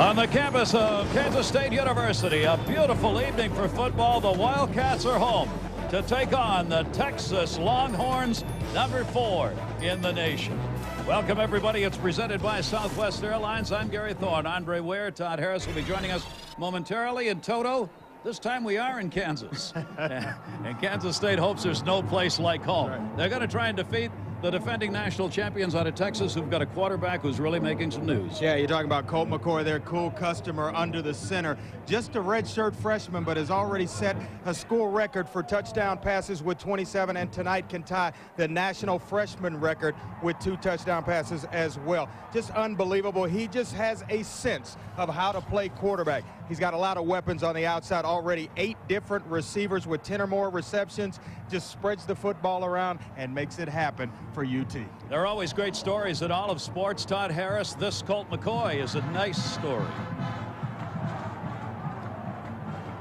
On the campus of Kansas State University, a beautiful evening for football. The Wildcats are home to take on the Texas Longhorns, number four in the nation. Welcome, everybody. It's presented by Southwest Airlines. I'm Gary Thorne. Andre Ware, Todd Harris will be joining us momentarily. And Toto, this time we are in Kansas. and Kansas State hopes there's no place like home. They're going to try and defeat the defending national champions out of Texas who've got a quarterback who's really making some news. Yeah, you're talking about Colt McCoy, their cool customer under the center. Just a redshirt freshman, but has already set a school record for touchdown passes with 27, and tonight can tie the national freshman record with two touchdown passes as well. Just unbelievable. He just has a sense of how to play quarterback. He's got a lot of weapons on the outside already. Eight different receivers with 10 or more receptions. Just spreads the football around and makes it happen for UT. There are always great stories in all of sports. Todd Harris, this Colt McCoy is a nice story.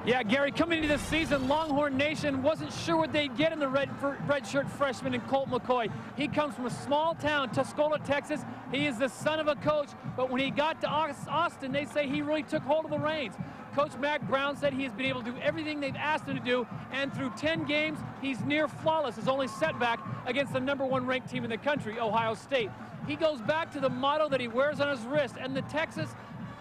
Yeah, Gary, coming into this season, Longhorn Nation wasn't sure what they'd get in the red, red shirt freshman in Colt McCoy. He comes from a small town, Tuscola, Texas. He is the son of a coach, but when he got to Austin, they say he really took hold of the reins. Coach Mack Brown said he has been able to do everything they've asked him to do, and through 10 games, he's near flawless. His only setback against the number one ranked team in the country, Ohio State. He goes back to the motto that he wears on his wrist, and the Texas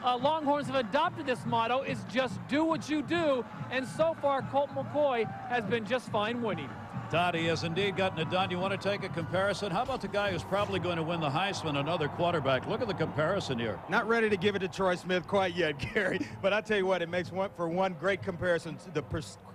uh, Longhorns have adopted this motto is just do what you do, and so far Colt McCoy has been just fine winning. Toddy has indeed gotten it done. You want to take a comparison? How about the guy who's probably going to win the Heisman, another quarterback? Look at the comparison here. Not ready to give it to Troy Smith quite yet, Gary. But I tell you what, it makes one for one great comparison. The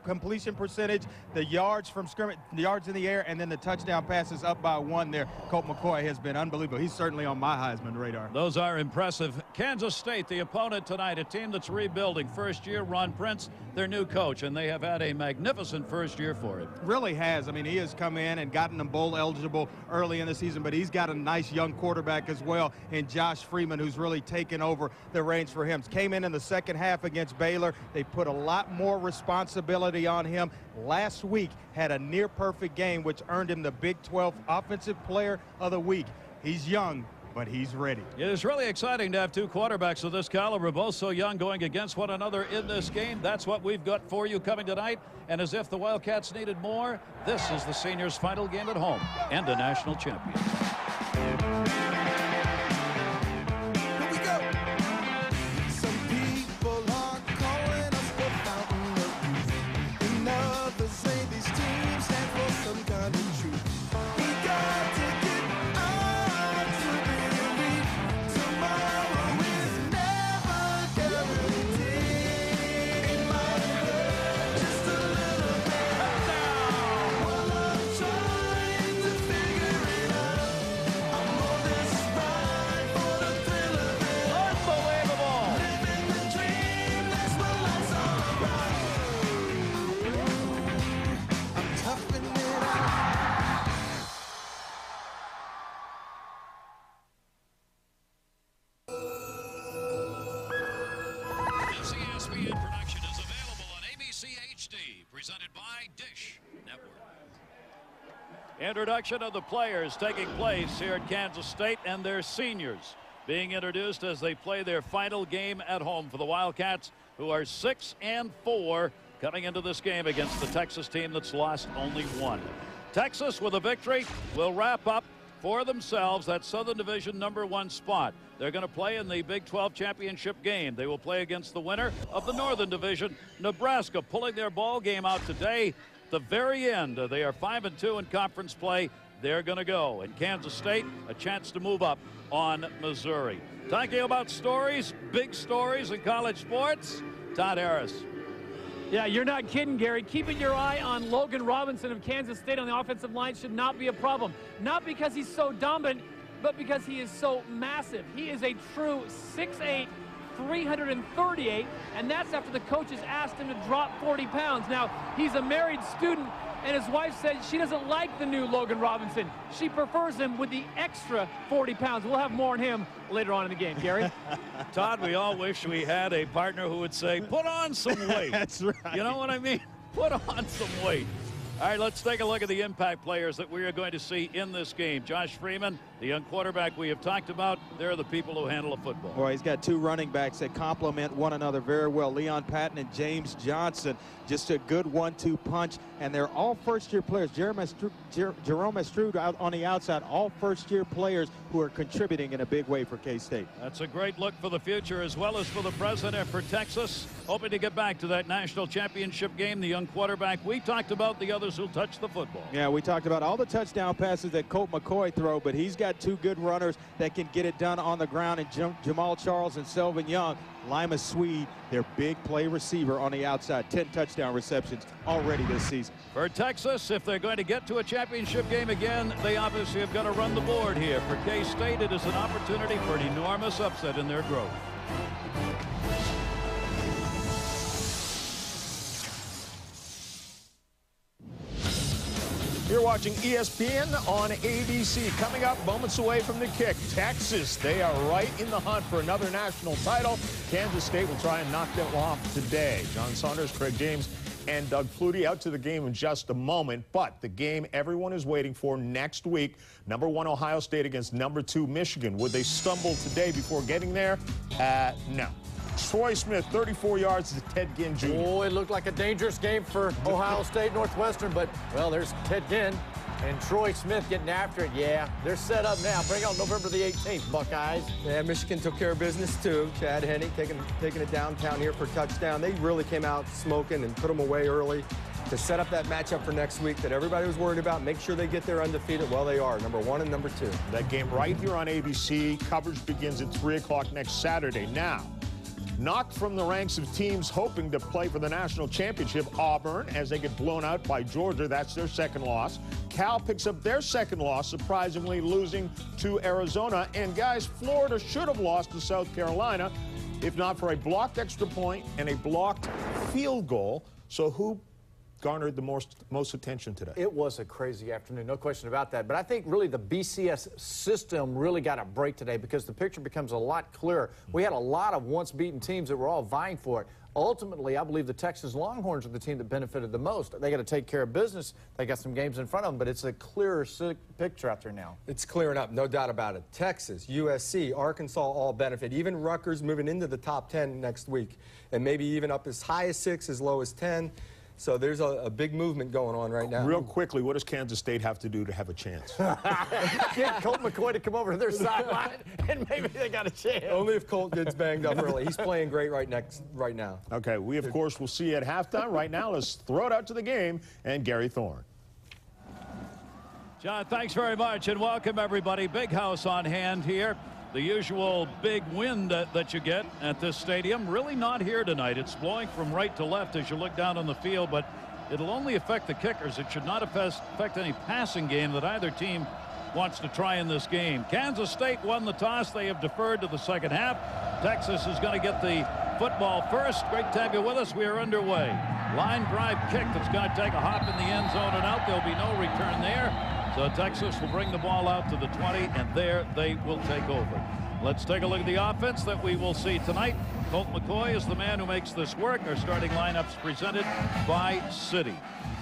completion percentage, the yards from scrimmage, the yards in the air, and then the touchdown passes up by one there. Colt McCoy has been unbelievable. He's certainly on my Heisman radar. Those are impressive. Kansas State, the opponent tonight, a team that's rebuilding. First year, Ron Prince, their new coach, and they have had a magnificent first year for it. Really has. I mean, he has come in and gotten them bowl eligible early in the season, but he's got a nice young quarterback as well in Josh Freeman, who's really taken over the reins for him. Came in in the second half against Baylor. They put a lot more responsibility on him. Last week had a near perfect game, which earned him the Big 12 Offensive Player of the Week. He's young, but he's ready. It is really exciting to have two quarterbacks of this caliber, both so young, going against one another in this game. That's what we've got for you coming tonight. And as if the Wildcats needed more, this is the seniors' final game at home and a national champion. Introduction of the players taking place here at Kansas State and their seniors being introduced as they play their final game at home for the Wildcats who are six and four coming into this game against the Texas team that's lost only one. Texas with a victory will wrap up for themselves that Southern Division number one spot. They're going to play in the Big 12 championship game. They will play against the winner of the Northern Division, Nebraska, pulling their ball game out today the very end. They are 5 and 2 in conference play. They're going to go. And Kansas State, a chance to move up on Missouri. Talking about stories, big stories in college sports, Todd Harris. Yeah, you're not kidding, Gary. Keeping your eye on Logan Robinson of Kansas State on the offensive line should not be a problem. Not because he's so dominant, but because he is so massive. He is a true 6'8", 338, and that's after the coaches asked him to drop 40 pounds. Now, he's a married student, and his wife said she doesn't like the new Logan Robinson. She prefers him with the extra 40 pounds. We'll have more on him later on in the game. Gary? Todd, we all wish we had a partner who would say, put on some weight. That's right. You know what I mean? Put on some weight. All right, let's take a look at the impact players that we are going to see in this game. Josh Freeman The young quarterback we have talked about, they're the people who handle a football. Well, he's got two running backs that complement one another very well. Leon Patton and James Johnson. Just a good one-two punch. And they're all first-year players. Jeron Mastrud out on the outside, all first-year players who are contributing in a big way for K-State. That's a great look for the future as well as for the present and for Texas. Hoping to get back to that national championship game. The young quarterback. We talked about the others who touch the football. Yeah, we talked about all the touchdown passes that Colt McCoy throw, but he's got two good runners that can get it done on the ground, and Jamaal Charles and Selvin Young. Limas Sweed, their big play receiver on the outside. 10 touchdown receptions already this season. For Texas, if they're going to get to a championship game again, they obviously have got to run the board here. For K-State, it is an opportunity for an enormous upset in their growth. You're watching ESPN on ABC. Coming up moments away from the kick, Texas. They are right in the hunt for another national title. Kansas State will try and knock them off today. John Saunders, Craig James, and Doug Flutie out to the game in just a moment. But the game everyone is waiting for next week, number one Ohio State against number two Michigan. Would they stumble today before getting there? Uh, no. Troy Smith, 34 yards to Ted Ginn Jr. Oh, it looked like a dangerous game for Ohio State Northwestern, but, well, there's Ted Ginn and Troy Smith getting after it. Yeah, they're set up now. Bring out November the 18th, Buckeyes. Yeah, Michigan took care of business, too. Chad Henne taking, taking it downtown here for touchdown. They really came out smoking and put them away early to set up that matchup for next week that everybody was worried about. Make sure they get there undefeated. Well, they are, number one and number two. That game right here on ABC. Coverage begins at 3 o'clock next Saturday. Now, knocked from the ranks of teams hoping to play for the national championship. Auburn, as they get blown out by Georgia, that's their second loss. Cal picks up their second loss, surprisingly losing to Arizona. And guys, Florida should have lost to South Carolina if not for a blocked extra point and a blocked field goal. So who garnered the most, most attention today. It was a crazy afternoon, no question about that. But I think really the BCS system really got a break today because the picture becomes a lot clearer. We had a lot of once beaten teams that were all vying for it. Ultimately, I believe the Texas Longhorns are the team that benefited the most. They got to take care of business. They got some games in front of them, but it's a clearer picture out there now. It's clearing up, no doubt about it. Texas, USC, Arkansas all benefit. Even Rutgers moving into the top 10 next week, and maybe even up as high as six, as low as 10. So there's a, a, big movement going on right now. Real quickly, what does Kansas State have to do to have a chance? Get Colt McCoy to come over to their sideline, and maybe they got a chance. Only if Colt gets banged up early. He's playing great right next, right now. Okay, we of course will see you at halftime. Right now, let's throw it out to the game and Gary Thorne. John, thanks very much, and welcome everybody. Big house on hand here the usual big wind that, that you get at this stadium. Really not here tonight. It's blowing from right to left as you look down on the field, but it'll only affect the kickers. It should not affect any passing game that either team wants to try in this game. Kansas State won the toss. They have deferred to the second half. Texas is going to get the football first. Great to have you with us. We are underway. Line drive kick that's going to take a hop in the end zone and out. There'll be no return there. So Texas will bring the ball out to the 20, and there they will take over. Let's take a look at the offense that we will see tonight. Colt McCoy is the man who makes this work. Our starting lineups presented by Citi.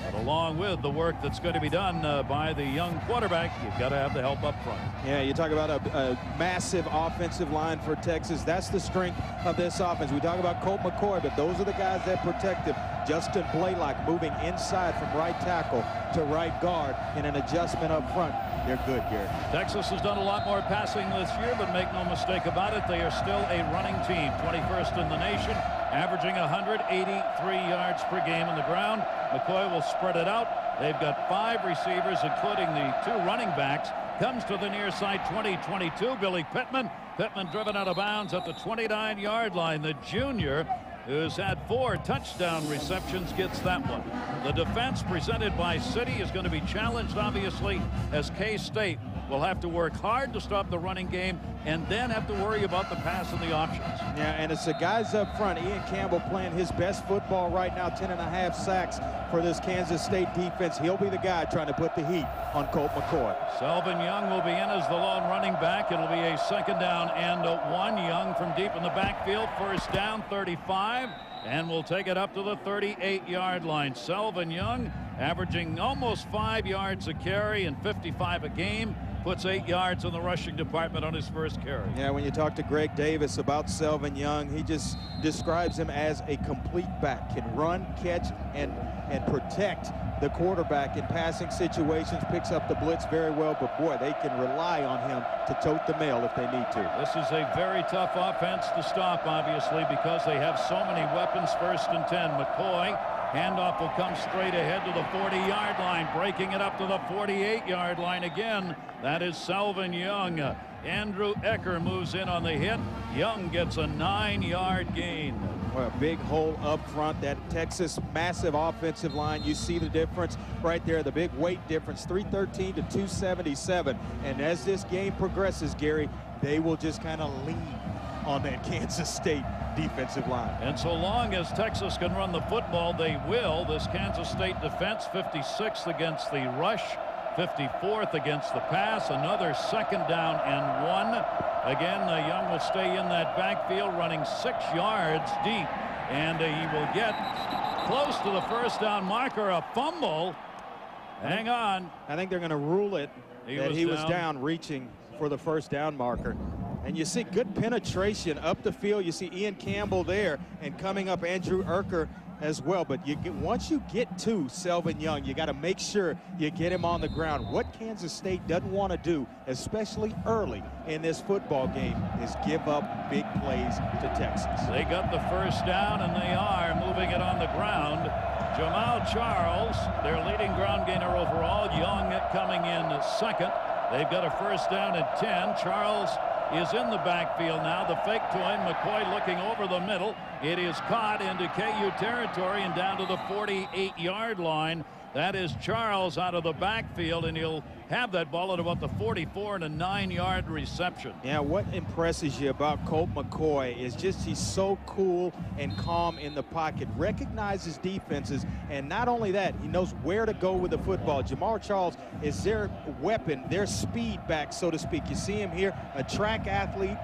But along with the work that's going to be done uh, by the young quarterback, you've got to have the help up front. Yeah, you talk about a, a, massive offensive line for Texas. That's the strength of this offense. We talk about Colt McCoy, but those are the guys that protect him. Justin Blalock moving inside from right tackle to right guard in an adjustment up front. They're good, Gary. Texas has done a lot more passing this year, but make no mistake about it, they are still a running team. 21st in the nation, averaging 183 yards per game on the ground. McCoy will spread it out. They've got five receivers, including the two running backs. Comes to the near side 20-22. Billy Pittman. Pittman driven out of bounds at the 29-yard line. The junior who's had four touchdown receptions, gets that one. The defense presented by Citi is going to be challenged, obviously, as K-State will have to work hard to stop the running game and then have to worry about the pass and the options. Yeah, and it's the guys up front. Ian Campbell playing his best football right now, 10 and a half sacks for this Kansas State defense. He'll be the guy trying to put the heat on Colt McCoy. Selvin Young will be in as the lone running back. It'll be a second down and one. Young from deep in the backfield. First down, 35. And we'll take it up to the 38-yard line. Selvin Young averaging almost five yards a carry and 55 a game puts eight yards in the rushing department on his first carry. Yeah, when you talk to Greg Davis about Selvin Young, he just describes him as a complete back, can run, catch, and and protect the quarterback in passing situations, picks up the blitz very well, but boy, they can rely on him to tote the mail if they need to. This is a very tough offense to stop, obviously, because they have so many weapons first and 10. McCoy Handoff will come straight ahead to the 40-yard line, breaking it up to the 48-yard line again. That is Selvin Young. Andrew Ecker moves in on the hit. Young gets a nine-yard gain. Well, a big hole up front. That Texas massive offensive line. You see the difference right there, the big weight difference, 313 to 277. And as this game progresses, Gary, they will just kind of lean on that Kansas State defensive line. And so long as Texas can run the football, they will. This Kansas State defense 56th against the rush, 54th against the pass. Another second down and one. Again, uh, Young will stay in that backfield running six yards deep. And uh, he will get close to the first down marker. A fumble. Hang on. I think they're going to rule it he that was he down. was down reaching for the first down marker. And you see good penetration up the field. You see Ian Campbell there and coming up Andrew Erker as well. But you get, once you get to Selvin Young, you got to make sure you get him on the ground. What Kansas State doesn't want to do, especially early in this football game, is give up big plays to Texas. They got the first down, and they are moving it on the ground. Jamaal Charles, their leading ground gainer overall. Young coming in second. They've got a first down at 10. Charles is in the backfield now. The fake to him. McCoy looking over the middle. It is caught into KU territory and down to the 48-yard line. That is Charles out of the backfield, and he'll have that ball at about the 44 and a nine-yard reception. Yeah, what impresses you about Colt McCoy is just he's so cool and calm in the pocket, recognizes defenses, and not only that, he knows where to go with the football. Jamaal Charles is their weapon, their speed back, so to speak. You see him here, a track athlete,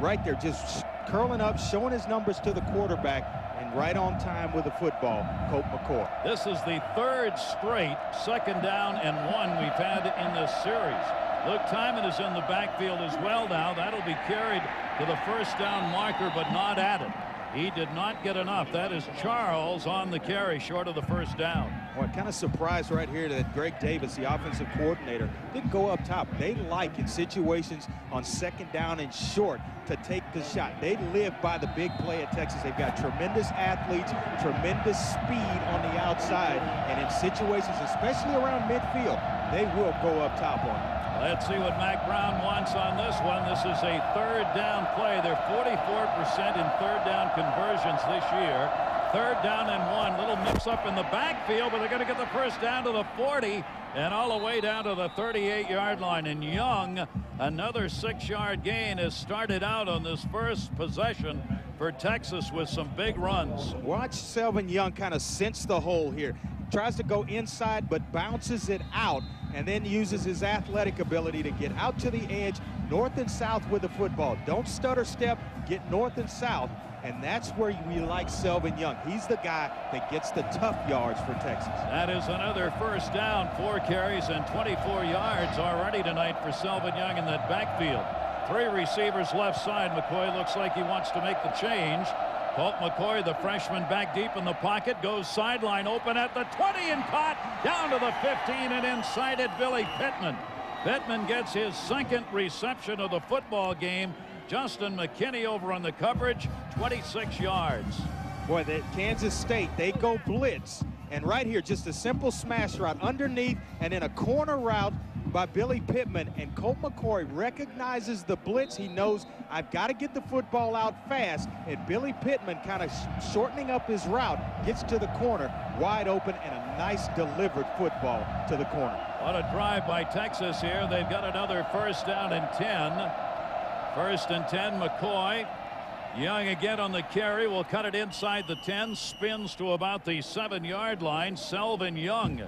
right there, just curling up, showing his numbers to the quarterback, right on time with the football, Colt McCoy. This is the third straight second down and one we've had in this series. Luke Timon is in the backfield as well now. That'll be carried to the first down marker, but not added. He did not get enough. That is Charles on the carry, short of the first down. Well, kind of surprised right here that Greg Davis, the offensive coordinator, didn't go up top. They like in situations on second down and short to take the shot. They live by the big play at Texas. They've got tremendous athletes, tremendous speed on the outside, and in situations, especially around midfield, they will go up top on it. Let's see what Mack Brown wants on this one. This is a third down play. They're 44% in third down conversions this year. Third down and one. Little mix up in the backfield, but they're going to get the first down to the 40 and all the way down to the 38-yard line. And Young, another six-yard gain, has started out on this first possession for Texas with some big runs. Watch Selvin Young kind of sense the hole here. Tries to go inside, but bounces it out and then uses his athletic ability to get out to the edge, north and south with the football. Don't stutter step, get north and south, and that's where we like Selvin Young. He's the guy that gets the tough yards for Texas. That is another first down, four carries and 24 yards already tonight for Selvin Young in that backfield. Three receivers left side. McCoy looks like he wants to make the change. Colt McCoy, the freshman, back deep in the pocket, goes sideline open at the 20 and caught down to the 15 and inside it, Billy Pittman. Pittman gets his second reception of the football game. Justin McKinney over on the coverage, 26 yards. Boy, the Kansas State, they go blitz. And right here, just a simple smash route underneath and in a corner route by Billy Pittman. And Colt McCoy recognizes the blitz. He knows I've got to get the football out fast. And Billy Pittman kind of sh shortening up his route, gets to the corner, wide open, and a nice delivered football to the corner. What a drive by Texas here. They've got another first down and 10. First and 10, McCoy. Young again on the carry will cut it inside the 10 spins to about the seven yard line Selvin Young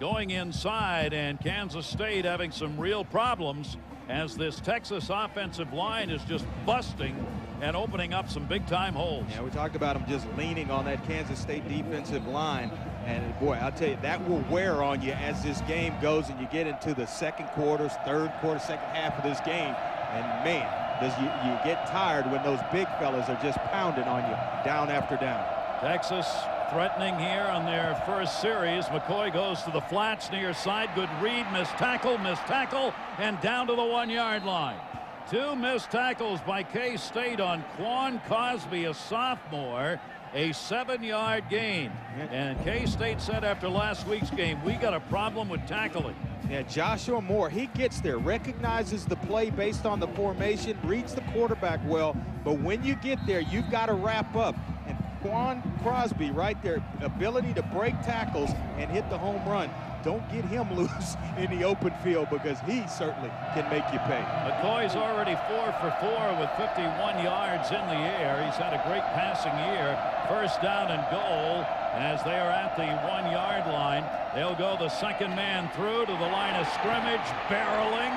going inside and Kansas State having some real problems as this Texas offensive line is just busting and opening up some big time holes. Yeah, we talked about them just leaning on that Kansas State defensive line. And boy, I'll tell you, that will wear on you as this game goes and you get into the second quarters, third quarter, second half of this game. And man, does you, you get tired when those big fellas are just pounding on you down after down. Texas threatening here on their first series. McCoy goes to the flats near side. Good read, missed tackle, missed tackle, and down to the one yard line. Two missed tackles by K-State on Quan Cosby, a sophomore. A seven-yard gain. And K-State said after last week's game, we got a problem with tackling. Yeah, Joshua Moore, he gets there, recognizes the play based on the formation, reads the quarterback well, but when you get there, you've got to wrap up. Quan Cosby right there, ability to break tackles and hit the home run. Don't get him loose in the open field because he certainly can make you pay. McCoy's already four for four with 51 yards in the air. He's had a great passing year. First down and goal as they are at the one yard line. They'll go the second man through to the line of scrimmage, barreling,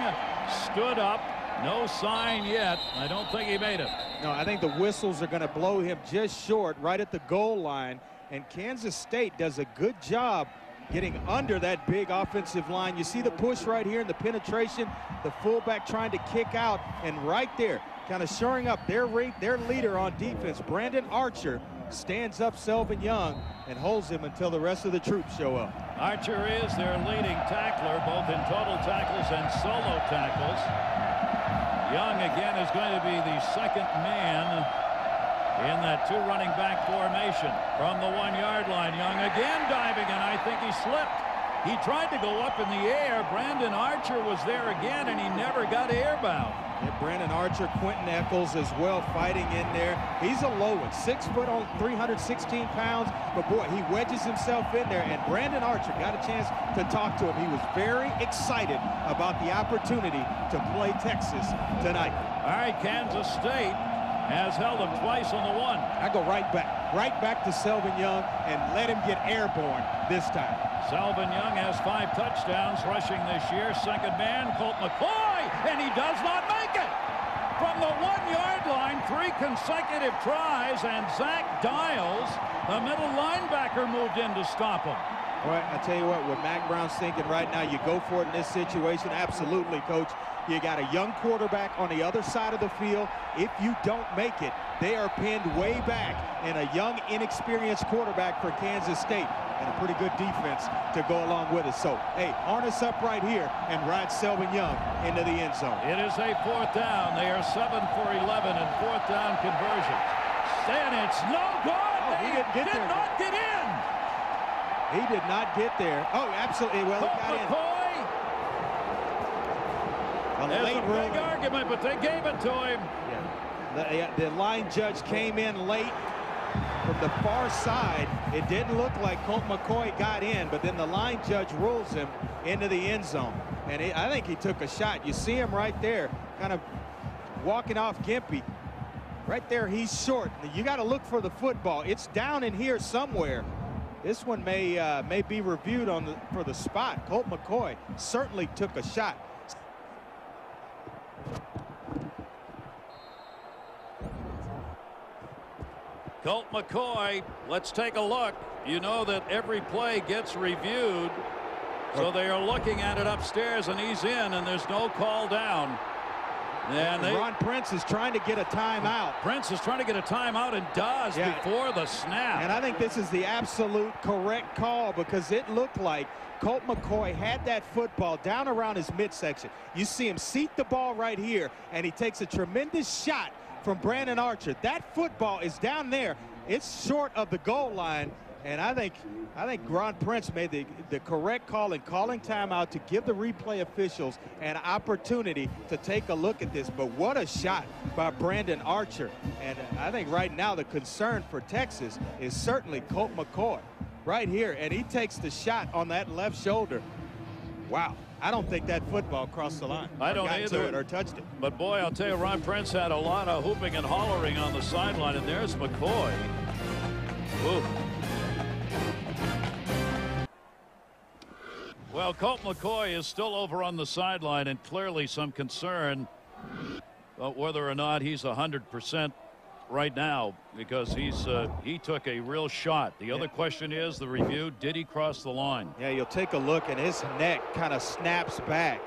stood up. No sign yet. I don't think he made it. No, I think the whistles are going to blow him just short right at the goal line. And Kansas State does a good job getting under that big offensive line. You see the push right here and the penetration, the fullback trying to kick out, and right there, kind of shoring up their, their leader on defense, Brandon Archer, stands up Selvin Young and holds him until the rest of the troops show up. Archer is their leading tackler, both in total tackles and solo tackles. Young again is going to be the second man in that two running back formation from the one yard line. Young again diving and I think he slipped. He tried to go up in the air. Brandon Archer was there again and he never got airbound. Yeah, Brandon Archer, Quentin Eccles as well fighting in there. He's a low one, six foot on 316 pounds, but boy, he wedges himself in there and Brandon Archer got a chance to talk to him. He was very excited about the opportunity to play Texas tonight. All right, Kansas State has held him twice on the one. I go right back, right back to Selvin Young and let him get airborne this time. Selvin Young has five touchdowns rushing this year. Second man, Colt McCoy, and he does not make it. From the one-yard line, three consecutive tries, and Zach Diles, the middle linebacker, moved in to stop him. Well, I tell you what, what Mack Brown's thinking right now, you go for it in this situation. Absolutely, Coach. You got a young quarterback on the other side of the field. If you don't make it, they are pinned way back, and a young, inexperienced quarterback for Kansas State, and a pretty good defense to go along with it. So, hey, harness up right here and ride Selvin Young into the end zone. It is a fourth down. They are 7 for 11 in fourth down conversions. And it's no good. Oh, he didn't get did there. not get in. He did not get there. Oh, absolutely. Well, he got in. McCoy. A There's late a big ruling. argument, but they gave it to him. The, yeah, the line judge came in late from the far side. It didn't look like Colt McCoy got in, but then the line judge rules him into the end zone. And he, I think he took a shot. You see him right there, kind of walking off Gimpy. Right there, he's short. You got to look for the football. It's down in here somewhere. This one may uh, may be reviewed on the for the spot. Colt McCoy certainly took a shot. Colt McCoy, let's take a look. You know that every play gets reviewed. So they are looking at it upstairs, and he's in, and there's no call down. And they, Ron Prince is trying to get a timeout. Prince is trying to get a timeout and does Yeah. before the snap. And I think this is the absolute correct call because it looked like Colt McCoy had that football down around his midsection. You see him seat the ball right here, and he takes a tremendous shot from Brandon Archer. That football is down there. It's short of the goal line. And I think I think Ron Prince made the, the correct call in calling timeout to give the replay officials an opportunity to take a look at this. But what a shot by Brandon Archer. And I think right now the concern for Texas is certainly Colt McCoy right here. And he takes the shot on that left shoulder. Wow. I don't think that football crossed the line. I don't either. or touched it. But boy, I'll tell you, Ron Prince had a lot of hooping and hollering on the sideline, and there's McCoy. Ooh. Well, Colt McCoy is still over on the sideline, and clearly some concern about whether or not he's 100 percent right now because he's uh, he took a real shot. The other question is the review. Did he cross the line? Yeah, you'll take a look and his neck kind of snaps back.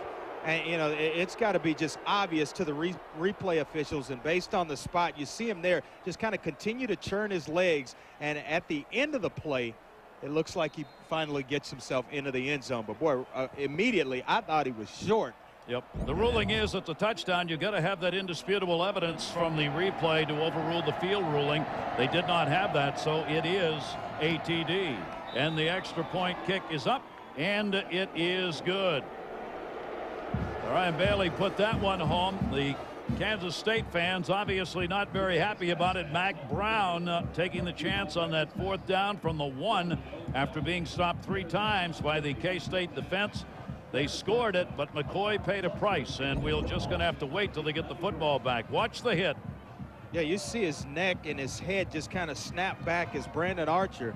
And, you know, it's got to be just obvious to the re replay officials. And based on the spot, you see him there just kind of continue to churn his legs. And at the end of the play, it looks like he finally gets himself into the end zone. But, boy, uh, immediately I thought he was short. Yep. The ruling is at the touchdown, you got to have that indisputable evidence from the replay to overrule the field ruling. They did not have that, so it is ATD. And the extra point kick is up, and it is good. Ryan Bailey put that one home. The Kansas State fans obviously not very happy about it. Mack Brown uh, taking the chance on that fourth down from the one after being stopped three times by the K-State defense. They scored it, but McCoy paid a price, and we're just going to have to wait till they get the football back. Watch the hit. Yeah, you see his neck and his head just kind of snap back as Brandon Archer,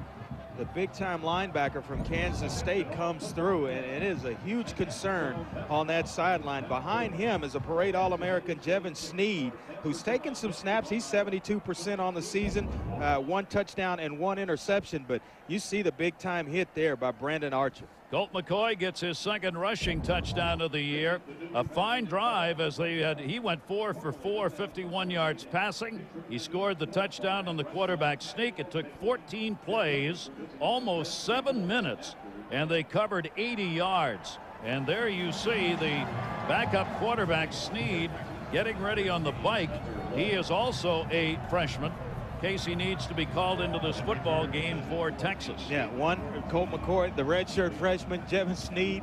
the big-time linebacker from Kansas State, comes through, and it is a huge concern on that sideline. Behind him is a parade All-American Jevan Snead, who's taken some snaps. He's 72% on the season, uh, one touchdown and one interception, but you see the big-time hit there by Brandon Archer. Colt McCoy gets his second rushing touchdown of the year. A fine drive as they had he went four for four 51 yards passing. He scored the touchdown on the quarterback sneak. It took 14 plays almost seven minutes and they covered 80 yards. And there you see the backup quarterback Snead getting ready on the bike. He is also a freshman Casey needs to be called into this football game for Texas. Yeah, one, Colt McCoy, the redshirt freshman, Jevan Snead,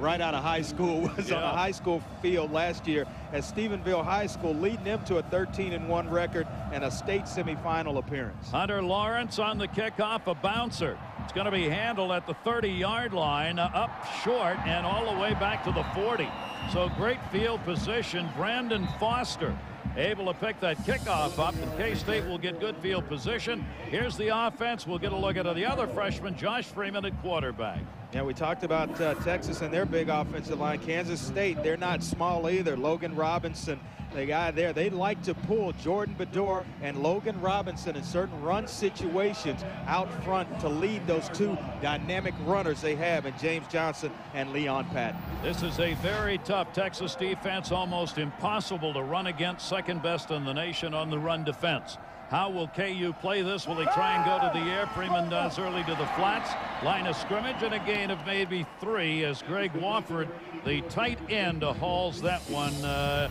right out of high school, was yeah. on a high school field last year at Stephenville High School, leading them to a 13-1 record and a state semifinal appearance. Hunter Lawrence on the kickoff, a bouncer. It's going to be handled at the 30-yard line, uh, up short and all the way back to the 40. So great field position. Brandon Foster able to pick that kickoff up and K-State will get good field position. Here's the offense. We'll get a look at the other freshman, Josh Freeman at quarterback. Yeah, we talked about uh, Texas and their big offensive line. Kansas State, they're not small either. Logan Robinson the guy there. They like to pull Jordan Bedore and Logan Robinson in certain run situations out front to lead those two dynamic runners they have in James Johnson and Leon Patton. This is a very tough Texas defense, almost impossible to run against, second best in the nation on the run defense. How will KU play this? Will he try and go to the air? Freeman does early to the flats. Line of scrimmage and a gain of maybe three as Greg Wofford, the tight end, hauls that one uh,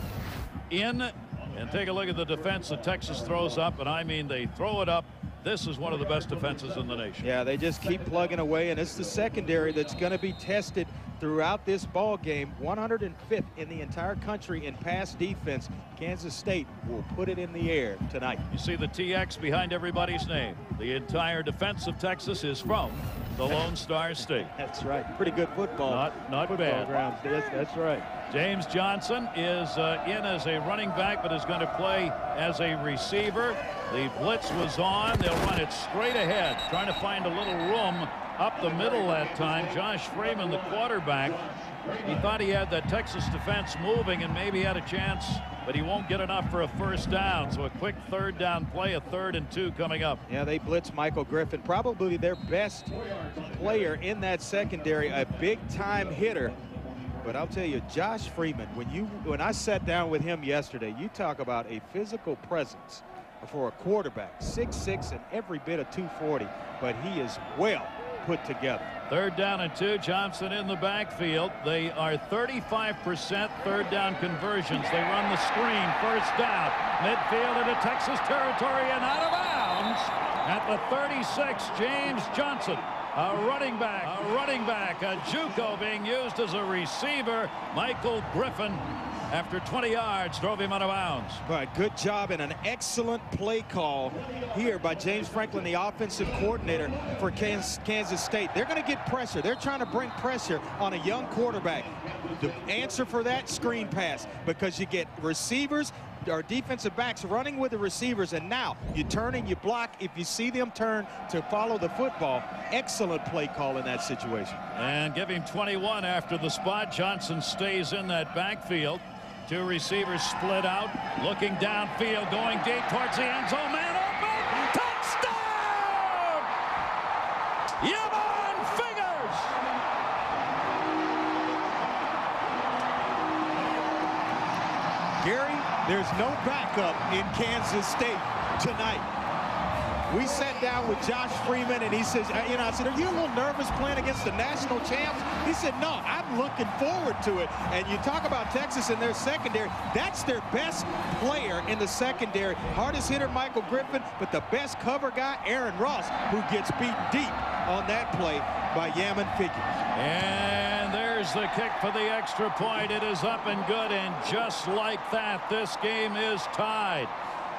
in. And take a look at the defense that Texas throws up. And I mean, they throw it up. This is one of the best defenses in the nation. Yeah, they just keep plugging away. And it's the secondary that's going to be tested throughout this ball game 105th in the entire country in pass defense. Kansas state will put it in the air tonight. You see the tx behind everybody's name. The entire defense of texas is from the lone star state. That's right. Pretty good football. Not not football bad. grounds. That's, that's right. James Johnson is uh, in as a running back, but is going to play as a receiver. The blitz was on. They'll run it straight ahead, trying to find a little room up the middle that time. Josh Freeman, the quarterback, he thought he had that Texas defense moving and maybe had a chance, but he won't get enough for a first down. So a quick third down play, a third and two coming up. Yeah, they blitz Michael Griffin, probably their best player in that secondary, a big-time hitter. But I'll tell you, Josh Freeman, when you when I sat down with him yesterday, you talk about a physical presence for a quarterback, six six and every bit of 240, but he is well put together. Third down and two. Johnson in the backfield. They are 35% third down conversions. They run the screen. First down. Midfield into Texas territory and out of bounds at the 36. James Johnson. A running back, a running back, a JUCO being used as a receiver. Michael Griffin after 20 yards drove him out of bounds. But good job and an excellent play call here by James Franklin, the offensive coordinator for Kansas State. They're going to get pressure. They're trying to bring pressure on a young quarterback. The answer for that, screen pass, because you get receivers our defensive backs running with the receivers and now you turn and you block if you see them turn to follow the football excellent play call in that situation and him 21 after the spot Johnson stays in that backfield Two receivers split out, looking downfield, going deep towards the end zone. Man open! Touchdown! Yamon there's no backup in Kansas State tonight. We sat down with Josh Freeman, and he says, uh, you know, I said, are you a little nervous playing against the national champs? He said, no, I'm looking forward to it. And you talk about Texas and their secondary. That's their best player in the secondary. Hardest hitter, Michael Griffin, but the best cover guy, Aaron Ross, who gets beat deep on that play by Yamon Figurs. And the kick for the extra point. It is up and good, and just like that, this game is tied.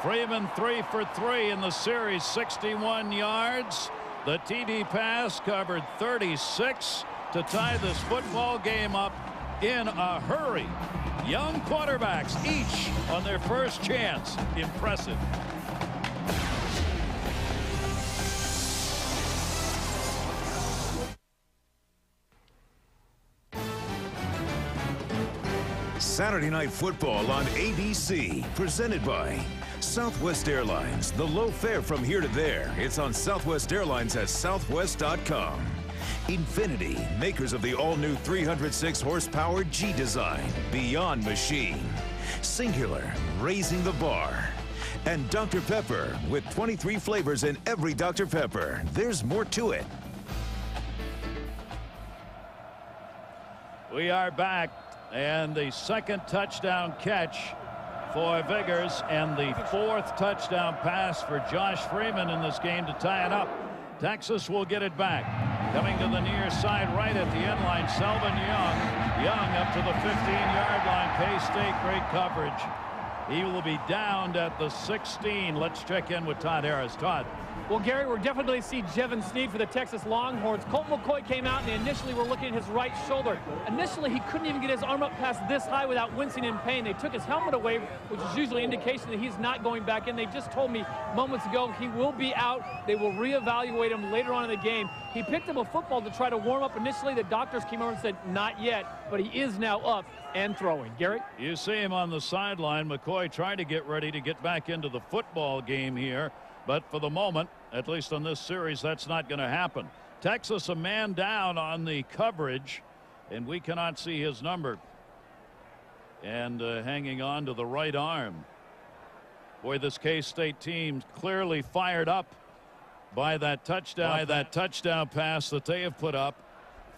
Freeman three for three in the series, 61 yards. The TD pass covered 36 to tie this football game up in a hurry. Young quarterbacks, each on their first chance. Impressive. Saturday Night Football on ABC, presented by Southwest Airlines, the low fare from here to there. It's on Southwest Airlines at southwest.com. Infiniti, makers of the all-new 306 horsepower G design, Beyond Machine. Cingular, raising the bar. And Dr. Pepper, with 23 flavors in every Dr. Pepper. There's more to it. We are back, and the second touchdown catch for Figurs and the fourth touchdown pass for Josh Freeman in this game to tie it up. Texas will get it back. Coming to the near side right at the end line, Selvin Young. Young up to the 15-yard line. K-State great coverage. He will be downed at the 16. Let's check in with Todd Harris. Todd. Well, Gary, we're definitely see Jevan Snead for the Texas Longhorns. Colt McCoy came out, and initially we're looking at his right shoulder. Initially, he couldn't even get his arm up past this high without wincing in pain. They took his helmet away, which is usually indication that he's not going back in. They just told me moments ago he will be out. They will reevaluate him later on in the game. He picked up a football to try to warm up initially. The doctors came over and said, not yet, but he is now up and throwing. Gary? You see him on the sideline. McCoy trying to get ready to get back into the football game here. But for the moment, at least on this series, that's not going to happen. Texas a man down on the coverage, and we cannot see his number. And uh, hanging on to the right arm. Boy, this K-State team clearly fired up by that touchdown, by that touchdown pass that they have put up.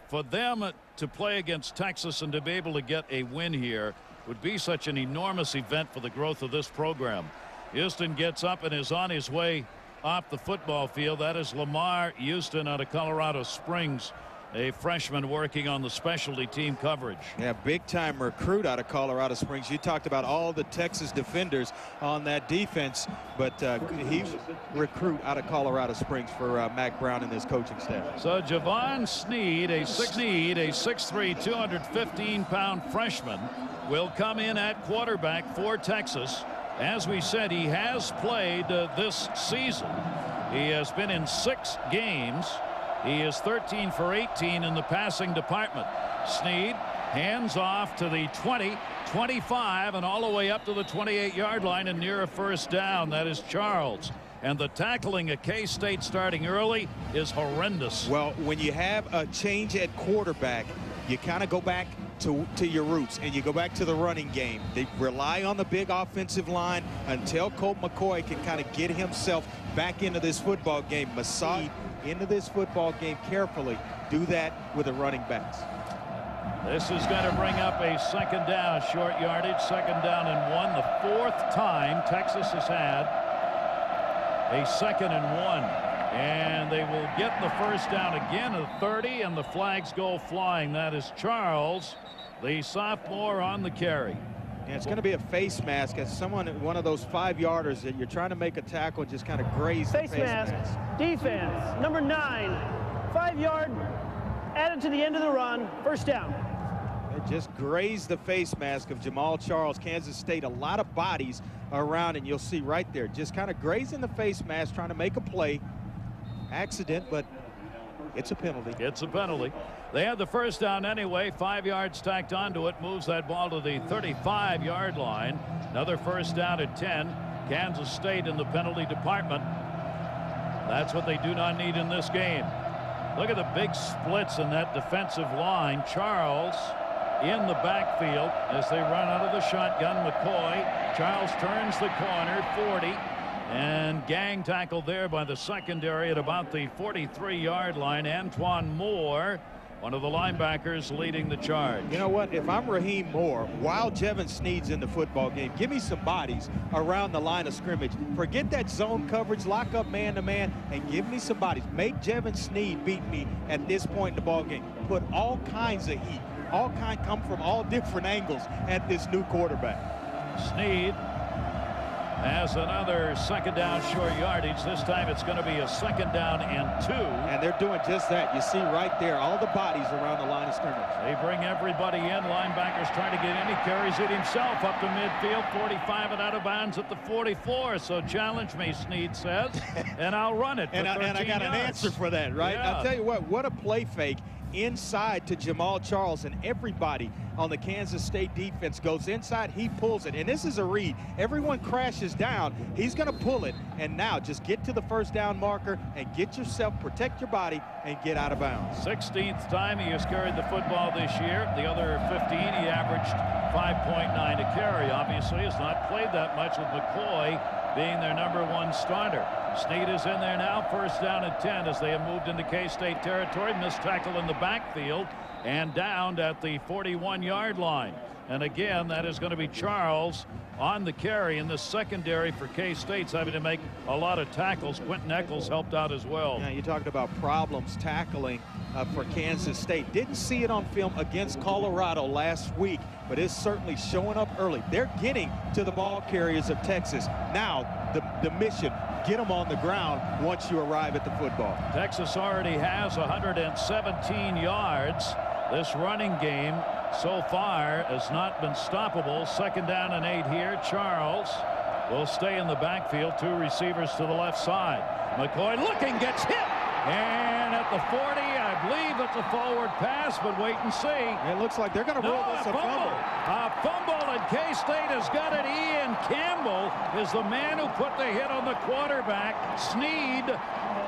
For them to play against Texas and to be able to get a win here would be such an enormous event for the growth of this program. Houston gets up and is on his way off the football field. That is Lamar Houston out of Colorado Springs a freshman working on the specialty team coverage. Yeah, big time recruit out of Colorado Springs. You talked about all the Texas defenders on that defense, but uh, he recruit out of Colorado Springs for uh, Mack Brown and his coaching staff. So Jevan Snead, a six Snead, a 6'3", 215 pound freshman, will come in at quarterback for Texas. As we said, he has played uh, this season. He has been in six games. He is 13 for 18 in the passing department. Snead hands off to the 20, 25, and all the way up to the 28-yard line and near a first down. That is Charles. And the tackling at K-State starting early is horrendous. Well, when you have a change at quarterback, you kind of go back to, to your roots and you go back to the running game. They rely on the big offensive line until Colt McCoy can kind of get himself back into this football game. Massage into this football game carefully. Do that with the running backs. This is going to bring up a second down, short yardage, second down and one. The fourth time Texas has had a second and one. And they will get the first down again at 30, and the flags go flying. That is Charles, the sophomore on the carry. And it's going to be a face mask as someone, one of those five yarders that you're trying to make a tackle and just kind of graze face, the face mask. mask. Defense, number nine, five yard, added to the end of the run, first down. It just grazed the face mask of Jamaal Charles. Kansas State, a lot of bodies around, and you'll see right there, just kind of grazing the face mask, trying to make a play. Accident, but it's a penalty. It's a penalty. They had the first down anyway. Five yards tacked onto it. Moves that ball to the 35 yard line. Another first down at 10. Kansas State in the penalty department. That's what they do not need in this game. Look at the big splits in that defensive line. Charles in the backfield as they run out of the shotgun. McCoy. Charles turns the corner. 40. And gang tackled there by the secondary at about the 43 yard line. Antoine Moore one of the linebackers leading the charge. You know what? If I'm Raheem Morris, while Jevan Snead's in the football game, give me some bodies around the line of scrimmage. Forget that zone coverage, lock up man-to-man, -man, and give me some bodies. Make Jevan Snead beat me at this point in the ball game. Put all kinds of heat. All kind come from all different angles at this new quarterback. Snead has another second down short yardage. This time it's going to be a second down and two. And they're doing just that. You see right there all the bodies around the line of scrimmage. They bring everybody in. Linebackers trying to get in. He carries it himself up to midfield. 45 and out of bounds at the 44. So challenge me, Snead says, and I'll run it. and, I, and I got yards. an answer for that, right? Yeah. I'll tell you what, what a play fake inside to Jamaal Charles and everybody on the Kansas State defense goes inside he pulls it. And this is a read. Everyone crashes down. He's going to pull it. And now just get to the first down marker and get yourself protect your body and get out of bounds. 16th time he has carried the football this year. The other 15 he averaged 5.9 a carry. Obviously has not played that much with McCoy being their number one starter. Snead is in there now first down at 10 as they have moved into K-State territory. Missed tackle in the backfield and downed at the 41 yard line and again that is going to be Charles on the carry in the secondary for K-State's having to make a lot of tackles Quentin Eccles helped out as well yeah you talked about problems tackling uh, for Kansas State didn't see it on film against Colorado last week but it's certainly showing up early they're getting to the ball carriers of Texas now the, the mission get them on the ground once you arrive at the football. Texas already has 117 yards. This running game so far has not been stoppable. Second down and eight here. Charles will stay in the backfield. Two receivers to the left side. McCoy looking, gets hit. And at the 40, I believe it's a forward pass, but wait and see. It looks like they're going to no, roll this a fumble. A fumble, and K-State has got it. Ian Campbell is the man who put the hit on the quarterback. Snead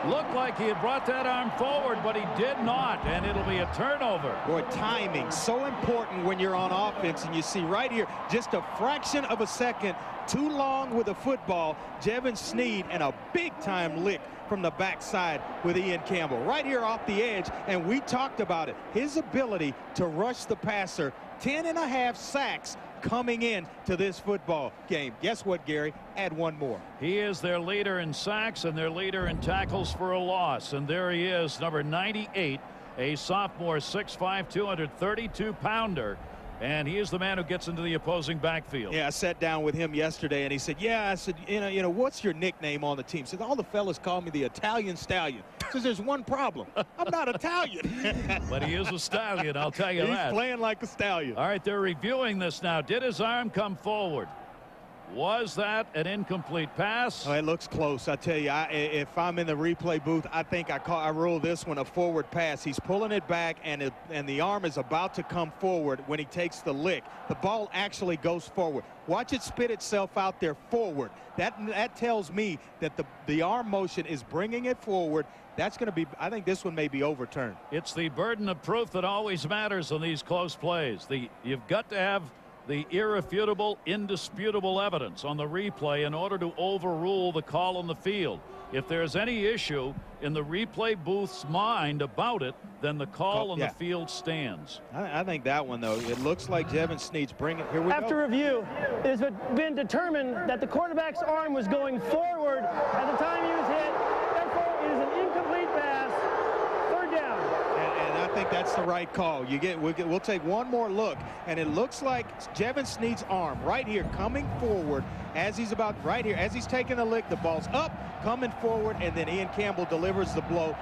looked like he had brought that arm forward, but he did not, and it'll be a turnover. Boy, timing, so important when you're on offense, and you see right here, just a fraction of a second too long with a football. Jevan Snead, and a big-time lick from the backside with Ian Campbell. Right here off the edge, and we talked about it. His ability to rush the passer, 10 and a half sacks coming in to this football game. Guess what, Gary? Add one more. He is their leader in sacks and their leader in tackles for a loss. And there he is, number 98, a sophomore, 6'5", 232 pounder. And he is the man who gets into the opposing backfield. Yeah, I sat down with him yesterday, and he said, "Yeah." I said, "You know, you know, what's your nickname on the team?" He said, "All the fellas call me the Italian Stallion." Because there's one problem: I'm not Italian. but he is a stallion, I'll tell you He's that. He's playing like a stallion. All right, they're reviewing this now. Did his arm come forward? Was that an incomplete pass? Oh, it looks close. I tell you, I, if I'm in the replay booth, I think I call, I rule this one a forward pass. He's pulling it back, and it, and the arm is about to come forward when he takes the lick. The ball actually goes forward. Watch it spit itself out there forward. That that tells me that the the arm motion is bringing it forward. That's going to be. I think this one may be overturned. It's the burden of proof that always matters in these close plays. The you've got to have the irrefutable, indisputable evidence on the replay in order to overrule the call on the field. If there's any issue in the replay booth's mind about it, then the call on yeah. the field stands. I, I, think that one, though, it looks like Jevan Snead's bringing. Here we After go. review, it has been determined that the quarterback's arm was going forward at the time he was hit. Therefore, it is an think that's the right call. You get we'll, get, we'll take one more look, and it looks like Jevan Snead's arm right here coming forward as he's about right here as he's taking a lick. The ball's up, coming forward, and then Ian Campbell delivers the blow.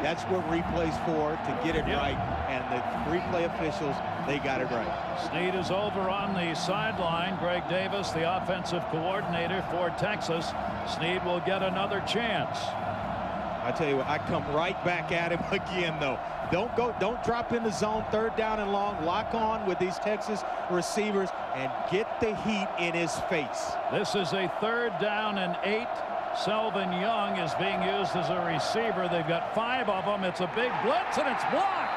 That's what replay's for to get it yep. right, and the replay officials they got it right. Snead is over on the sideline. Greg Davis, the offensive coordinator for Texas. Snead will get another chance. I tell you what, I come right back at him again, though. Don't go, don't drop in the zone, third down and long. Lock on with these Texas receivers and get the heat in his face. This is a third down and eight. Selvin Young is being used as a receiver. They've got five of them. It's a big blitz, and it's blocked.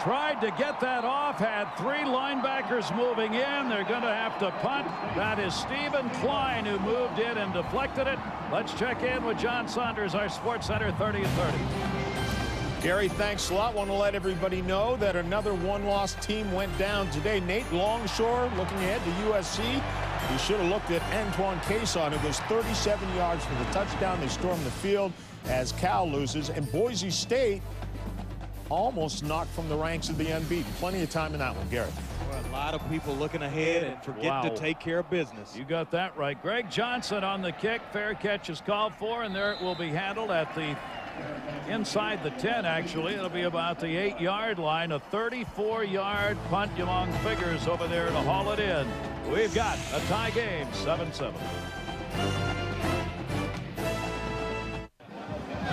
Tried to get that off, had three linebackers moving in. They're going to have to punt. That is Stephen Klein who moved in and deflected it. Let's check in with John Saunders, our Sports Center 30 and 30. Gary, thanks a lot. Want to let everybody know that another one-loss team went down today. Nate Longshore looking ahead to USC. He should have looked at Antoine Cason, who goes 37 yards for the touchdown. They storm the field as Cal loses. And Boise State almost knocked from the ranks of the unbeaten. Plenty of time in that one, Garrett. Well, a lot of people looking ahead and forgetting wow. to take care of business. You got that right. Greg Johnson on the kick. Fair catch is called for, and there it will be handled at the inside the 10, actually. It'll be about the eight-yard line. A 34-yard punt Yamon Figurs over there to haul it in. We've got a tie game, 7-7.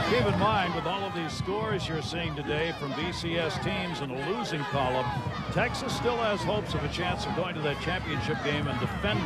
Keep in mind, with all of these scores you're seeing today from BCS teams in a losing column, Texas still has hopes of a chance of going to that championship game and defending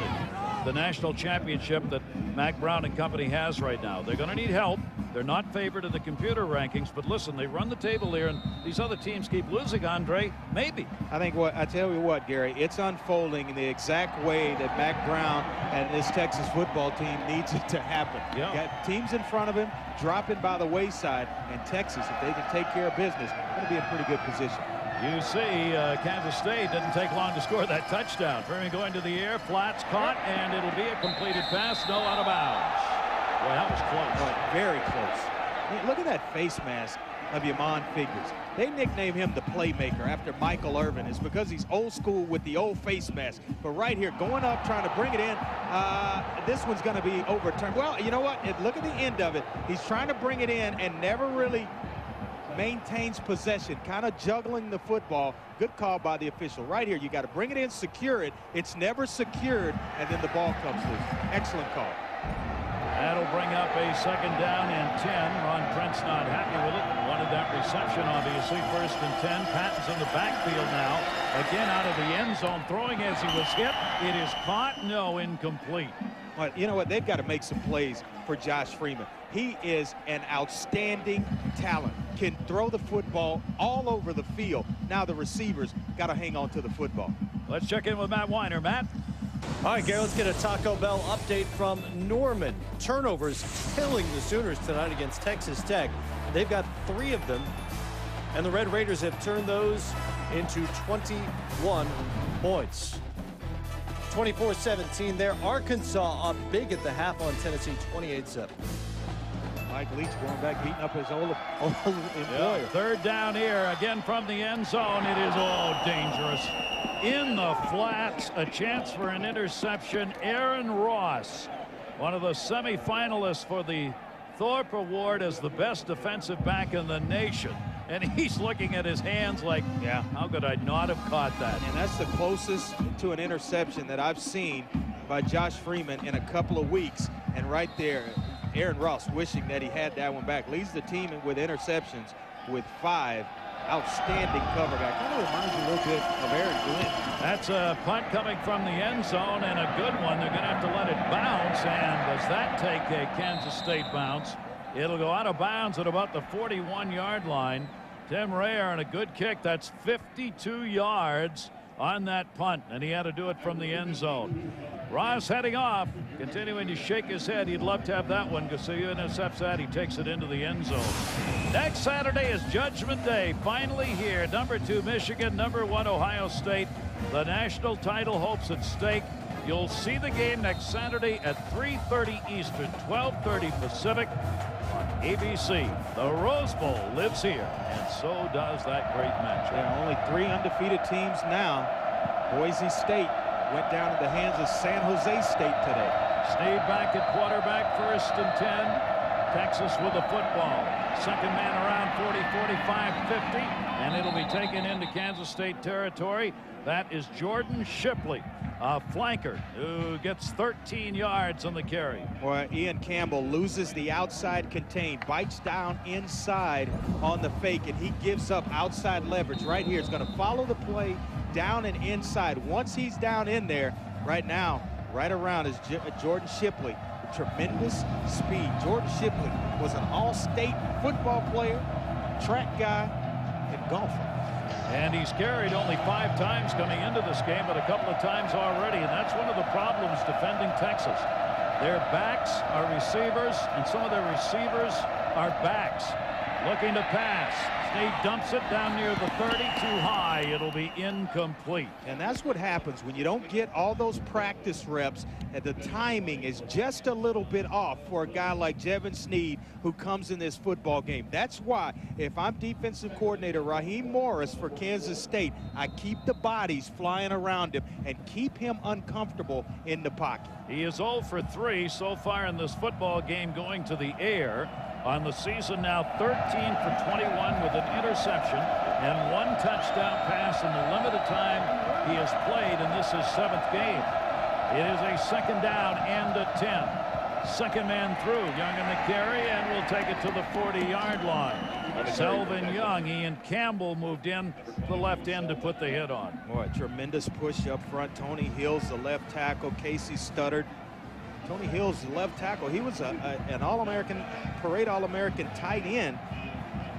the national championship that Mack Brown and company has right now. They're going to need help. They're not favored in the computer rankings, but listen, they run the table here, and these other teams keep losing, Andre. Maybe. I think what I tell you what, Gary, it's unfolding in the exact way that Mack Brown and this Texas football team needs it to happen. Yeah. Got teams in front of him dropping by the wayside, and Texas, if they can take care of business, going to be in pretty good position. You see, uh, Kansas State didn't take long to score that touchdown. Freeman going to the air, flats caught, and it'll be a completed pass, no out of bounds. Boy, that was close. Very close. I mean, look at that face mask of Yamon Figurs. They nickname him the playmaker after Michael Irvin. It's because he's old school with the old face mask. But right here, going up, trying to bring it in, uh, this one's going to be overturned. Well, you know what? Look at the end of it. He's trying to bring it in and never really maintains possession, kind of juggling the football. Good call by the official. Right here, you got to bring it in, secure it. It's never secured, and then the ball comes loose. Excellent call. Bring up a second down and 10. Ron Prince not happy with it. Wanted that reception, obviously. First and 10. Patton's in the backfield now. Again, out of the end zone, throwing as he was hit. It is caught. No, incomplete. But you know what? They've got to make some plays for Josh Freeman. He is an outstanding talent. Can throw the football all over the field. Now the receivers got to hang on to the football. Let's check in with Matt Weiner. Matt? All right, Gary, let's get a Taco Bell update from Norman. Turnovers killing the Sooners tonight against Texas Tech. They've got three of them, and the Red Raiders have turned those into 21 points. 24-17 there. Arkansas up big at the half on Tennessee, 28-7. Mike Leach going back, beating up his old, old employer. Yeah, third down here, again from the end zone. It is all dangerous. In the flats, a chance for an interception. Aaron Ross, one of the semifinalists for the Thorpe Award as the best defensive back in the nation. And he's looking at his hands like, yeah, how could I not have caught that? And that's the closest to an interception that I've seen by Josh Freeman in a couple of weeks. And right there, Aaron Ross wishing that he had that one back. Leads the team with interceptions with five. Outstanding cover guy. Kind of reminds you a little bit of Aaron Glenn. That's a punt coming from the end zone and a good one. They're going to have to let it bounce. And does that take a Kansas State bounce? It'll go out of bounds at about the 41-yard line. Tim Rayer on a good kick. That's 52 yards on that punt, and he had to do it from the end zone. Ross heading off, continuing to shake his head. He'd love to have that one. Gasillo intercepts that. He takes it into the end zone. Next Saturday is Judgment Day. Finally here. Number two, Michigan. Number one, Ohio State. The national title hopes at stake. You'll see the game next Saturday at 3.30 Eastern, 12.30 Pacific on ABC. The Rose Bowl lives here, and so does that great matchup. There are only three undefeated teams now. Boise State went down in the hands of San Jose State today. Snead back at quarterback, first and 10. Texas with the football. Second man around 40, 45, 50, and it'll be taken into Kansas State territory. That is Jordan Shipley, a flanker who gets 13 yards on the carry. Well, Ian Campbell loses the outside contain, bites down inside on the fake, and he gives up outside leverage right here. It's going to follow the play down and inside. Once he's down in there, right now, right around is J uh, Jordan Shipley tremendous speed. Jordan Shipley was an all-state football player, track guy, and golfer. And he's carried only five times coming into this game, but a couple of times already, and that's one of the problems defending Texas. Their backs are receivers, and some of their receivers are backs. Looking to pass. Snead dumps it down near the 30, too high. It'll be incomplete. And that's what happens when you don't get all those practice reps and the timing is just a little bit off for a guy like Jevan Snead who comes in this football game. That's why if I'm defensive coordinator Raheem Morris for Kansas State, I keep the bodies flying around him and keep him uncomfortable in the pocket. He is 0 for 3 so far in this football game going to the air on the season now 13 for 21 with an interception and one touchdown pass in the limited time he has played and this is seventh game. It is a second down and a 10. Second man through. Young in the carry and will take it to the 40-yard line. Selvin Young, Ian Campbell moved in the left end to put the hit on. Boy, tremendous push up front. Tony Hills, the left tackle. Casey Studdard Tony Hill's left tackle. He was a, a, an All-American, parade All-American tight end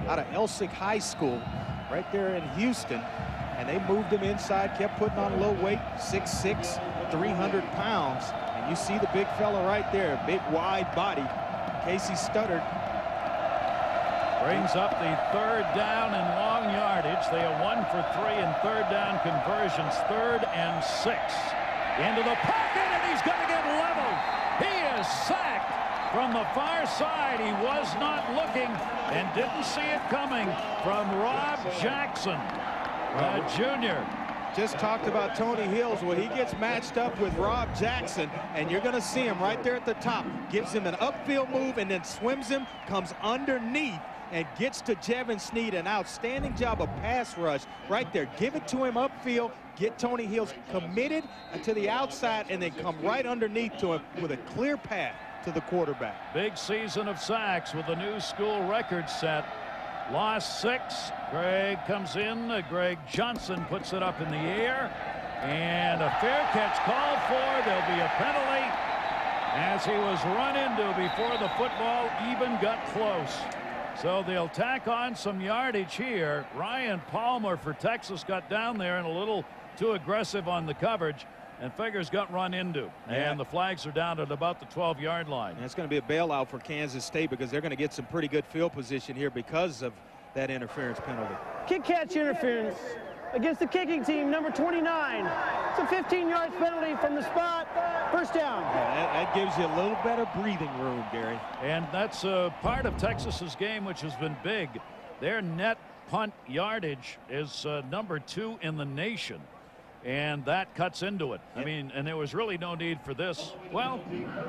out of Elsik High School right there in Houston. And they moved him inside, kept putting on a low weight, 6'6", 300 pounds. And you see the big fella right there, big wide body. Casey Studdard. Brings up the third down and long yardage. They are one for three in third down conversions, third and six. Into the pocket, and he's going to get leveled sacked from the far side. He was not looking and didn't see it coming from Rob Jackson, uh, junior. Just talked about Tony Hills. Well, he gets matched up with Rob Jackson, and you're going to see him right there at the top. Gives him an upfield move and then swims him, comes underneath, and gets to Jevan Snead. An outstanding job of pass rush right there. Give it to him upfield, get Tony Hills committed to the outside, and then come right underneath to him with a clear path to the quarterback. Big season of sacks with a new school record set. Lost six. Greg comes in. Uh, Greg Johnson puts it up in the air. And a fair catch called for. There'll be a penalty as he was run into before the football even got close. So they'll tack on some yardage here. Ryan Palmer for Texas got down there and a little too aggressive on the coverage and Figurs got run into. Yeah. And the flags are down at about the 12-yard line. And it's going to be a bailout for Kansas State because they're going to get some pretty good field position here because of that interference penalty. Kick catch interference against the kicking team, number 29. It's a 15-yard penalty from the spot. First down. Yeah, that, that, gives you a little better breathing room, Gary. And that's uh, part of Texas's game, which has been big. Their net punt yardage is uh, number two in the nation. And that cuts into it. I mean, and there was really no need for this. Well,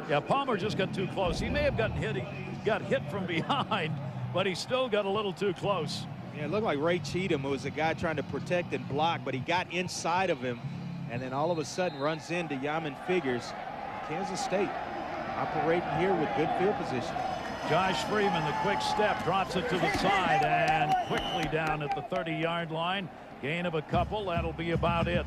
yeah, Palmer just got too close. He may have gotten hit. He got hit from behind, but he still got a little too close. Yeah, it looked like Ray Cheatham was a guy trying to protect and block, but he got inside of him and then all of a sudden runs into Yamon Figurs. Kansas State operating here with good field position. Josh Freeman, the quick step, drops it to the side and quickly down at the 30-yard line. Gain of a couple, that'll be about it.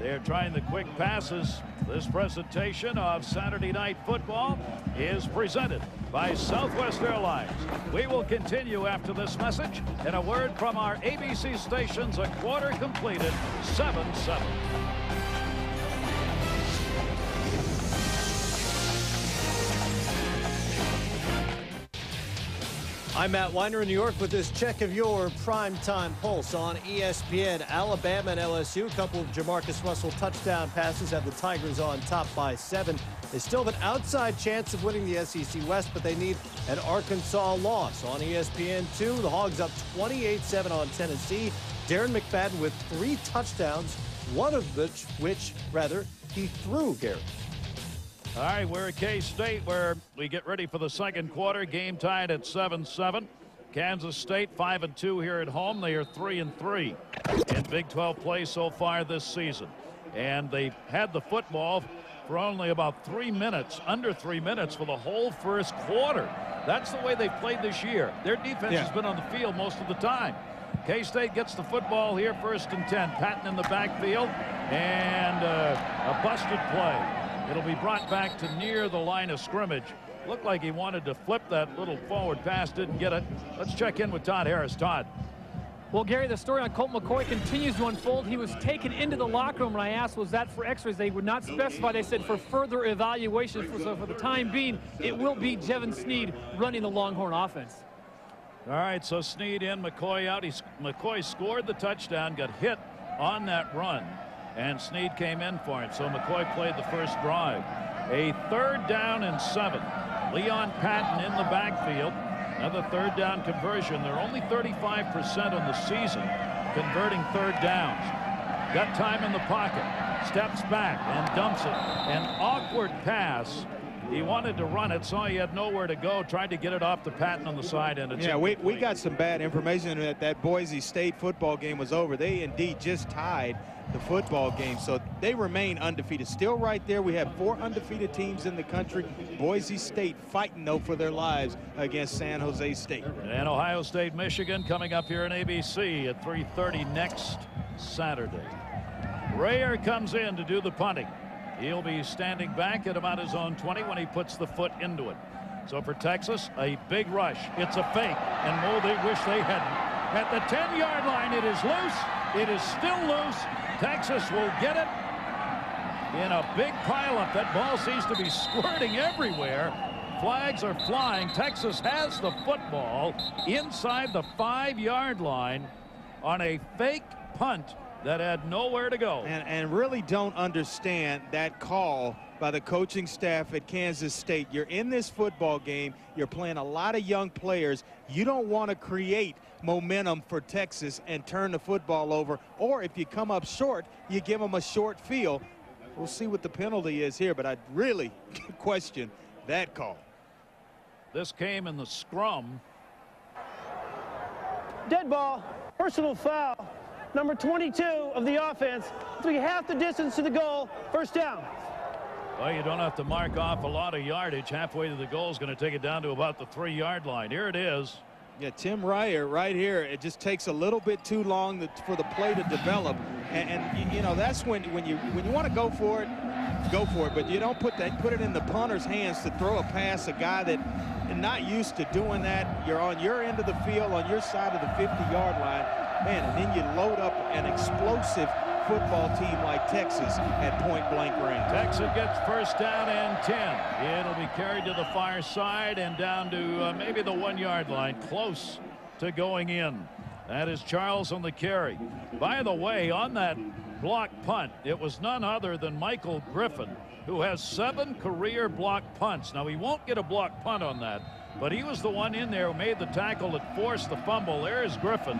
They're trying the quick passes. This presentation of Saturday Night Football is presented by Southwest Airlines. We will continue after this message and a word from our ABC stations, a quarter completed, 7-7. I'm Matt Weiner in New York with this check of your primetime pulse on ESPN. Alabama and LSU, a couple of Jamarcus Russell touchdown passes have the Tigers on top by seven. They still have an outside chance of winning the SEC West, but they need an Arkansas loss. On ESPN2, the Hogs up 28-7 on Tennessee. Darren McFadden with three touchdowns, one of which, which rather, he threw, Gary. All right, we're at K-State where we get ready for the second quarter. Game tied at 7-7. Kansas State 5 and 2 here at home. They are 3 and 3 in Big 12 play so far this season. And they've had the football for only about three minutes, under three minutes for the whole first quarter. That's the way they've played this year. Their defense Yeah. has been on the field most of the time. K-State gets the football here first and 10. Patton in the backfield and uh, a busted play. It'll be brought back to near the line of scrimmage. Looked like he wanted to flip that little forward pass, didn't get it. Let's check in with Todd Harris. Todd. Well, Gary, the story on Colt McCoy continues to unfold. He was taken into the locker room, and I asked, was that for x-rays? They would not specify. They said for further evaluation. So for the time being, it will be Jevan Snead running the Longhorn offense. All right, so Snead in, McCoy out. He's, McCoy scored the touchdown, got hit on that run, and Snead came in for him. So McCoy played the first drive. A third down and seven. Leon Patton in the backfield. Another third down conversion. They're only 35% on the season converting third downs. Got time in the pocket. Steps back and dumps it. An awkward pass. He wanted to run it, saw he had nowhere to go, tried to get it off the Patton on the side, and it's Yeah, we, we got some bad information that that Boise State football game was over. They indeed just tied the football game, so they remain undefeated. Still right there. We have four undefeated teams in the country. Boise State fighting, though, for their lives against San Jose State. And Ohio State, Michigan coming up here in ABC at 3.30 next Saturday. Rayer comes in to do the punting. He'll be standing back at about his own 20 when he puts the foot into it. So for Texas, a big rush. It's a fake, and oh, they wish they hadn't. At the 10-yard line, it is loose. It is still loose. Texas will get it in a big pileup. That ball seems to be squirting everywhere. Flags are flying. Texas has the football inside the five-yard line on a fake punt that had nowhere to go. And, and really don't understand that call by the coaching staff at Kansas State. You're in this football game. You're playing a lot of young players. You don't want to create momentum for Texas and turn the football over. Or if you come up short, you give them a short field. We'll see what the penalty is here, but I really question that call. This came in the scrum. Dead ball, personal foul, number 22 of the offense. To be half the distance to the goal, first down. Well, you don't have to mark off a lot of yardage. Halfway to the goal is going to take it down to about the three-yard line. Here it is. Yeah, Tim Ryer right here. It just takes a little bit too long to, for the play to develop, and, and you, you know that's when when you when you want to go for it, go for it. But you don't put that put it in the punter's hands to throw a pass. A guy that not used to doing that. You're on your end of the field, on your side of the 50-yard line, man, and then you load up an explosive football team like Texas at point blank range. Texas gets first down and 10. It'll be carried to the far side and down to uh, maybe the one-yard line, close to going in. That is Charles on the carry. By the way, on that block punt, it was none other than Michael Griffin, who has seven career block punts. Now, he won't get a block punt on that, but he was the one in there who made the tackle that forced the fumble. There's Griffin.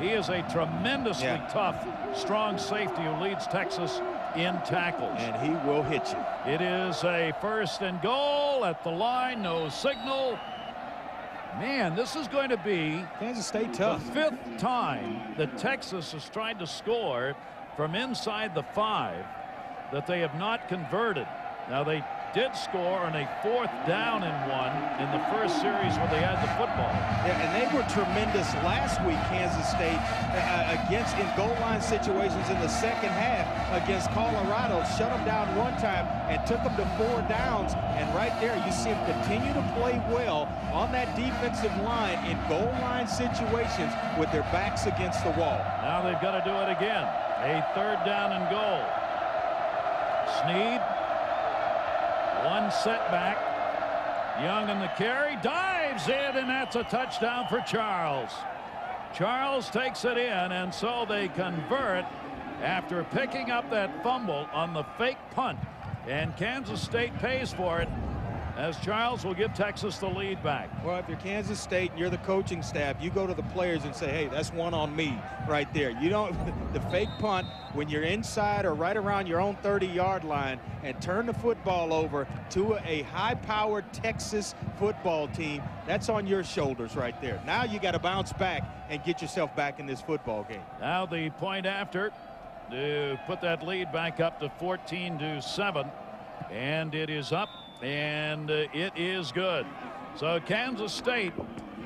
He is a tremendously Yeah. tough, strong safety who leads Texas in tackles. And he will hit you. It is a first and goal at the line, no signal. Man, this is going to be Kansas State the tough. fifth time that Texas has tried to score from inside the five that they have not converted. Now, they did score on a fourth down and one in the first series where they had the football. Yeah, and they were tremendous last week, Kansas State, uh, against in goal line situations in the second half against Colorado. Shut them down one time and took them to four downs. And right there, you see them continue to play well on that defensive line in goal line situations with their backs against the wall. Now they've got to do it again. A third down and goal. Snead. One setback. Young in the carry. Dives in, and that's a touchdown for Charles. Charles takes it in, and so they convert after picking up that fumble on the fake punt. And Kansas State pays for it as Charles will give Texas the lead back. Well, if you're Kansas State and you're the coaching staff, you go to the players and say, hey, that's one on me right there. You don't, the fake punt, when you're inside or right around your own 30-yard line and turn the football over to a high-powered Texas football team, that's on your shoulders right there. Now you got to bounce back and get yourself back in this football game. Now the point after to put that lead back up to 14 to 7 and it is up and uh, it is good. So Kansas State,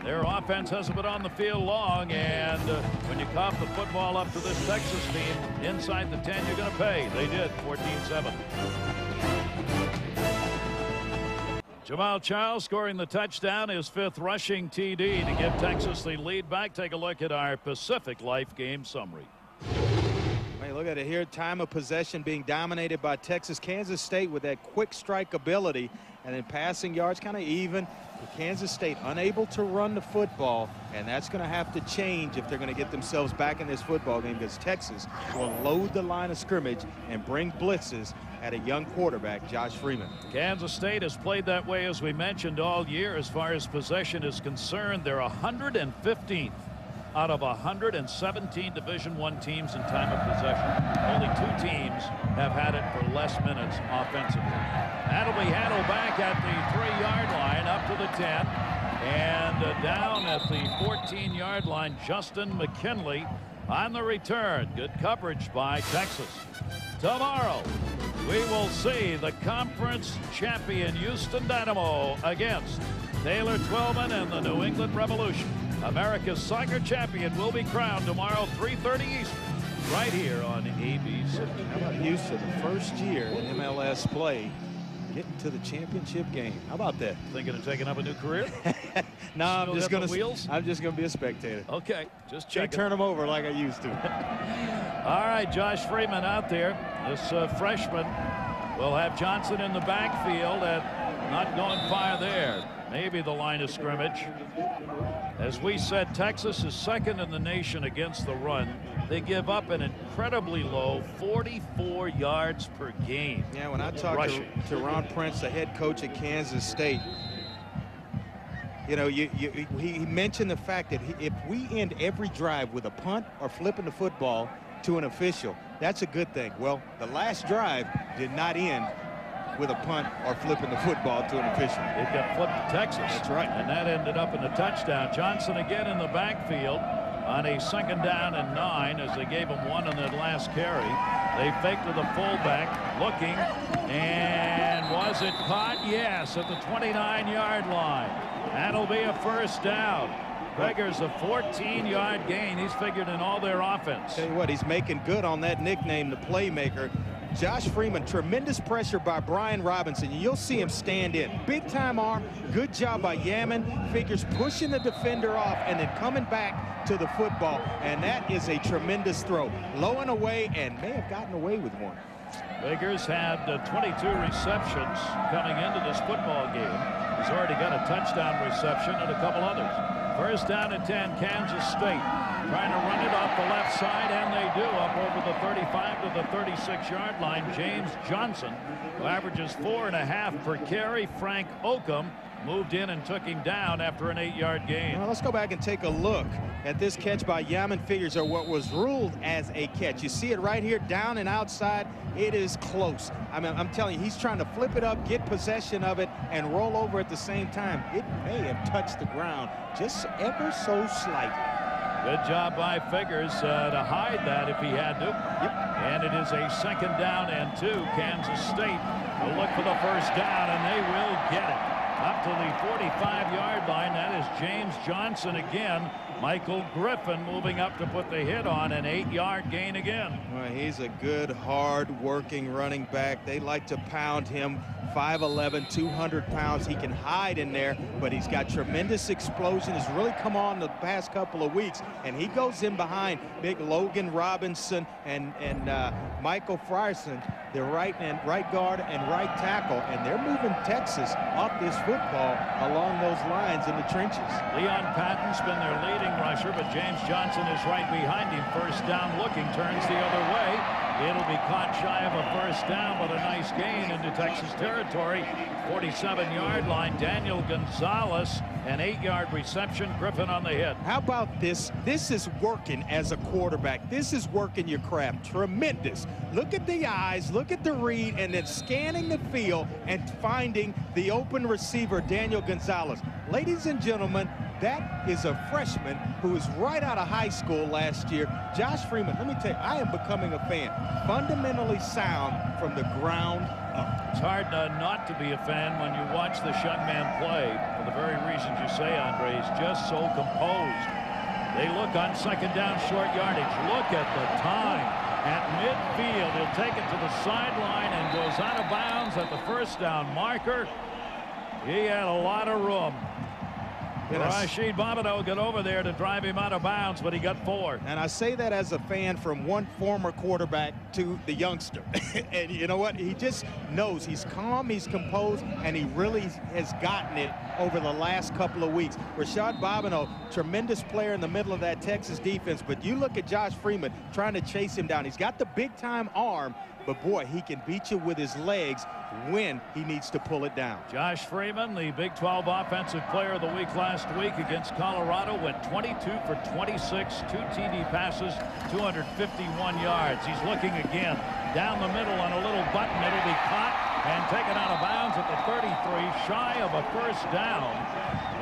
their offense hasn't been on the field long, and uh, when you cough the football up to this Texas team inside the 10, you're going to pay. They did 14-7. Jamaal Charles scoring the touchdown, his fifth rushing TD to give Texas the lead back. Take a look at our Pacific Life game summary. Look at it here. Time of possession being dominated by Texas. Kansas State with that quick strike ability and then passing yards kind of even. Kansas State unable to run the football, and that's going to have to change if they're going to get themselves back in this football game because Texas will load the line of scrimmage and bring blitzes at a young quarterback, Josh Freeman. Kansas State has played that way, as we mentioned, all year as far as possession is concerned. They're 115th out of 117 Division One teams in time of possession. Only two teams have had it for less minutes offensively. That'll be handled back at the three-yard line up to the 10. And uh, down at the 14-yard line, Justin McKinley on the return. Good coverage by Texas. Tomorrow, we will see the conference champion Houston Dynamo against Taylor Twellman and the New England Revolution. America's soccer champion will be crowned tomorrow, 3.30 Eastern, right here on ABC. How about Houston, the first year in MLS play, getting to the championship game. How about that? Thinking of taking up a new career? no, I'm just going to. I'm just going to be a spectator. Okay, just check. turn them over like I used to. All right, Josh Freeman out there. This uh, freshman will have Johnson in the backfield and not going far there. Maybe the line of scrimmage. As we said, Texas is second in the nation against the run. They give up an incredibly low 44 yards per game. Yeah, when I talked to, to, Ron Prince, the head coach at Kansas State, you know, you, you, he mentioned the fact that he, if we end every drive with a punt or flipping the football to an official, that's a good thing. Well, the last drive did not end with a punt or flipping the football to an official. It got flipped to Texas. That's right. And that ended up in a touchdown. Johnson again in the backfield on a second down and nine as they gave him one on that last carry. They faked to the fullback looking and was it caught? Yes at the 29 yard line. That'll be a first down. Figurs a 14-yard gain. He's figured in all their offense. Tell you what, he's making good on that nickname, the playmaker. Josh Freeman, tremendous pressure by Brian Robinson. You'll see him stand in. Big time arm. Good job by Yamon. Figurs pushing the defender off and then coming back to the football. And that is a tremendous throw. Low and away and may have gotten away with one. Figurs had uh, 22 receptions coming into this football game. He's already got a touchdown reception and a couple others. First down at 10, Kansas State. Trying to run it off the left side, and they do up over the 35 to the 36-yard line. James Johnson, who averages four and a half per carry. Frank Okam moved in and took him down after an eight-yard gain. Well, let's go back and take a look at this catch by Yamon Figurs, or what was ruled as a catch. You see it right here, down and outside. It is close. I mean, I'm telling you, he's trying to flip it up, get possession of it, and roll over at the same time. It may have touched the ground just ever so slightly. Good job by Figurs uh, to hide that if he had to. Yep. And it is a second down and two. Kansas State will look for the first down, and they will get it. Up to the 45-yard line. That is James Johnson again. Michael Griffin moving up to put the hit on an eight-yard gain again. Well, he's a good, hard-working running back. They like to pound him 5'11", 200 pounds. He can hide in there, but he's got tremendous explosion. Has really come on the past couple of weeks, and he goes in behind big Logan Robinson and and uh, Michael Frierson, the right and right guard and right tackle, and they're moving Texas off this football along those lines in the trenches. Leon Patton's been their leading rusher, but James Johnson is right behind him. First down looking, turns the other way. It'll be caught shy of a first down, but a nice gain into Texas territory. 47-yard line. Daniel Gonzalez, an eight-yard reception. Griffin on the hit. How about this? This is working as a quarterback. This is working your craft. Tremendous. Look at the eyes, look at the read, and then scanning the field and finding the open receiver, Daniel Gonzalez. Ladies and gentlemen, that is a freshman who was right out of high school last year. Josh Freeman, let me tell you, I am becoming a fan. Fundamentally sound from the ground up. It's hard not to be a fan when you watch this young man play for the very reasons you say, Andre. He's just so composed. They look on second down, short yardage. Look at the time. At midfield, he'll take it to the sideline and goes out of bounds at the first down marker. He had a lot of room. Rashid Bobino got over there to drive him out of bounds, but he got four. And I say that as a fan from one former quarterback to the youngster. and you know what? He just knows he's calm, he's composed, and he really has gotten it over the last couple of weeks. Rashad Bobino, tremendous player in the middle of that Texas defense, but you look at Josh Freeman trying to chase him down. He's got the big-time arm, but boy, he can beat you with his legs when he needs to pull it down. Josh Freeman, the Big 12 Offensive Player of the Week last week against Colorado, went 22 for 26, two TD passes, 251 yards. He's looking again down the middle on a little button. It'll be caught and taken out of bounds at the 33, shy of a first down.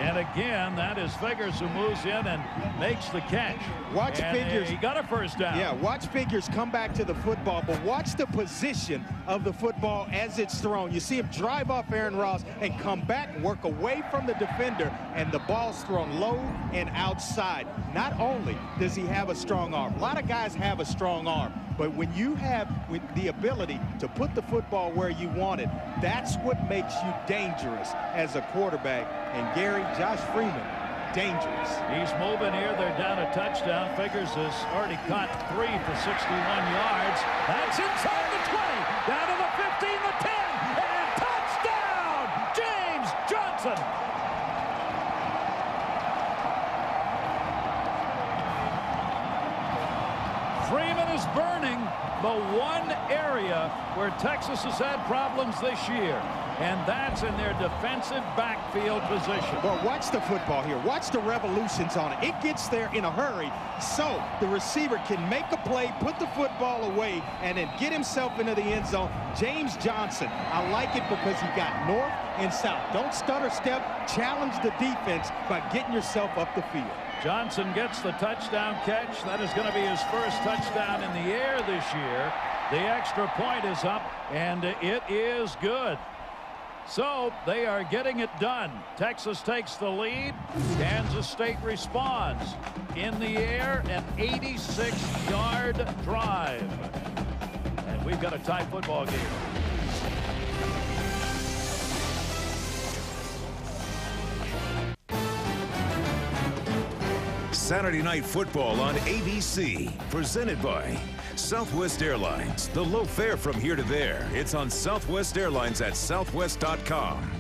And again, that is Figurs who moves in and makes the catch. Watch and Figurs. He got a first down. Yeah, watch Figurs come back to the football, but watch the position of the football as it's thrown. You see him drive off Aaron Ross and come back, and work away from the defender, and the ball's thrown low and outside. Not only does he have a strong arm, a lot of guys have a strong arm, but when you have the ability to put the football where you want it, that's what makes you dangerous as a quarterback. And Gary, Josh Freeman, dangerous. He's moving here. They're down a touchdown. Figurs has already caught three for 61 yards. That's inside the 20, down to the 15, the 10, and touchdown, James Johnson. Freeman is burning the one area where Texas has had problems this year, and that's in their defensive backfield position. Well, watch the football here. Watch the revolutions on it. It gets there in a hurry, so the receiver can make a play, put the football away, and then get himself into the end zone. James Johnson, I like it because he got north and south. Don't stutter step. Challenge the defense by getting yourself up the field. Johnson gets the touchdown catch. That is going to be his first touchdown in the air this year. The extra point is up, and it is good. So they are getting it done. Texas takes the lead. Kansas State responds. In the air, an 86-yard drive. And we've got a tie football game. Saturday Night Football on ABC, presented by Southwest Airlines. The low fare from here to there. It's on Southwest Airlines at southwest.com.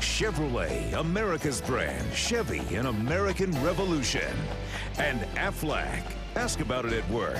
Chevrolet, America's brand. Chevy, an American revolution. And Aflac. Ask about it at work.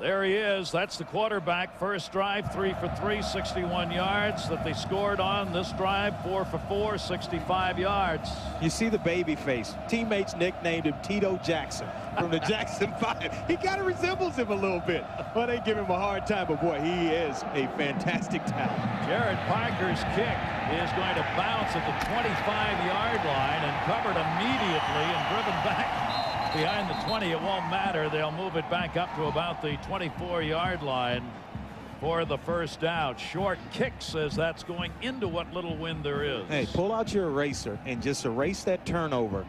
There he is. That's the quarterback. First drive, three for three, 61 yards that they scored on. This drive, four for four, 65 yards. You see the baby face. Teammates nicknamed him Tito Jackson from the Jackson 5. He kind of resembles him a little bit. But they give him a hard time, but boy, he is a fantastic talent. Jared Parker's kick is going to bounce at the 25-yard line and covered immediately and driven back behind the 20. It won't matter. They'll move it back up to about the 24-yard line for the first down. Short kick says that's going into what little wind there is. Hey, pull out your eraser and just erase that turnover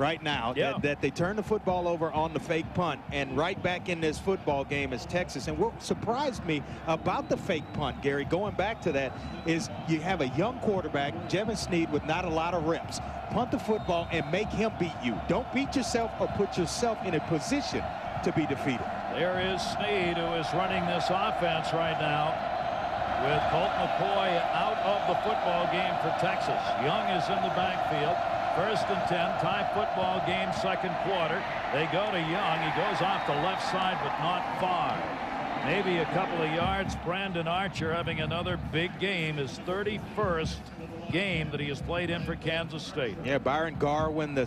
right now Yeah. that, that they turn the football over on the fake punt and right back in this football game is Texas. And what surprised me about the fake punt, Gary, going back to that, is you have a young quarterback, Jevan Snead, with not a lot of reps. Punt the football and make him beat you. Don't beat yourself or put yourself in a position to be defeated. There is Snead who is running this offense right now with Colt McCoy out of the football game for Texas. Young is in the backfield. First and 10, tie football game, second quarter. They go to Young. He goes off the left side, but not far. Maybe a couple of yards. Brandon Archer having another big game, his 31st game that he has played in for Kansas State. Yeah, Byron Garwin, the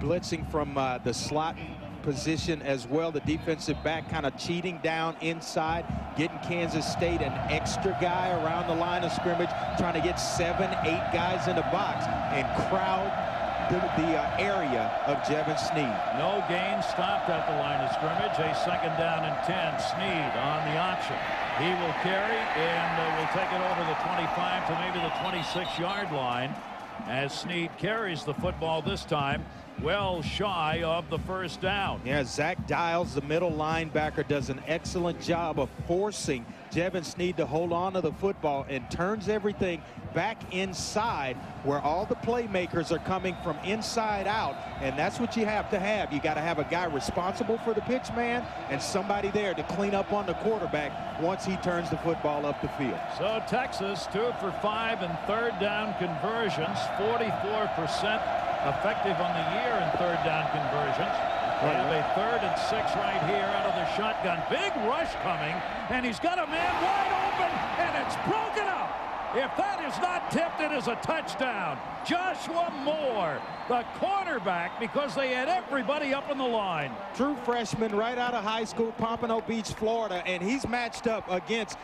blitzing from uh, the slot position as well. The defensive back kind of cheating down inside, getting Kansas State an extra guy around the line of scrimmage, trying to get seven, eight guys in the box and crowd the, the uh, area of Jevan Snead. No gain stopped at the line of scrimmage. A second down and 10. Snead on the option. He will carry and uh, will take it over the 25 to maybe the 26 yard line as Snead carries the football this time well shy of the first down. Yeah, Zach Diles, the middle linebacker, does an excellent job of forcing Jevan Snead to hold on to the football and turns everything back inside where all the playmakers are coming from inside out. And that's what you have to have. You got to have a guy responsible for the pitch man and somebody there to clean up on the quarterback once he turns the football up the field. So Texas two for five and third down conversions, 44 percent effective on the year in third down conversions. They have a third and six right here out of the shotgun. Big rush coming, and he's got a man wide open, and it's broken up. If that is not tipped, it is a touchdown. Joshua Moore, the cornerback, because they had everybody up in the line. True freshman right out of high school, Pompano Beach, Florida, and he's matched up against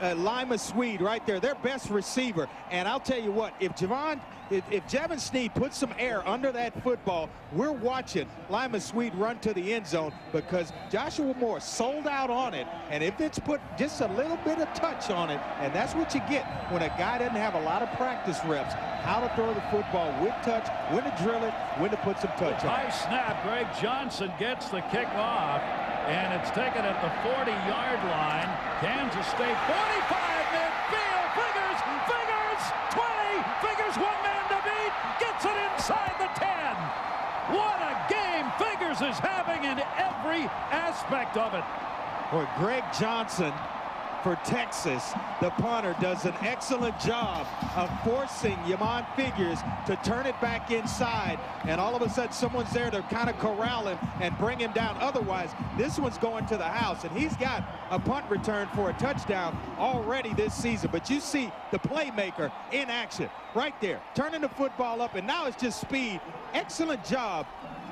uh, Limas Sweed right there, their best receiver. And I'll tell you what, if Javon, if, if Jevan Snead puts some air under that football, we're watching Limas Sweed run to the end zone because Joshua Moore sold out on it. And if it's put just a little bit of touch on it, and that's what you get when a guy doesn't have a lot of practice reps, how to throw the football with touch, when to drill it, when to put some touch on it. High snap. Greg Johnson gets the kick off, and it's taken at the 40-yard line. Kansas State 45 midfield. Figurs, Figurs, 20, Figurs one man to beat, gets it inside the 10. What a game Figurs is having in every aspect of it. Boy, Greg Johnson for Texas, the punter, does an excellent job of forcing Yamon Figurs to turn it back inside. And all of a sudden, someone's there to kind of corral him and bring him down. Otherwise, this one's going to the house. And he's got a punt return for a touchdown already this season. But you see the playmaker in action right there, turning the football up. And now it's just speed. Excellent job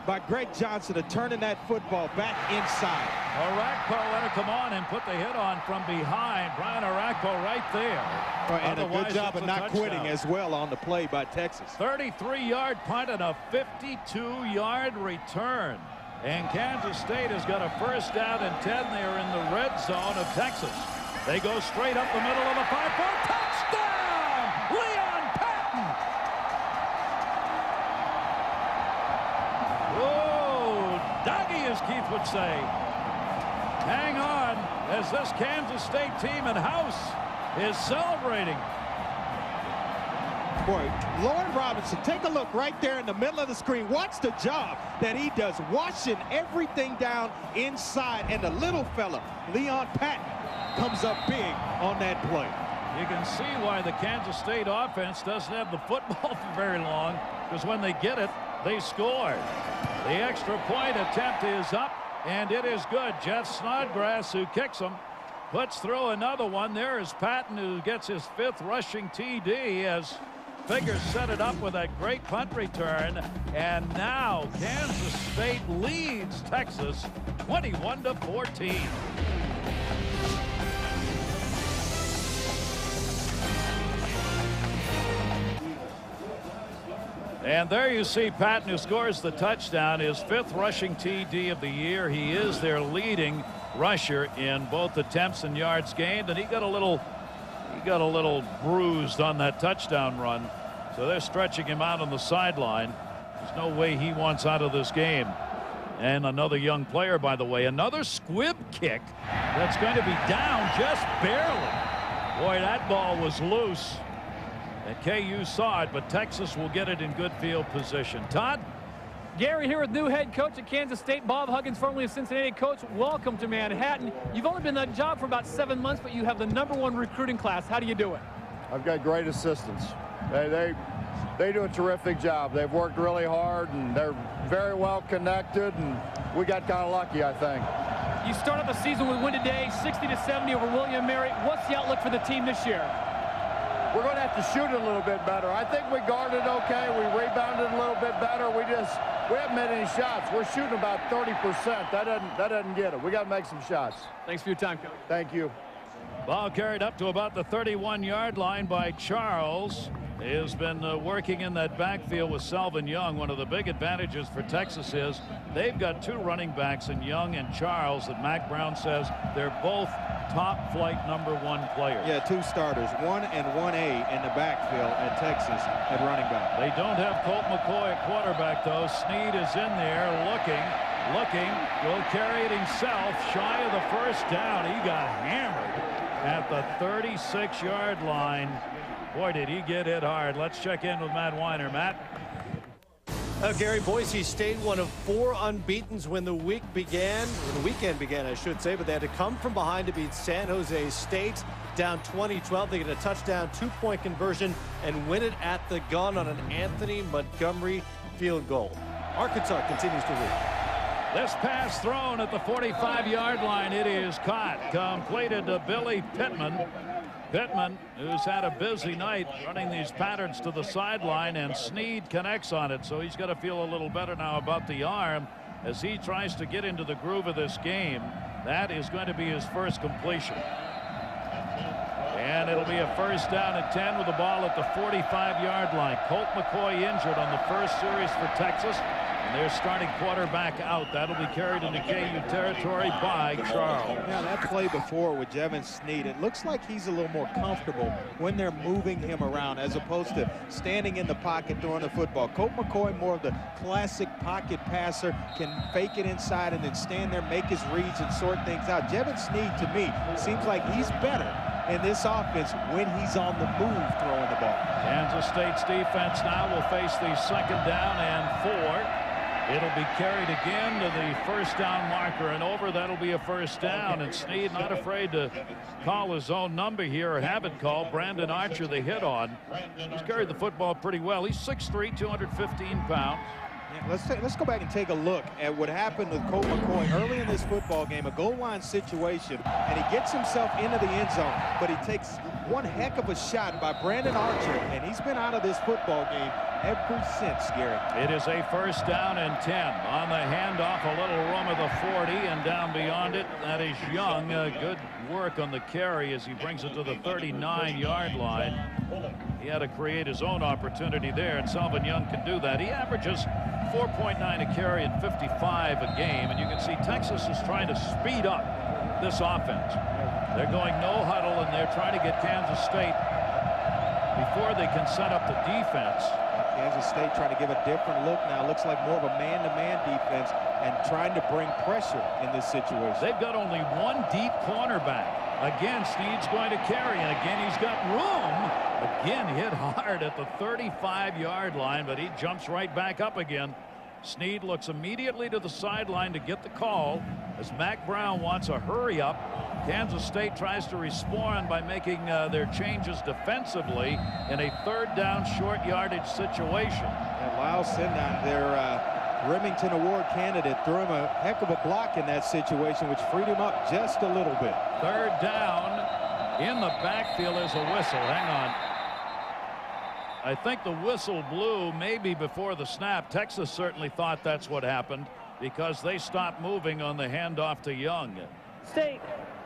by Greg Johnson of turning that football back inside. Orakpo let to come on and put the hit on from behind. Brian Orakpo right there. Oh, and a good job of not quitting as well on the play by Texas. 33-yard punt and a 52-yard return. And Kansas State has got a first down and 10 They are in the red zone of Texas. They go straight up the middle of the 5-4. Keith would say. Hang on as this Kansas State team and house is celebrating. Boy, Lauren Robinson, take a look right there in the middle of the screen. Watch the job that he does, washing everything down inside. And the little fella, Leon Patton, comes up big on that play. You can see why the Kansas State offense doesn't have the football for very long because when they get it, they score. The extra point attempt is up, and it is good. Jeff Snodgrass, who kicks them, puts through another one. There is Patton, who gets his fifth rushing TD as Figurs set it up with a great punt return. And now Kansas State leads Texas 21 to 14. And there you see Patton who scores the touchdown, his fifth rushing TD of the year. He is their leading rusher in both attempts and yards gained, and he got a little he got a little bruised on that touchdown run. So they're stretching him out on the sideline. There's no way he wants out of this game. And another young player, by the way, another squib kick that's going to be down just barely. Boy, that ball was loose. And KU saw it, but Texas will get it in good field position. Todd? Gary here with new head coach at Kansas State, Bob Huggins, formerly a Cincinnati coach. Welcome to Manhattan. You've only been that job for about seven months, but you have the number one recruiting class. How do you do it? I've got great assistants. They, they, they do a terrific job. They've worked really hard, and they're very well connected, and we got kind of lucky, I think. You start up the season with win today, 60 to 70 over William Mary. What's the outlook for the team this year? We're going to have to shoot it a little bit better. I think we guarded okay. We rebounded a little bit better. We just we haven't made any shots. We're shooting about 30%. That doesn't that doesn't get it. We got to make some shots. Thanks for your time, Coach. Thank you. Ball carried up to about the 31-yard line by Charles. He has been uh, working in that backfield with Selvin Young. One of the big advantages for Texas is they've got two running backs in Young and Charles that Mack Brown says they're both top flight number one players. Yeah, two starters, one and 1A in the backfield at Texas at running back. They don't have Colt McCoy at quarterback, though. Snead is in there looking, looking, will carry it himself, shy of the first down. He got hammered at the 36-yard line. Boy, did he get hit hard. Let's check in with Matt Winer. Matt? Uh, Gary, Boise State, one of four unbeatens when the week began, when the weekend began, I should say, but they had to come from behind to beat San Jose State. Down 2012, they get a touchdown, two-point conversion, and win it at the gun on an Anthony Montgomery field goal. Arkansas continues to lead. This pass thrown at the 45-yard line. It is caught. Completed to Billy Pittman. Pittman, who's had a busy night running these patterns to the sideline, and Snead connects on it. So he's got to feel a little better now about the arm as he tries to get into the groove of this game. That is going to be his first completion. And it'll be a first down at 10 with the ball at the 45-yard line. Colt McCoy injured on the first series for Texas. Their starting quarterback out. That'll be carried into KU territory by Charles. Yeah, that play before with Jevan Snead, it looks like he's a little more comfortable when they're moving him around as opposed to standing in the pocket throwing the football. Colt McCoy, more of the classic pocket passer, can fake it inside and then stand there, make his reads and sort things out. Jevan Snead, to me, seems like he's better in this offense when he's on the move throwing the ball. Kansas State's defense now will face the second down and four. It'll be carried again to the first down marker and over. That'll be a first down. And Snead not afraid to call his own number here or have it called. Brandon Archer, the hit on. He's carried the football pretty well. He's 6'3", 215 pounds. Let's let's go back and take a look at what happened with Colt McCoy early in this football game, a goal line situation, and he gets himself into the end zone, but he takes one heck of a shot by Brandon Archer, and he's been out of this football game ever since, Gary. It is a first down and 10. On the handoff, a little room of the 40, and down beyond it, that is Young. Uh, good work on the carry as he brings it to the 39-yard line. He had to create his own opportunity there, and Selvin Young can do that. He averages 4.9 a carry and 55 a game, and you can see Texas is trying to speed up this offense. They're going no huddle, and they're trying to get Kansas State before they can set up the defense. Kansas State trying to give a different look now. Looks like more of a man-to-man -man defense and trying to bring pressure in this situation. They've got only one deep cornerback. Again, Snead's going to carry, and again, he's got room. Again, hit hard at the 35-yard line, but he jumps right back up again. Snead looks immediately to the sideline to get the call as Mack Brown wants a hurry up. Kansas State tries to respond by making uh, their changes defensively in a third down short yardage situation. And Lyle Sendlein, their uh, Rimington Award candidate, threw him a heck of a block in that situation, which freed him up just a little bit. Third down in the backfield is a whistle. Hang on. I think the whistle blew maybe before the snap. Texas certainly thought that's what happened because they stopped moving on the handoff to Young. State,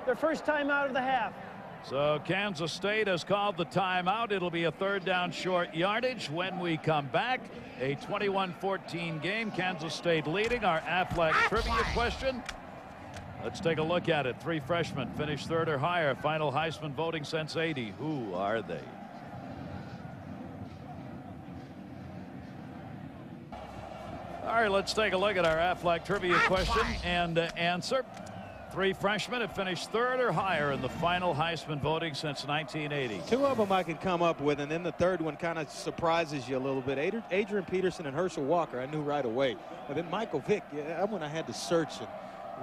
their first time out of the half. So Kansas State has called the timeout. It'll be a third down short yardage when we come back. A 21-14 game. Kansas State leading. Our Aflac trivia question. Let's take a look at it. Three freshmen finished third or higher. Final Heisman voting since 80. Who are they? All right, let's take a look at our Aflac trivia question and uh, answer. Three freshmen have finished third or higher in the final Heisman voting since 1980. Two of them I could come up with, and then the third one kind of surprises you a little bit. Adrian Peterson and Herschel Walker, I knew right away. But then Michael Vick, yeah, that one I had to search and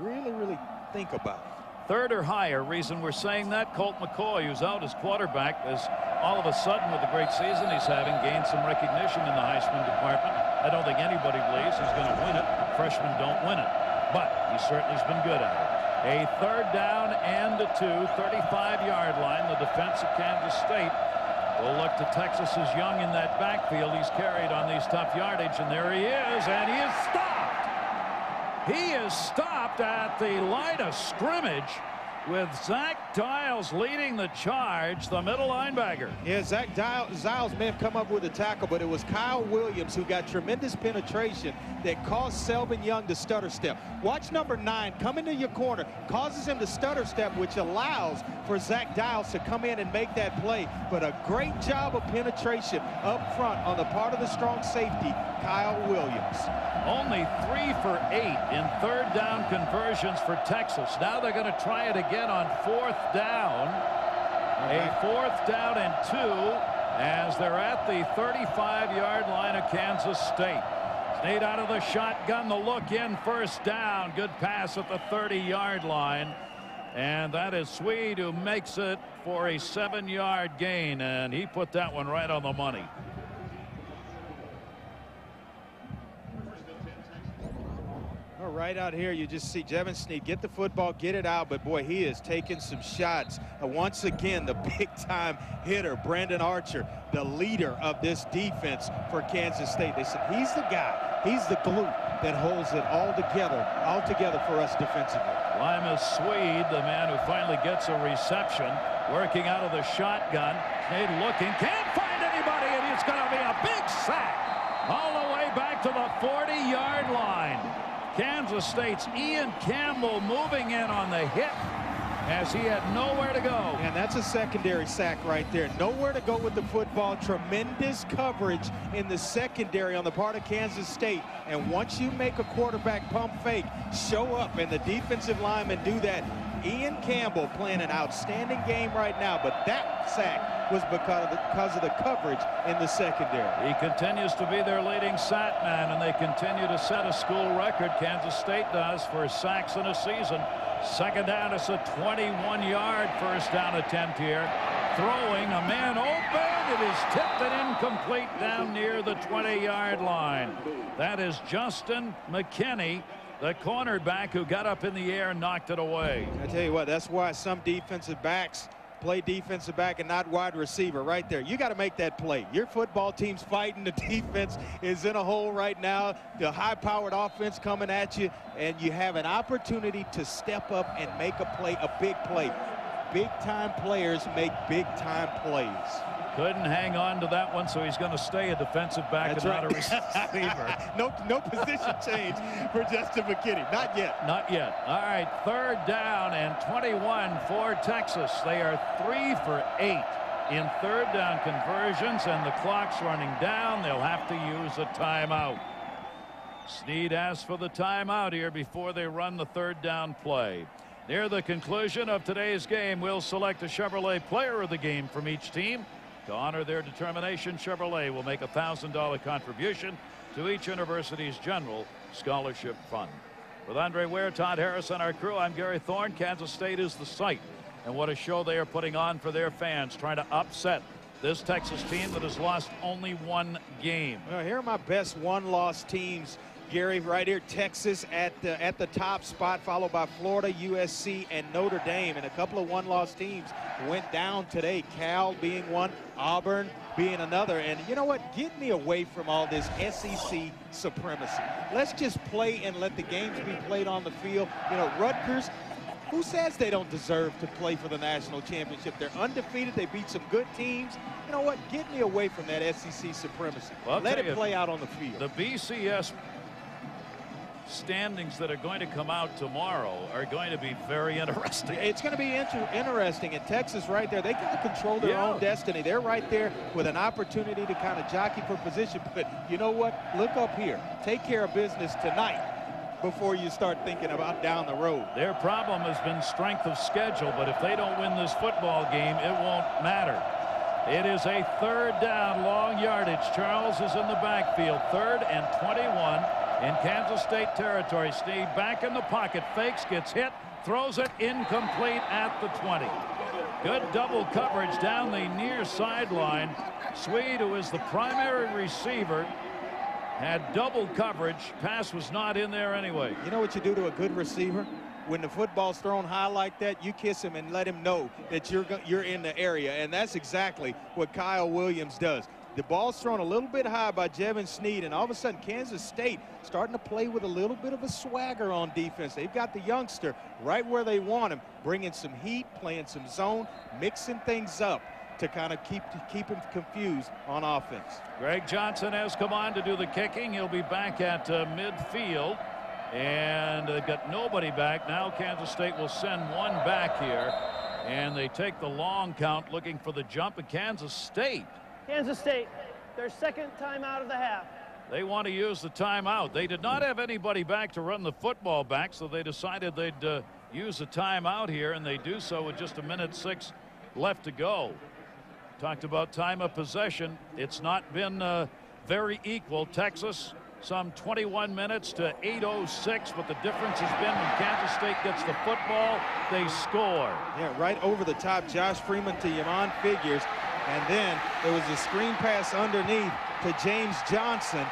really, really think about. Third or higher. Reason we're saying that, Colt McCoy, who's out as quarterback, is all of a sudden, with the great season he's having, gained some recognition in the Heisman department. I don't think anybody believes he's going to win it. Freshmen don't win it. But he certainly has been good at it. A third down and a two, 35-yard line. The defense of Kansas State will look to Texas's Young in that backfield. He's carried on these tough yardage, and there he is, and he is stopped. He is stopped at the line of scrimmage with Zach Diles leading the charge, the middle linebacker. Yeah, Zach Diles may have come up with a tackle, but it was Kyle Williams who got tremendous penetration that caused Selvin Young to stutter step. Watch number nine come into your corner, causes him to stutter step, which allows for Zach Diles to come in and make that play. But a great job of penetration up front on the part of the strong safety, Kyle Williams. Only three for eight in third down conversions for Texas. Now they're going to try it again on fourth down. A fourth down and two as they're at the 35-yard line of Kansas State. Snead out of the shotgun, the look in, first down. Good pass at the 30-yard line. And that is Sweed who makes it for a seven-yard gain, and he put that one right on the money. Right out here, you just see Jevan Snead get the football, get it out, but boy, he is taking some shots. Uh, once again, the big-time hitter, Brandon Archer, the leader of this defense for Kansas State. They said he's the guy, he's the glue that holds it all together, all together for us defensively. Limas Sweed, the man who finally gets a reception, working out of the shotgun. Snead looking, can't find anybody, and it's going to be a big sack all the way back to the 40-yard line. Kansas State's Ian Campbell moving in on the hit as he had nowhere to go. And that's a secondary sack right there. Nowhere to go with the football. Tremendous coverage in the secondary on the part of Kansas State. And once you make a quarterback pump fake, show up, and the defensive linemen do that. Ian Campbell playing an outstanding game right now, but that sack was because of the, because of the coverage in the secondary. He continues to be their leading sack man, and they continue to set a school record. Kansas State does for sacks in a season. Second down, it's a 21-yard first down attempt here. Throwing a man open. It is tipped and incomplete down near the 20-yard line. That is Justin McKinney the cornerback who got up in the air and knocked it away. I tell you what, that's why some defensive backs play defensive back and not wide receiver right there. You got to make that play. Your football team's fighting. The defense is in a hole right now. The high-powered offense coming at you, and you have an opportunity to step up and make a play, a big play. Big-time players make big-time plays. Couldn't hang on to that one, so he's going to stay a defensive back That's and right. not a receiver. no, no position change for Justin McKinney. Not yet. Not yet. All right, third down and 21 for Texas. They are three for eight in third down conversions, and the clock's running down. They'll have to use a timeout. Snead asks for the timeout here before they run the third down play. Near the conclusion of today's game, we'll select a Chevrolet player of the game from each team. To honor their determination, Chevrolet will make a $1,000 contribution to each university's general scholarship fund. With Andre Ware, Todd Harris, and our crew, I'm Gary Thorne. Kansas State is the site. And what a show they are putting on for their fans, trying to upset this Texas team that has lost only one game. Well, here are my best one-loss teams Gary, right here, Texas at the, at the top spot, followed by Florida, USC, and Notre Dame. And a couple of one-loss teams went down today. Cal being one, Auburn being another. And you know what? Get me away from all this SEC supremacy. Let's just play and let the games be played on the field. You know, Rutgers, who says they don't deserve to play for the national championship? They're undefeated. They beat some good teams. You know what? Get me away from that SEC supremacy. Well, Let it play out on the field. The BCS standings that are going to come out tomorrow are going to be very interesting. It's going to be inter interesting. And Texas right there, they got to control their Yeah. own destiny. They're right there with an opportunity to kind of jockey for position. But you know what? Look up here. Take care of business tonight before you start thinking about down the road. Their problem has been strength of schedule, but if they don't win this football game, it won't matter. It is a third down, long yardage. Charles is in the backfield, third and 21 in Kansas State territory. Steve back in the pocket, fakes, gets hit, throws it incomplete at the 20. Good double coverage down the near sideline. Sweed, who is the primary receiver, had double coverage. Pass was not in there anyway. You know what you do to a good receiver? When the football's thrown high like that, you kiss him and let him know that you're you're in the area, and that's exactly what Kyle Williams does. The ball's thrown a little bit high by Jevan Snead, and all of a sudden Kansas State starting to play with a little bit of a swagger on defense. They've got the youngster right where they want him, bringing some heat, playing some zone, mixing things up to kind of keep keep him confused on offense. Greg Johnson has come on to do the kicking. He'll be back at uh, midfield. And they've got nobody back. Now Kansas State will send one back here. And they take the long count looking for the jump at Kansas State. Kansas State, their second time out of the half. They want to use the timeout. They did not have anybody back to run the football back, so they decided they'd uh, use a timeout here, and they do so with just a minute six left to go. Talked about time of possession. It's not been uh, very equal. Texas, some 21 minutes to 8.06, but the difference has been when Kansas State gets the football, they score. Yeah, right over the top, Josh Freeman to Yamon Figurs. And then there was a screen pass underneath to James Johnson.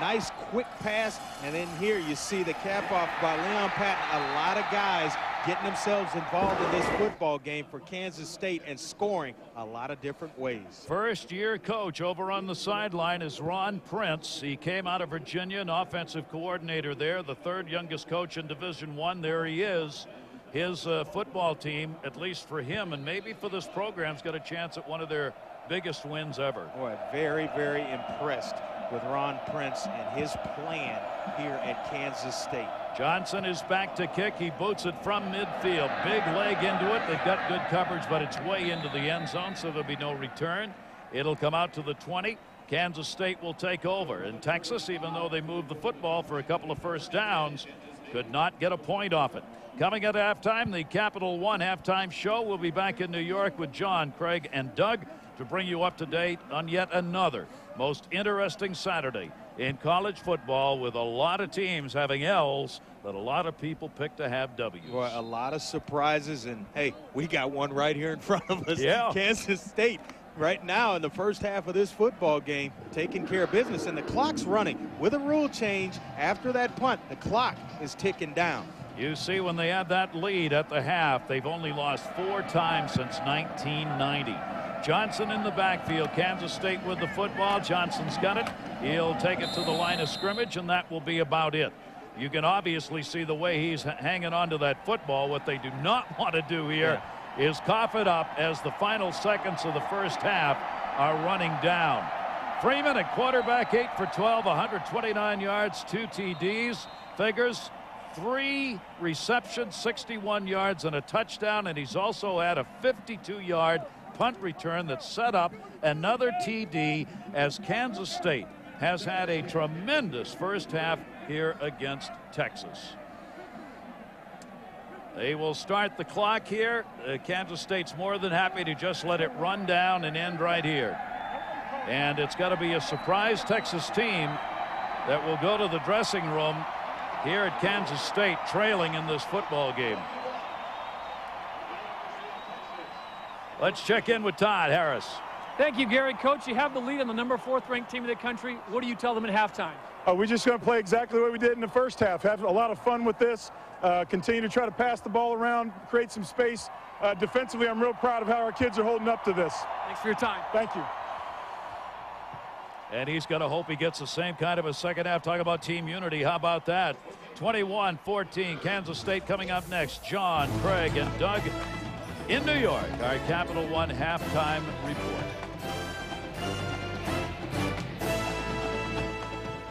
Nice quick pass. And then here you see the cap off by Leon Patton. A lot of guys getting themselves involved in this football game for Kansas State and scoring a lot of different ways. First year coach over on the sideline is Ron Prince. He came out of Virginia, an offensive coordinator there, the third youngest coach in Division One. There he is. His uh, football team, at least for him and maybe for this program's got a chance at one of their biggest wins ever. Boy, very, very impressed with Ron Prince and his plan here at Kansas State. Johnson is back to kick. He boots it from midfield. Big leg into it. They've got good coverage, but it's way into the end zone, so there'll be no return. It'll come out to the 20. Kansas State will take over. And Texas, even though they moved the football for a couple of first downs, could not get a point off it. Coming at halftime, the Capital One halftime show. We'll be back in New York with John, Craig, and Doug to bring you up to date on yet another most interesting Saturday in college football with a lot of teams having L's that a lot of people pick to have W's. Boy, a lot of surprises, and hey, we got one right here in front of us. Yeah. Kansas State right now in the first half of this football game taking care of business, and the clock's running. With a rule change after that punt, the clock is ticking down. You see, when they had that lead at the half, they've only lost four times since 1990. Johnson in the backfield. Kansas State with the football. Johnson's got it. He'll take it to the line of scrimmage, and that will be about it. You can obviously see the way he's hanging on to that football. What they do not want to do here is cough it up as the final seconds of the first half are running down. Freeman at quarterback, 8 for 12, 129 yards, two TDs. Figurs three receptions, 61 yards, and a touchdown. And he's also had a 52 yard punt return that set up another TD as Kansas State has had a tremendous first half here against Texas. They will start the clock here. Uh, Kansas State's more than happy to just let it run down and end right here. And it's got to be a surprise Texas team that will go to the dressing room here at Kansas State trailing in this football game. Let's check in with Todd Harris. Thank you, Gary. Coach, you have the lead on the number fourth ranked team in the country. What do you tell them at halftime? Uh, we're just going to play exactly the way we did in the first half. Have a lot of fun with this. Uh, continue to try to pass the ball around, create some space. Uh, defensively, I'm real proud of how our kids are holding up to this. Thanks for your time. Thank you. And he's going to hope he gets the same kind of a second half. Talk about team unity. How about that? 21 14. Kansas State coming up next. John, Craig, and Doug in New York. Our Capital One halftime report.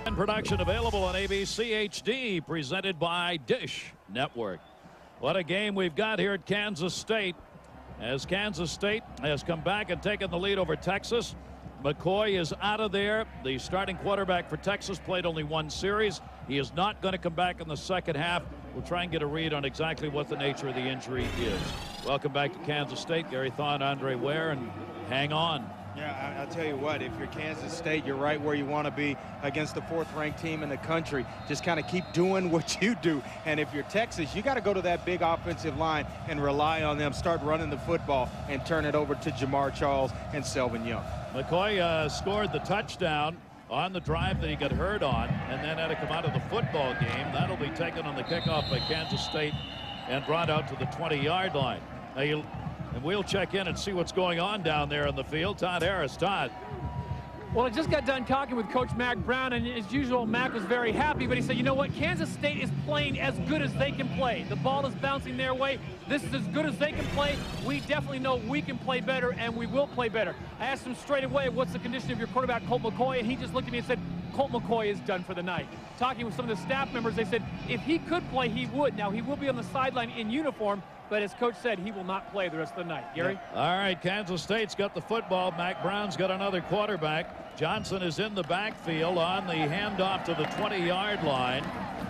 And Production available on ABC HD, presented by Dish Network. What a game we've got here at Kansas State. As Kansas State has come back and taken the lead over Texas. McCoy is out of there. The starting quarterback for Texas played only one series. He is not going to come back in the second half. We'll try and get a read on exactly what the nature of the injury is. Welcome back to Kansas State. Gary Thorne, Andre Ware, and hang on. Yeah, I'll tell you what, if you're Kansas State, you're right where you want to be against the fourth ranked team in the country. Just kind of keep doing what you do. And if you're Texas, you got to go to that big offensive line and rely on them. Start running the football and turn it over to Jamaal Charles and Selvin Young. McCoy uh, scored the touchdown on the drive that he got hurt on and then had to come out of the football game. That'll be taken on the kickoff by Kansas State and brought out to the 20-yard line. Now you and we'll check in and see what's going on down there in the field. Todd Harris. Todd. Well, I just got done talking with Coach Mack Brown, and as usual, Mack was very happy, but he said, you know what, Kansas State is playing as good as they can play. The ball is bouncing their way. This is as good as they can play. We definitely know we can play better, and we will play better. I asked him straight away, what's the condition of your quarterback, Colt McCoy, and he just looked at me and said, Colt McCoy is done for the night. Talking with some of the staff members, they said, if he could play, he would. Now, he will be on the sideline in uniform, but as coach said, he will not play the rest of the night. Gary? Yeah. All right, Kansas State's got the football. Mack Brown's got another quarterback. Johnson is in the backfield on the handoff to the 20-yard line,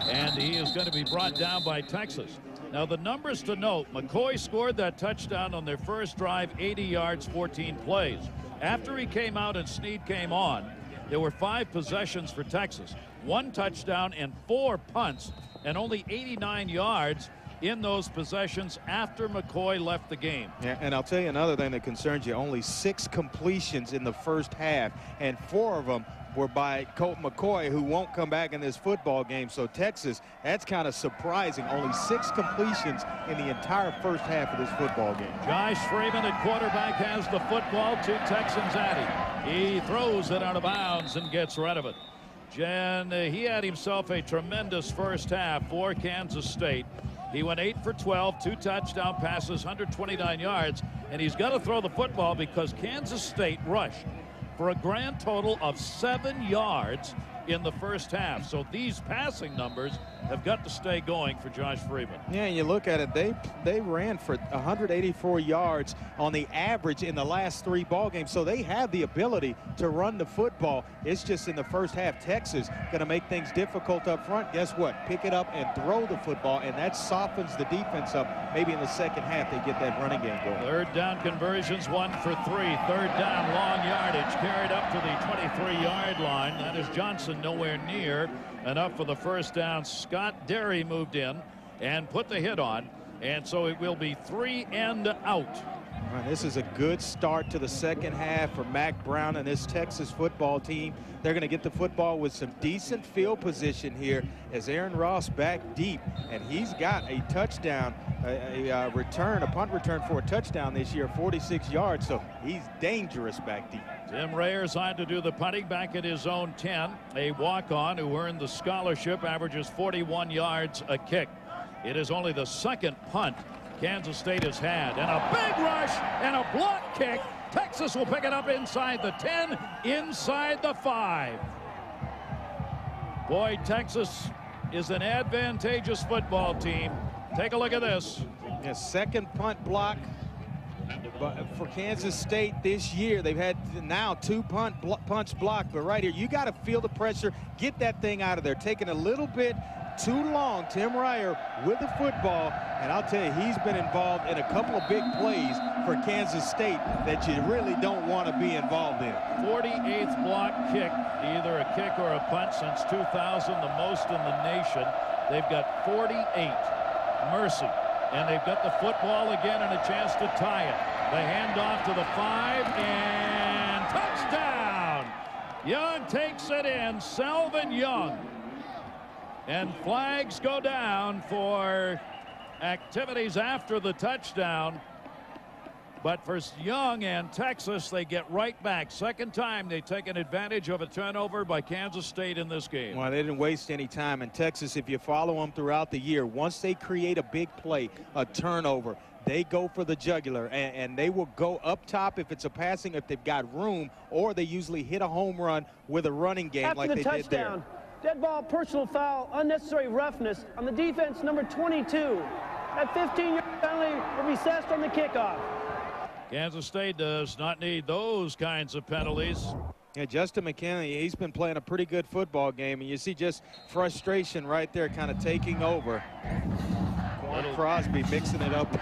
and he is going to be brought down by Texas. Now, the numbers to note, McCoy scored that touchdown on their first drive, 80 yards, 14 plays. After he came out and Snead came on, there were five possessions for Texas, one touchdown and four punts, and only 89 yards in those possessions after McCoy left the game. Yeah, and I'll tell you another thing that concerns you. Only six completions in the first half, and four of them were by Colt McCoy, who won't come back in this football game. So Texas, that's kind of surprising. Only six completions in the entire first half of this football game. Josh Freeman at quarterback has the football. to Texans at him. He throws it out of bounds and gets rid of it. Jen, he had himself a tremendous first half for Kansas State. He went 8 for 12, two touchdown passes, 129 yards, and he's got to throw the football because Kansas State rushed for a grand total of seven yards in the first half. So these passing numbers have got to stay going for Josh Freeman. Yeah, and you look at it, they they ran for 184 yards on the average in the last three ball games. So they have the ability to run the football. It's just in the first half, Texas going to make things difficult up front. Guess what? Pick it up and throw the football, and that softens the defense up. Maybe in the second half, they get that running game going. Third down conversions, one for three. Third down, long yardage, carried up to the 23-yard line. That is Johnson nowhere near enough for the first down. Scott Derry moved in and put the hit on. And so it will be three and out. Right, this is a good start to the second half for Mack Brown and this Texas football team. They're going to get the football with some decent field position here as Aaron Ross back deep, and he's got a touchdown, a, a, a return, a punt return for a touchdown this year, 46 yards, so he's dangerous back deep. Tim Reyer's on to do the punting back at his own 10. A walk-on who earned the scholarship averages 41 yards a kick. It is only the second punt Kansas State has had. And a big rush and a block kick. Texas will pick it up inside the 10, inside the 5. Boy, Texas is an advantageous football team. Take a look at this. Yeah, second punt block for Kansas State this year. They've had now two punt bl punts blocked, but right here, you got to feel the pressure, get that thing out of there. Taking a little bit too long, Tim Reyer with the football, and I'll tell you, he's been involved in a couple of big plays for Kansas State that you really don't want to be involved in. 48th block kick, either a kick or a punt since 2000, the most in the nation. They've got 48. Mercy. And they've got the football again and a chance to tie it. The handoff to the five and touchdown. Young takes it in. Selvin Young. And flags go down for activities after the touchdown. But for Young and Texas, they get right back. Second time they take an advantage of a turnover by Kansas State in this game. Well, they didn't waste any time. In Texas, if you follow them throughout the year, once they create a big play, a turnover, they go for the jugular, and, and, they will go up top if it's a passing, if they've got room, or they usually hit a home run with a running game After like the they touchdown, did there. Dead ball, personal foul, unnecessary roughness on the defense, number 22. That 15-yard penalty will be assessed on the kickoff. Kansas State does not need those kinds of penalties. Yeah, Justin McKinney, he's been playing a pretty good football game, and you see just frustration right there kind of taking over. Quan Cosby mixing it up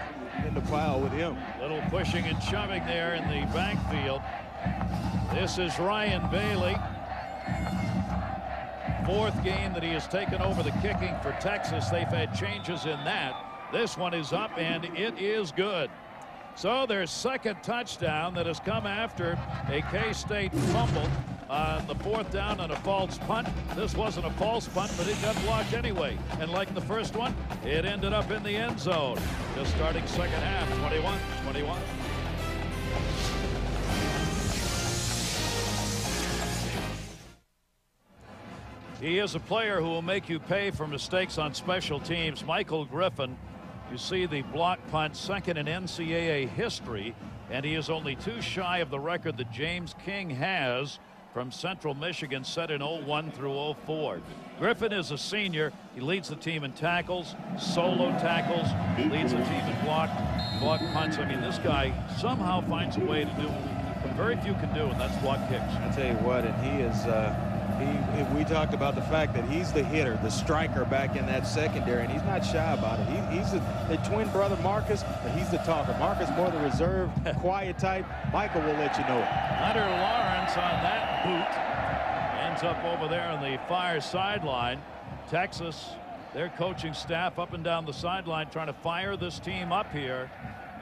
in the pile with him. Little pushing and shoving there in the backfield. This is Ryan Bailey. Fourth game that he has taken over the kicking for Texas. They've had changes in that. This one is up, and it is good. So their second touchdown that has come after a K-State fumble on the fourth down on a false punt. This wasn't a false punt, but it got blocked anyway. And like the first one, it ended up in the end zone. Just starting second half, 21-21. He is a player who will make you pay for mistakes on special teams. Michael Griffin, you see the block punt second in NCAA history, and he is only too shy of the record that James King has from Central Michigan set in 01 through 04. Griffin is a senior. He leads the team in tackles, solo tackles, leads the team in block, block punts. I mean, this guy somehow finds a way to do what very few can do, and that's block kicks. I tell you what, and he is. Uh, he, we talked about the fact that he's the hitter, the striker back in that secondary, and he's not shy about it. He, he's the, the twin brother Marcus, but he's the talker. Marcus more the reserved, quiet type. Michael will let you know it. Hunter Lawrence on that boot ends up over there on the fire sideline. Texas, their coaching staff up and down the sideline trying to fire this team up here.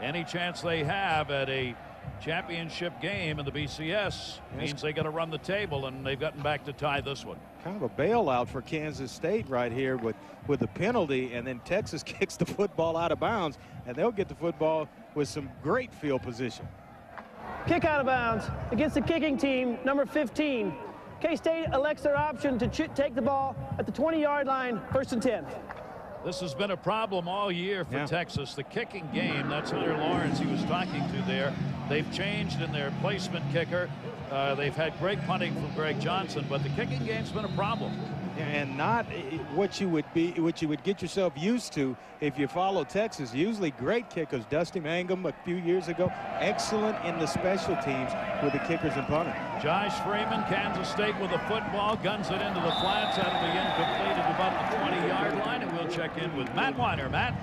Any chance they have at a championship game in the BCS means they got to run the table, and they've gotten back to tie this one. Kind of a bailout for Kansas State right here with, with the penalty, and then Texas kicks the football out of bounds, and they'll get the football with some great field position. Kick out of bounds against the kicking team, number 15. K-State elects their option to take the ball at the 20-yard line, first and 10. This has been a problem all year for Yeah. Texas. The kicking game, that's Hunter Lawrence he was talking to there. They've changed in their placement kicker. Uh, they've had great punting from Greg Johnson, but the kicking game's been a problem. and not eh, what you would be what you would get yourself used to if you follow Texas usually great kickers Dusty Mangum a few years ago excellent in the special teams with the kickers and punters Josh Freeman, Kansas State with the football, guns it into the flats. That'll be incomplete at about the 20-yard line, and we'll check in with Matt Winer. Matt?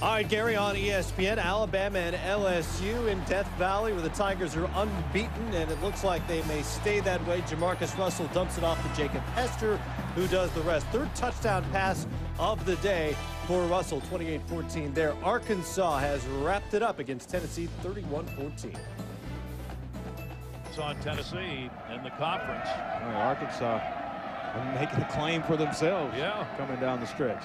All right, Gary, on ESPN, Alabama and LSU in Death Valley, where the Tigers are unbeaten, and it looks like they may stay that way. Jamarcus Russell dumps it off to Jacob Hester, who does the rest. Third touchdown pass of the day for Russell, 28-14 there. Arkansas has wrapped it up against Tennessee, 31-14. Saw Tennessee in the conference. Boy, Arkansas making a claim for themselves Yeah. coming down the stretch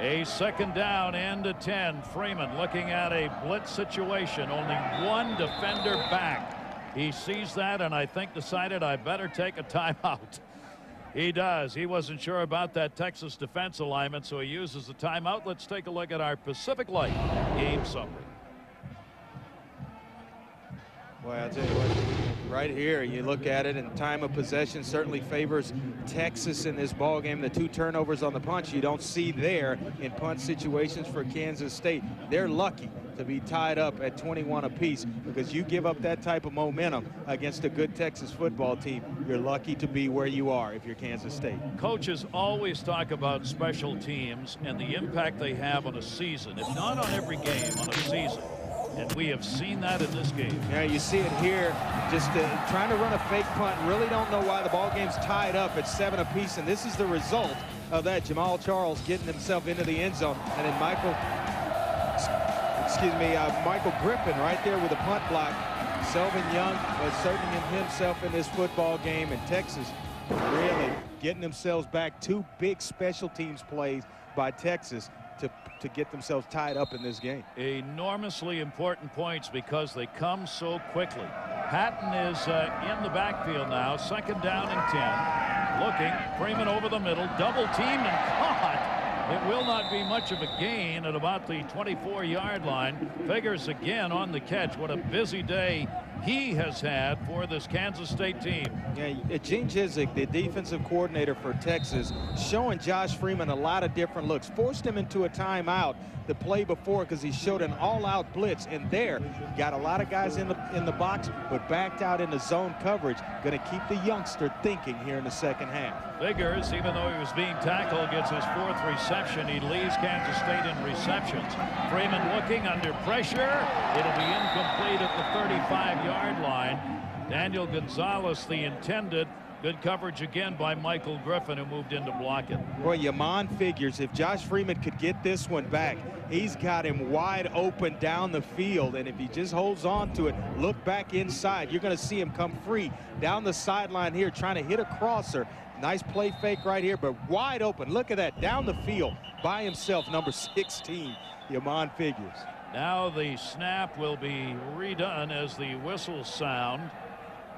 A second down and a 10. Freeman looking at a blitz situation. Only one defender back. He sees that and I think decided I better take a timeout. He does. He wasn't sure about that Texas defense alignment, so he uses the timeout. Let's take a look at our Pacific Light game summary. Boy, I'll tell you what, right here, you look at it, and time of possession certainly favors Texas in this ball game. The two turnovers on the punch you don't see there in punt situations for Kansas State. They're lucky to be tied up at 21 apiece because you give up that type of momentum against a good Texas football team. You're lucky to be where you are if you're Kansas State. Coaches always talk about special teams and the impact they have on a season, if not on every game, on a season. And we have seen that in this game. Yeah, you see it here, just uh, trying to run a fake punt. Really don't know why the ball game's tied up at seven apiece, and this is the result of that. Jamaal Charles getting himself into the end zone, and then Michael, excuse me, uh, Michael Griffin right there with a punt block. Selvin Young asserting himself in this football game, and Texas really getting themselves back. Two big special teams plays by Texas to to get themselves tied up in this game. enormously important points because they come so quickly. Patton is uh, in the backfield now, second down and 10. Looking, Freeman over the middle, double teamed and caught. It will not be much of a gain at about the 24 yard line. Figurs again on the catch. What a busy day he has had for this Kansas State team. Yeah, uh, Gene Chizik, the defensive coordinator for Texas, showing Josh Freeman a lot of different looks. Forced him into a timeout the play before because he showed an all-out blitz. And there, got a lot of guys in the in the box, but backed out in the zone coverage. Going to keep the youngster thinking here in the second half. Figurs, even though he was being tackled, gets his fourth reception. He leads Kansas State in receptions. Freeman looking under pressure. It'll be incomplete at the 35-yard line. Daniel Gonzalez, the intended, Good coverage again by Michael Griffin, who moved in to block it. Boy, Yamon Figurs if Josh Freeman could get this one back, he's got him wide open down the field. And if he just holds on to it, look back inside, you're going to see him come free down the sideline here, trying to hit a crosser. Nice play fake right here, but wide open. Look at that, down the field by himself, number 16, Yamon Figurs. Now the snap will be redone as the whistles sound.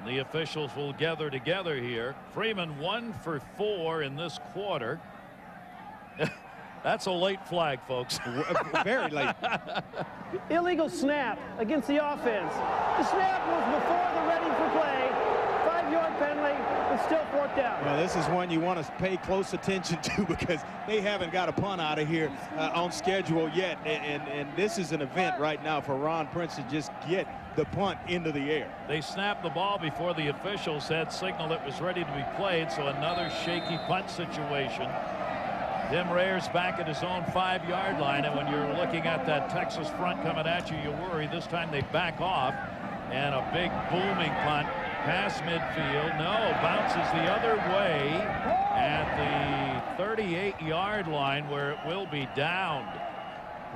The officials will gather together here. Freeman one for four in this quarter. That's a late flag, folks. Uh, very late. Illegal snap against the offense. The snap was before the ready for play. Five-yard penalty, but still fourth down. Well, this is one you want to pay close attention to because they haven't got a punt out of here uh, on schedule yet. And, and, and this is an event right now for Ron Prince to just get the punt into the air. They snapped the ball before the officials had signal it was ready to be played, so another shaky punt situation. Tim Reyer's back at his own five-yard line, and when you're looking at that Texas front coming at you, you worry. This time they back off, and a big booming punt past midfield. No, bounces the other way at the 38-yard line where it will be downed.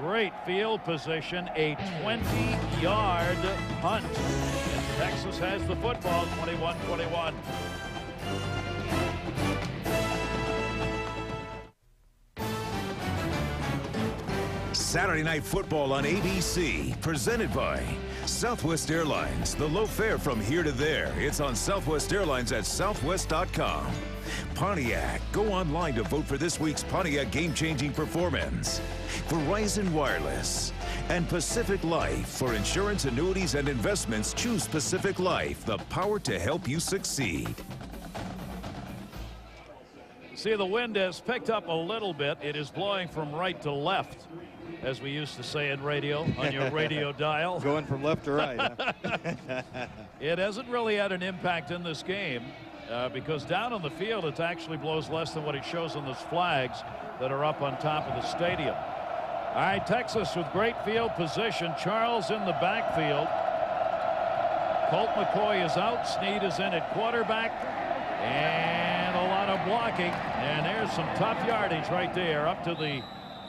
Great field position, a 20-yard punt. Texas has the football, 21-21. Saturday Night Football on ABC, presented by Southwest Airlines. The low fare from here to there. It's on Southwest Airlines at southwest.com. Pontiac. Go online to vote for this week's Pontiac game-changing performance. Verizon Wireless. And Pacific Life. For insurance, annuities, and investments, choose Pacific Life. The power to help you succeed. See, the wind has picked up a little bit. It is blowing from right to left, as we used to say in radio, on your radio dial. Going from left to right. Huh? it hasn't really had an impact in this game uh, because down on the field it actually blows less than what it shows on those flags that are up on top of the stadium. All right, Texas with great field position. Charles in the backfield. Colt McCoy is out. Snead is in at quarterback. And a lot of blocking. And there's some tough yardage right there up to the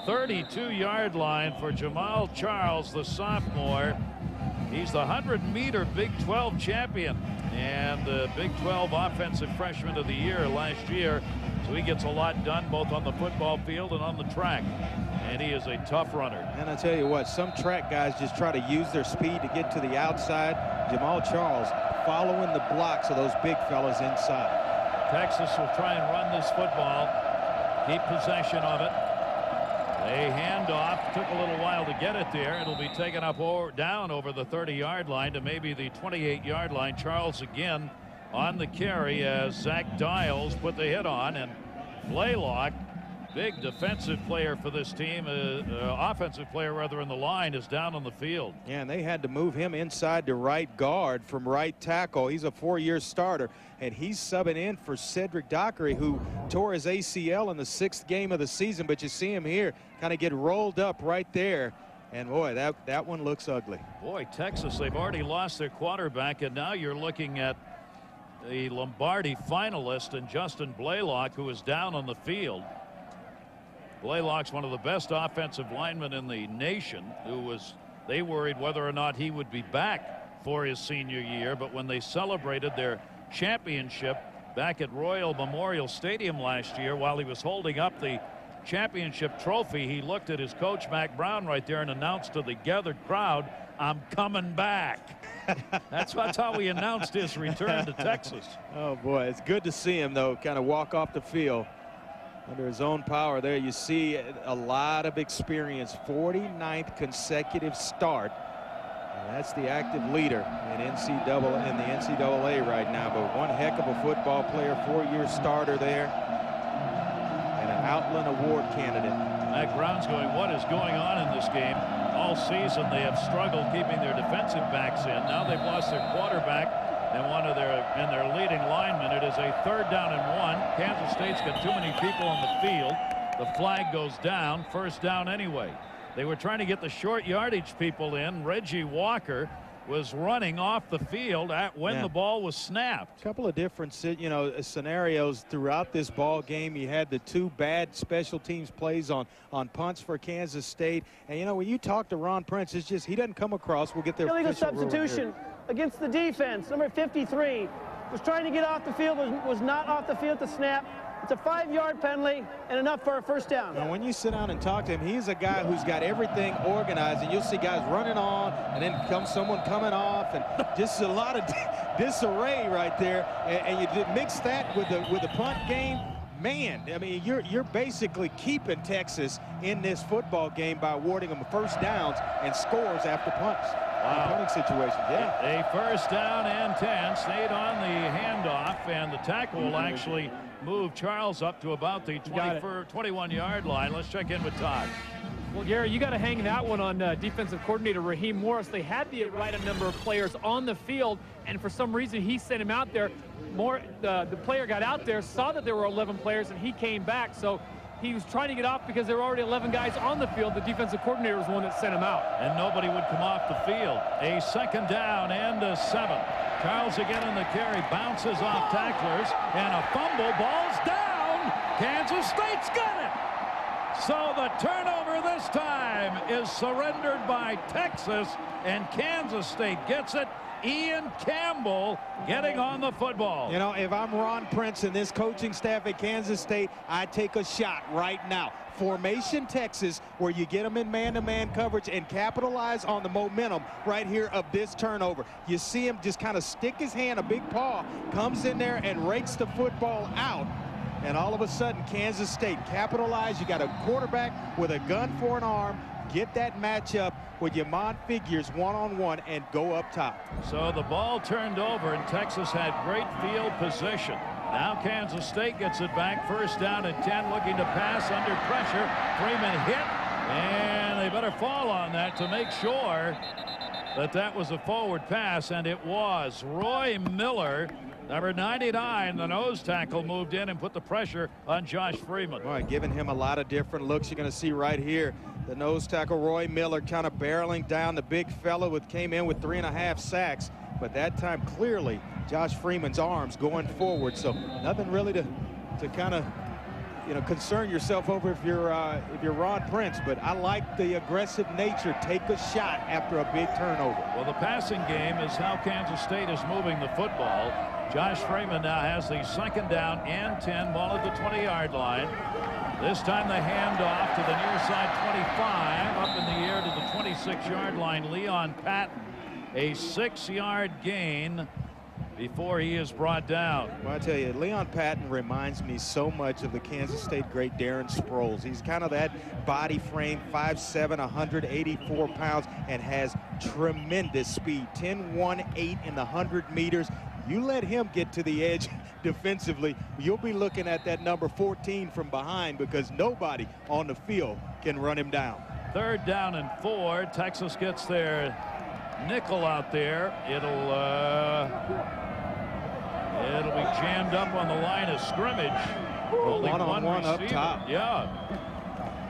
32-yard line for Jamaal Charles, the sophomore. He's the 100-meter Big 12 champion and the Big 12 Offensive Freshman of the Year last year. So he gets a lot done both on the football field and on the track. And he is a tough runner. And I tell you what, some track guys just try to use their speed to get to the outside. Jamaal Charles following the blocks of those big fellas inside. Texas will try and run this football, keep possession of it. A handoff took a little while to get it there. It'll be taken up or down over the 30 yard line to maybe the 28 yard line. Charles again on the carry as Zach Diles put the hit on and Blalock big defensive player for this team, uh, uh, offensive player rather in the line, is down on the field. Yeah, and they had to move him inside to right guard from right tackle. He's a four-year starter, and he's subbing in for Cedric Dockery, who tore his ACL in the sixth game of the season. But you see him here kind of get rolled up right there. And boy, that, that one looks ugly. Boy, Texas, they've already lost their quarterback, and now you're looking at the Lombardi finalist and Justin Blalock, who is down on the field. Blalock's one of the best offensive linemen in the nation who was they worried whether or not he would be back for his senior year but when they celebrated their championship back at Royal Memorial Stadium last year while he was holding up the championship trophy he looked at his coach Mack Brown right there and announced to the gathered crowd I'm coming back. that's, that's how he announced his return to Texas. Oh boy it's good to see him though kind of walk off the field under his own power there. You see a lot of experience, 49th consecutive start. That's the active leader in NCAA in the NCAA right now, but one heck of a football player, four-year starter there, and an Outland Award candidate. Mack Brown's going, what is going on in this game? All season they have struggled keeping their defensive backs in. Now they've lost their quarterback and one of their and their leading linemen. It is a third down and one. Kansas State's got too many people on the field. The flag goes down. First down anyway. They were trying to get the short yardage people in. Reggie Walker was running off the field at when Yeah. the ball was snapped. A couple of different you know uh, scenarios throughout this ball game. You had the two bad special teams plays on on punts for Kansas State, and you know when you talk to Ron Prince, it's just he doesn't come across. We'll get there. Illegal official ruling substitution against the defense. Number 53 was trying to get off the field, was, was not off the field to snap. It's a five-yard penalty and enough for a first down. Now, when you sit down and talk to him, he's a guy who's got everything organized, and you'll see guys running on, and then comes someone coming off, and just a lot of disarray right there. And, and you mix that with the with the punt game. Man, I mean, you're you're basically keeping Texas in this football game by awarding them first downs and scores after punts. Wow. Punting situations, yeah. A first down and 10. Stayed on the handoff, and the tackle will actually move Charles up to about the Got it. 21 yard line. Let's check in with Todd. Well, Gary, you got to hang that one on uh, defensive coordinator Raheem Morris. They had the right number of players on the field, and for some reason he sent him out there. More, the the player got out there, saw that there were 11 players, and he came back. So he was trying to get off because there were already 11 guys on the field. The defensive coordinator was the one that sent him out. And nobody would come off the field. A second down and a seven. Charles again in the carry, bounces off tacklers, and a fumble. Ball's down. Kansas State's got it. So the turnover this time is surrendered by Texas, and Kansas State gets it. Ian Campbell getting on the football. You know, if I'm Ron Prince and this coaching staff at Kansas State, I take a shot right now. Formation Texas, where you get them in man-to-man coverage and capitalize on the momentum right here of this turnover. You see him just kind of stick his hand, a big paw, comes in there and rakes the football out. And all of a sudden, Kansas State capitalize. You got a quarterback with a gun for an arm. Get that matchup with your Mont figures one-on-one and go up top. So the ball turned over, and Texas had great field position. Now Kansas State gets it back. First down and 10, looking to pass under pressure. Freeman hit, and they better fall on that to make sure that that was a forward pass, and it was. Roy Miller, number 99, the nose tackle, moved in and put the pressure on Josh Freeman. All right, giving him a lot of different looks. You're going to see right here the nose tackle Roy Miller kind of barreling down the big fella with came in with three and a half sacks. But that time clearly Josh Freeman's arms going forward. So nothing really to to kind of you know concern yourself over if you're uh, if you're Ron Prince. But I like the aggressive nature. Take a shot after a big turnover. Well, the passing game is how Kansas State is moving the football. Josh Freeman now has the second down and 10 ball at the 20-yard line. This time the handoff to the near side 25 up in the air to the 26-yard line. Leon Patton a six-yard gain before he is brought down. Well, I tell you, Leon Patton reminds me so much of the Kansas State great Darren Sproles. He's kind of that body frame, 5'7", 184 pounds, and has tremendous speed. 10-1-8 in the 100 meters. You let him get to the edge defensively, you'll be looking at that number 14 from behind because nobody on the field can run him down. Third down and four. Texas gets their nickel out there. It'll uh, it'll be jammed up on the line of scrimmage. Only One-on-one one up receiver. top. Yeah.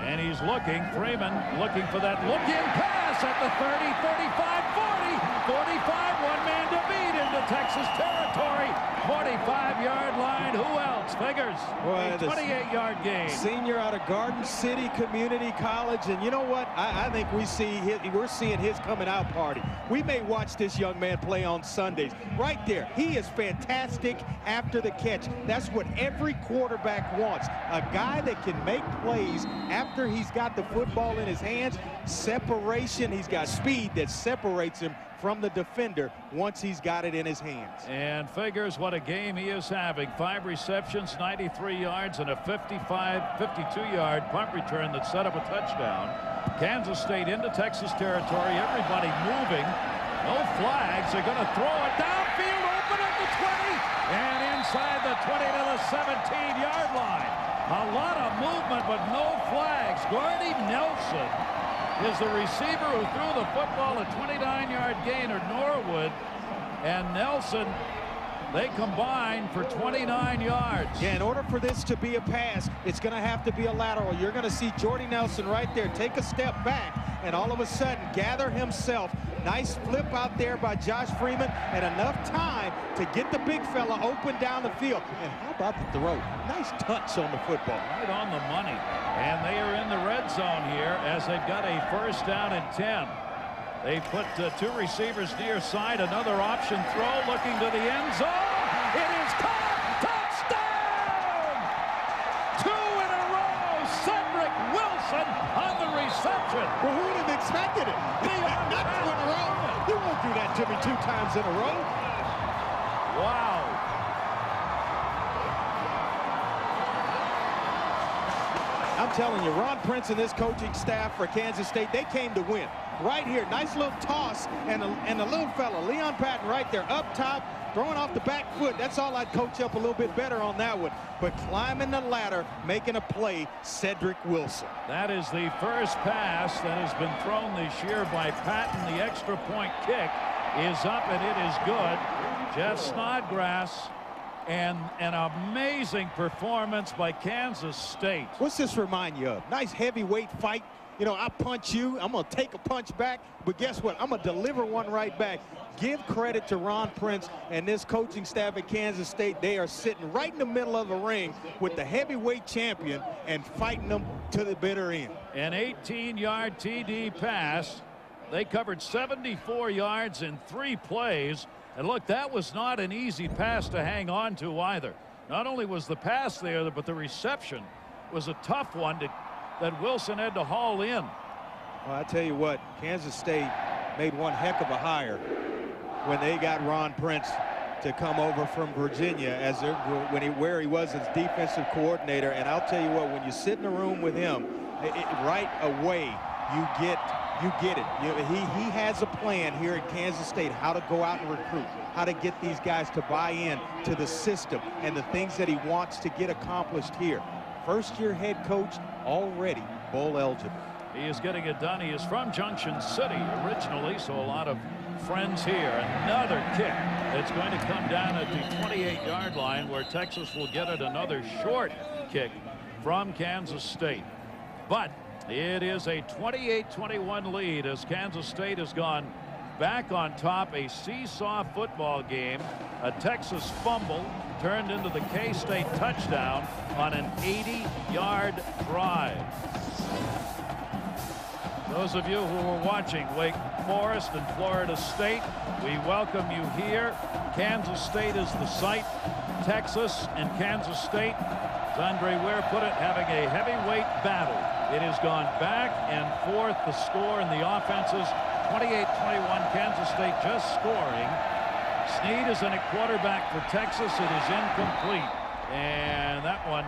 And he's looking, Freeman looking for that look-in pass at the 30, 35, 40, 45, one man to beat into Texas territory. 45-yard line. Who else? Figurs. Boy, a the 28-yard gain. Senior out of Garden City Community College, and you know what? I, I think we see his, we're seeing his coming out party. We may watch this young man play on Sundays. Right there, he is fantastic after the catch. That's what every quarterback wants. A guy that can make plays after he's got the football in his hands. Separation, he's got speed that separates him from the defender once he's got it in his hands. And Figurs what a game he is having. Five receptions, 93 yards, and a 55, 52-yard punt return that set up a touchdown. Kansas State into Texas territory. Everybody moving. No flags. They're going to throw it downfield, open at the 20, and inside the 20 to the 17-yard line. A lot of movement, but no flags. Jordy Nelson is the receiver who threw the football a 29-yard gain, or Norwood. And Nelson they combine for 29 yards. Yeah, in order for this to be a pass, it's going to have to be a lateral. You're going to see Jordy Nelson right there take a step back and all of a sudden gather himself. Nice flip out there by Josh Freeman and enough time to get the big fella open down the field. And how about the throw? Nice touch on the football. Right on the money. And they are in the red zone here as they've got a first down and 10. They put uh, two receivers near side. Another option throw looking to the end zone. It is caught. Touchdown! Two in a row. Cedric Wilson on the reception. Well, who would have expected it? Not two in a row. You to me two times in a row. Wow. I'm telling you, Ron Prince and this coaching staff for Kansas State, they came to win. Right here, nice little toss, and a, and a little fella, Leon Patton, right there, up top, throwing off the back foot. That's all I'd coach up a little bit better on that one. But climbing the ladder, making a play, Cedric Wilson. That is the first pass that has been thrown this year by Patton. The extra point kick is up, and it is good. Jeff Snodgrass and an amazing performance by Kansas State. What's this remind you of? Nice heavyweight fight. You know, I punch you, I'm going to take a punch back, but guess what? I'm going to deliver one right back. Give credit to Ron Prince and this coaching staff at Kansas State. They are sitting right in the middle of the ring with the heavyweight champion and fighting them to the bitter end. An 18-yard TD pass. They covered 74 yards in three plays. And look, that was not an easy pass to hang on to either. Not only was the pass there, but the reception was a tough one to, that Wilson had to haul in. Well, I tell you what, Kansas State made one heck of a hire when they got Ron Prince to come over from Virginia as when he where he was as defensive coordinator. And I'll tell you what, when you sit in a room with him, it, it, right away you get you get it. You, he, he has a plan here at Kansas State, how to go out and recruit, how to get these guys to buy in to the system and the things that he wants to get accomplished here. First-year head coach already bowl eligible. He is getting it done. He is from Junction City originally, so a lot of friends here. Another kick. It's going to come down at the 28-yard line where Texas will get it another short kick from Kansas State. But it is a 28-21 lead as Kansas State has gone back on top a seesaw football game a Texas fumble turned into the K-State touchdown on an 80-yard drive. Those of you who are watching Wake Forest and Florida State we welcome you here. Kansas State is the site. Texas and Kansas State as Andre Ware put it having a heavyweight battle. It has gone back and forth the score in the offenses 28-21 Kansas State just scoring. Snead is in a quarterback for Texas. It is incomplete. And that one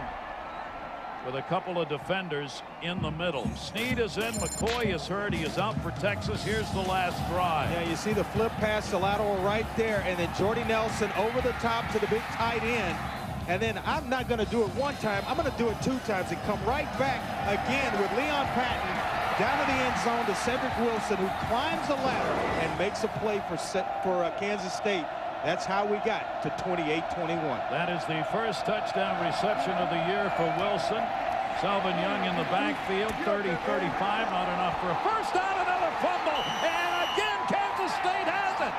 with a couple of defenders in the middle. Snead is in. McCoy is hurt. He is out for Texas. Here's the last drive. Yeah, you see the flip pass, the lateral right there, and then Jordy Nelson over the top to the big tight end. And then I'm not going to do it one time. I'm going to do it two times and come right back again with Leon Patton down to the end zone to Cedric Wilson, who climbs the ladder and makes a play for, set for uh, Kansas State. That's how we got to 28-21. That is the first touchdown reception of the year for Wilson. Selvin Young in the backfield, 30-35, not enough for a first down, another fumble, and again Kansas State has it.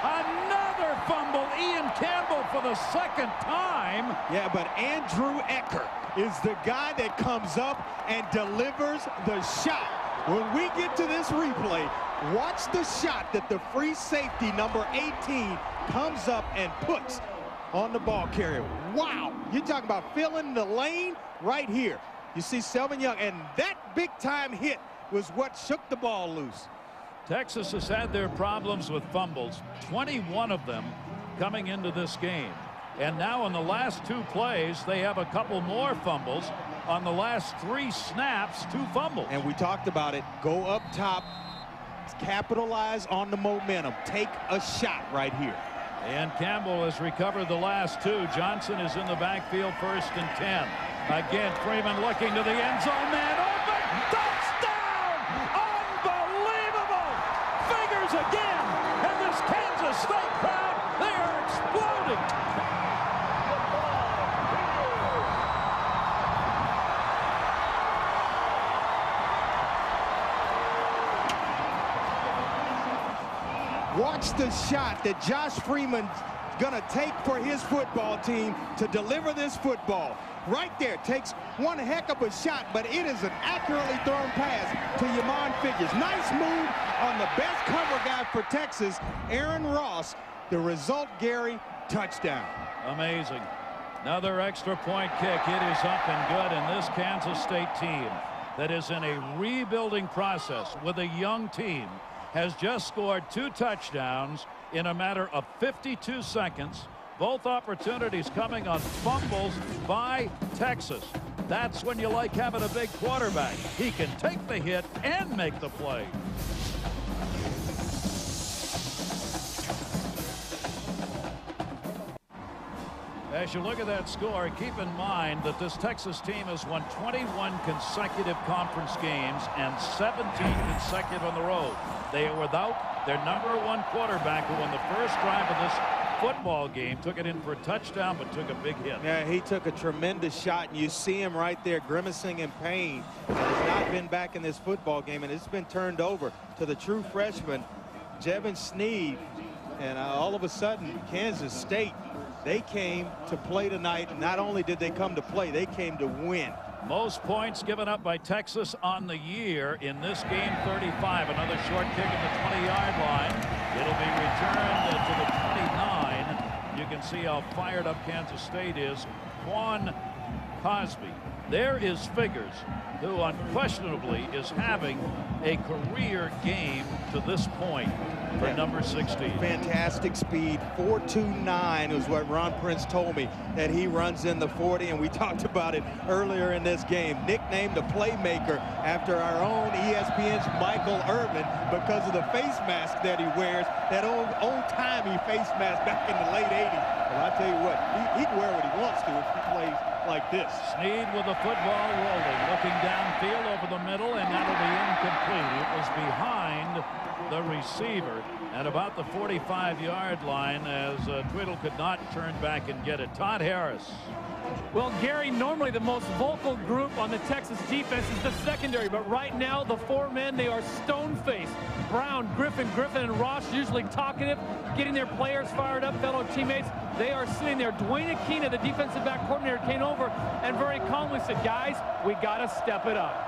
Another fumble, Ian Campbell for the second time. Yeah, but Andrew Eckert is the guy that comes up and delivers the shot. When we get to this replay, watch the shot that the free safety, number 18, comes up and puts on the ball carrier. Wow. You're talking about filling the lane right here. You see Selvin Young, and that big-time hit was what shook the ball loose. Texas has had their problems with fumbles, 21 of them coming into this game. And now in the last two plays, they have a couple more fumbles. On the last three snaps, two fumbles. And we talked about it. Go up top, capitalize on the momentum. Take a shot right here. And Campbell has recovered the last two. Johnson is in the backfield first and 10. Again, Freeman looking to the end zone. Man open. Watch the shot that Josh Freeman's going to take for his football team to deliver this football. Right there, takes one heck of a shot, but it is an accurately thrown pass to Yamon Figurs. Nice move on the best cover guy for Texas, Aaron Ross. The result, Gary, touchdown. Amazing. Another extra point kick. It is up and good. And this Kansas State team that is in a rebuilding process with a young team has just scored two touchdowns in a matter of 52 seconds. Both opportunities coming on fumbles by Texas. That's when you like having a big quarterback. He can take the hit and make the play. As you look at that score, keep in mind that this Texas team has won 21 consecutive conference games and 17 consecutive on the road. They are without their number one quarterback who on the first drive of this football game took it in for a touchdown but took a big hit. Yeah, he took a tremendous shot and you see him right there grimacing in pain. And has not been back in this football game and it's been turned over to the true freshman, Jevan Snead. And uh, all of a sudden, Kansas State, they came to play tonight. Not only did they come to play, they came to win. Most points given up by Texas on the year in this game 35. Another short kick at the 20-yard line. It'll be returned to the 29. You can see how fired up Kansas State is. Quan Cosby. There is Figurs, who unquestionably is having a career game to this point for yeah. number 16. Fantastic speed. 4.29 is what Ron Prince told me that he runs in the 40, and we talked about it earlier in this game. Nicknamed the playmaker after our own ESPN's Michael Irvin because of the face mask that he wears, that old old-timey face mask back in the late 80s. Well, I tell you what, he, he can wear what he wants to if he plays like this. Snead with the football rolling, looking downfield over the middle, and that'll be incomplete. It was behind the receiver at about the 45-yard line as uh, Tweedie could not turn back and get it. Todd Harris. Well, Gary, normally the most vocal group on the Texas defense is the secondary, but right now the four men, they are stone-faced. Brown, Griffin, Griffin, and Ross usually talkative, getting their players fired up, fellow teammates. They are sitting there. Duane Akina, the defensive back coordinator, came over and very calmly said, guys, we got to step it up.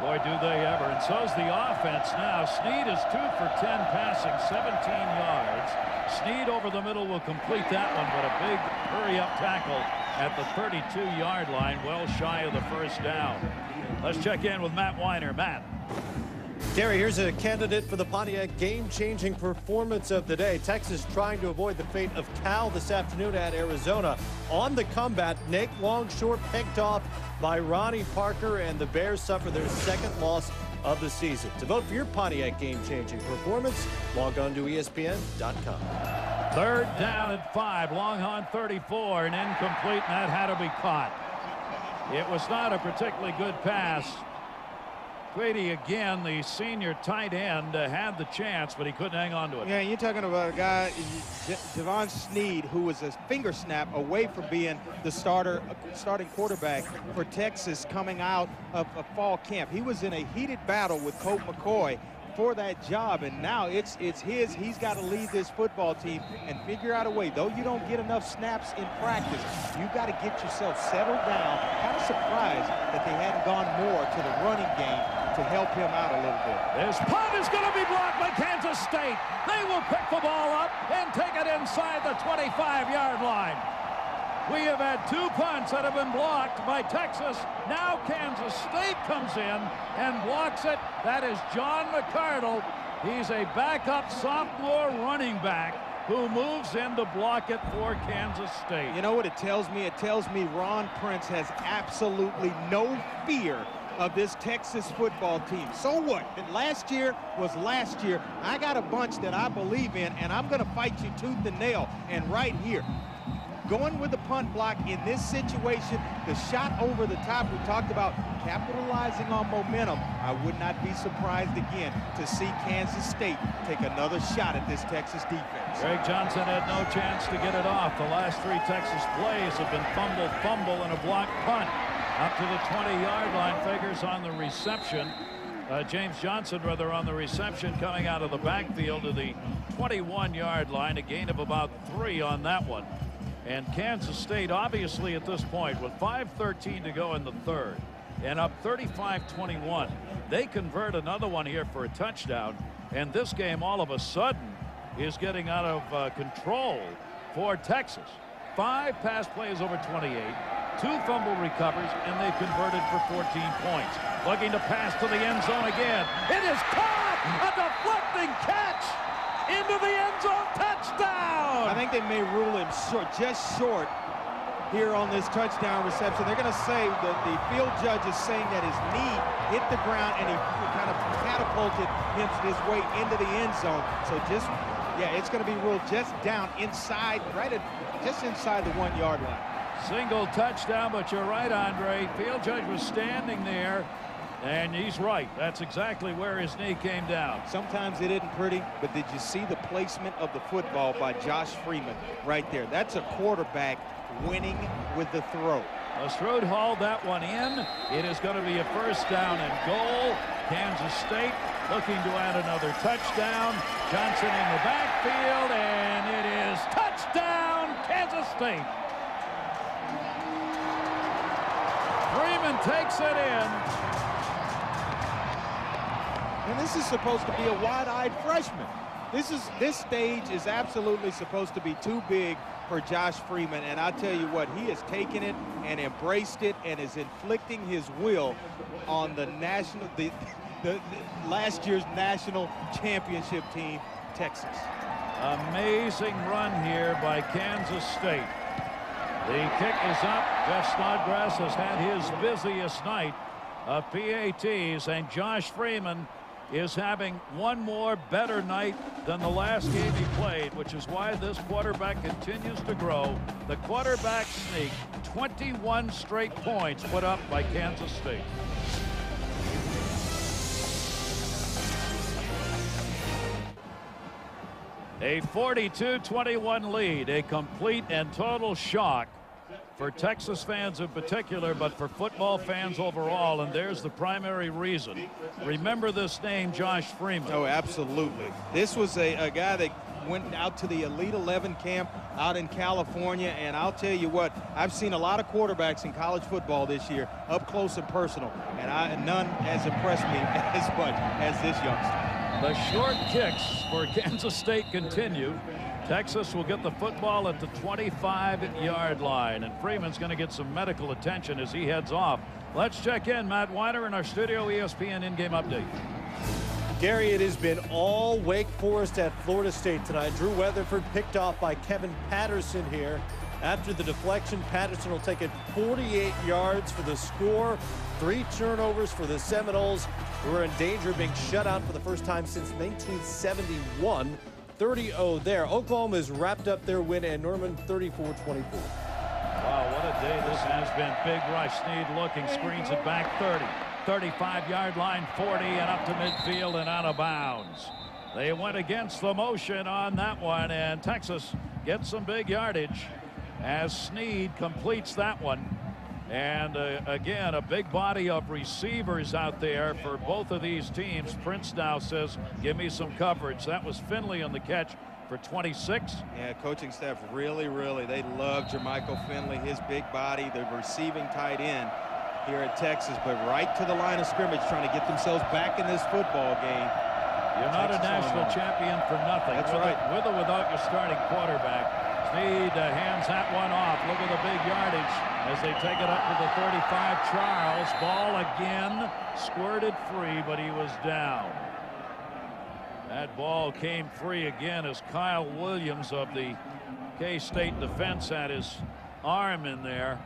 Boy, do they ever. And so's the offense now. Snead is 2 for 10 passing, 17 yards. Snead over the middle will complete that one, but a big hurry-up tackle at the 32-yard line, well shy of the first down. Let's check in with Matt Winer. Matt. Gary, here's a candidate for the Pontiac game-changing performance of the day. Texas trying to avoid the fate of Cal this afternoon at Arizona. On the comeback, Nate Longshore picked off by Ronnie Parker, and the Bears suffer their second loss of the season. To vote for your Pontiac game-changing performance, log on to ESPN.com. Third down at five, long on 34, and incomplete, and that had to be caught. It was not a particularly good pass Grady again, the senior tight end, uh, had the chance, but he couldn't hang on to it. Yeah, you're talking about a guy, Jevan Snead, who was a finger snap away from being the starter, starting quarterback for Texas coming out of a fall camp. He was in a heated battle with Colt McCoy for that job, and now it's it's his. He's got to lead this football team and figure out a way. Though you don't get enough snaps in practice, you got to get yourself settled down. Kind of surprised that they hadn't gone more to the running game to help him out a little bit. This punt is going to be blocked by Kansas State. They will pick the ball up and take it inside the 25-yard line. We have had two punts that have been blocked by Texas. Now Kansas State comes in and blocks it. That is John McArdle. He's a backup sophomore running back who moves in to block it for Kansas State. You know what it tells me? It tells me Ron Prince has absolutely no fear of this Texas football team. So what? And Last year was last year. I got a bunch that I believe in, and I'm going to fight you tooth and nail. And right here, going with the punt block in this situation, the shot over the top, we talked about capitalizing on momentum. I would not be surprised again to see Kansas State take another shot at this Texas defense. Greg Johnson had no chance to get it off. The last three Texas plays have been fumble, fumble, and a blocked punt. Up to the 20-yard line, Figurs on the reception. Uh, James Johnson, rather, on the reception coming out of the backfield to the 21-yard line, a gain of about three on that one. And Kansas State, obviously, at this point, with 5.13 to go in the third, and up 35-21, they convert another one here for a touchdown. And this game, all of a sudden, is getting out of uh, control for Texas. Five pass plays over 28, two fumble recovers, and they've converted for 14 points. Looking to pass to the end zone again. It is caught! A deflecting catch! Into the end zone touchdown! I think they may rule him short, just short here on this touchdown reception. They're going to say that the field judge is saying that his knee hit the ground and he kind of catapulted his way into the end zone. So just, yeah, it's going to be ruled just down inside, right at, just inside the one-yard line. Single touchdown, but you're right, Andre. Field judge was standing there and he's right. That's exactly where his knee came down. Sometimes it isn't pretty, but did you see the placement of the football by Josh Freeman right there? That's a quarterback winning with the throw. Lestrode hauled that one in. It is going to be a first down and goal. Kansas State looking to add another touchdown. Johnson in the backfield, and it is touchdown, Kansas State. Freeman takes it in. And this is supposed to be a wide-eyed freshman. This is this stage is absolutely supposed to be too big for Josh Freeman, and I tell you what, he has taken it and embraced it and is inflicting his will on the national, the, the, the last year's national championship team, Texas. Amazing run here by Kansas State. The kick is up. Jeff Snodgrass has had his busiest night of PATs, and Josh Freeman is having one more better night than the last game he played, which is why this quarterback continues to grow. The quarterback sneak, 21 straight points put up by Kansas State. A 42-21 lead, a complete and total shock for Texas fans in particular, but for football fans overall. And there's the primary reason. Remember this name, Josh Freeman. Oh, absolutely. This was a, a guy that went out to the Elite 11 camp out in California. And I'll tell you what, I've seen a lot of quarterbacks in college football this year up close and personal. And I, none has impressed me as much as this youngster. The short kicks for Kansas State continue. Texas will get the football at the 25-yard line, and Freeman's going to get some medical attention as he heads off. Let's check in. Matt Winer in our studio ESPN in-game update. Gary, it has been all Wake Forest at Florida State tonight. Drew Weatherford picked off by Kevin Patterson here. After the deflection, Patterson will take it 48 yards for the score. Three turnovers for the Seminoles, who are in danger of being shut out for the first time since 1971. 30-0 there. Oklahoma has wrapped up their win at Norman 34-24. Wow, what a day this has been. Big rush. Snead looking, screens it back 30. 35-yard line, 40, and up to midfield and out of bounds. They went against the motion on that one, and Texas gets some big yardage as Snead completes that one. And uh, again, a big body of receivers out there for both of these teams. Prince now says, give me some coverage. That was Finley on the catch for 26. Yeah, coaching staff really, really, they love Jermichael Finley, his big body, the receiving tight end here at Texas, but right to the line of scrimmage trying to get themselves back in this football game. You're not Texas a national champion for nothing. That's with right. It, with or without your starting quarterback. Snead uh, hands that one off. Look at the big yardage as they take it up to the 35. Charles, ball again, squirted free, but he was down. That ball came free again as Kyle Williams of the K-State defense had his arm in there.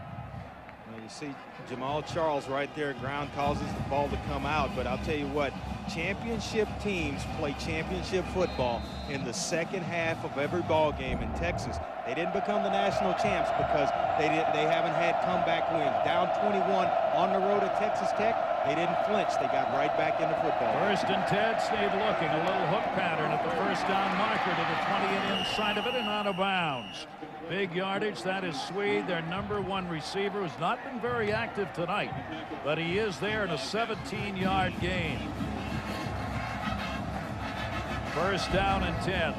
you see Jamaal Charles right there. Ground causes the ball to come out. But I'll tell you what, championship teams play championship football in the second half of every ball game in Texas. They didn't become the national champs because they didn't they haven't had comeback wins. Down 21 on the road at Texas Tech, they didn't flinch. They got right back into football. First and 10 stayed looking. A little hook pattern at the first down marker to the 20 and inside of it and out of bounds. Big yardage. That is Sweed, their number one receiver, who's not been very active tonight, but he is there in a 17-yard gain. First down and 10.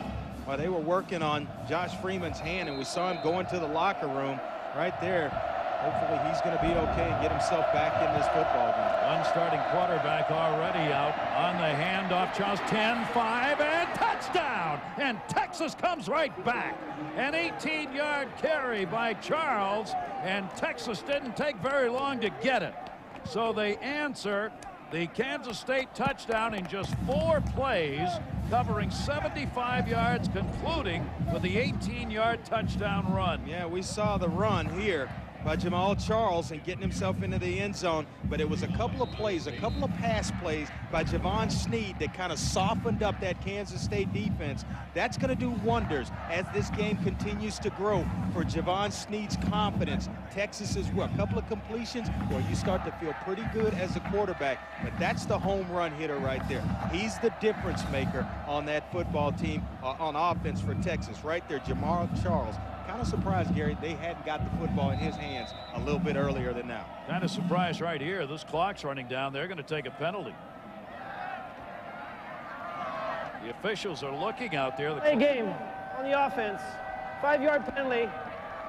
Well, they were working on Josh Freeman's hand, and we saw him go into the locker room right there. Hopefully he's going to be okay and get himself back in this football game. One starting quarterback already out on the handoff. Charles 10-5 and touchdown. And Texas comes right back. An 18-yard carry by Charles, and Texas didn't take very long to get it. So they answer the Kansas State touchdown in just four plays, covering 75 yards, concluding with the 18-yard touchdown run. Yeah, we saw the run here by Jamaal Charles and getting himself into the end zone. But it was a couple of plays, a couple of pass plays by Jevan Snead that kind of softened up that Kansas State defense. That's going to do wonders as this game continues to grow for Jevan Snead's confidence. Texas is well, a couple of completions where you start to feel pretty good as a quarterback. But that's the home run hitter right there. He's the difference maker on that football team uh, on offense for Texas. Right there, Jamaal Charles kind of surprised, Gary, they hadn't got the football in his hands a little bit earlier than now. Kind of surprised right here. This clock's running down. They're going to take a penalty. The officials are looking out there. The Play game on the offense. Five-yard penalty.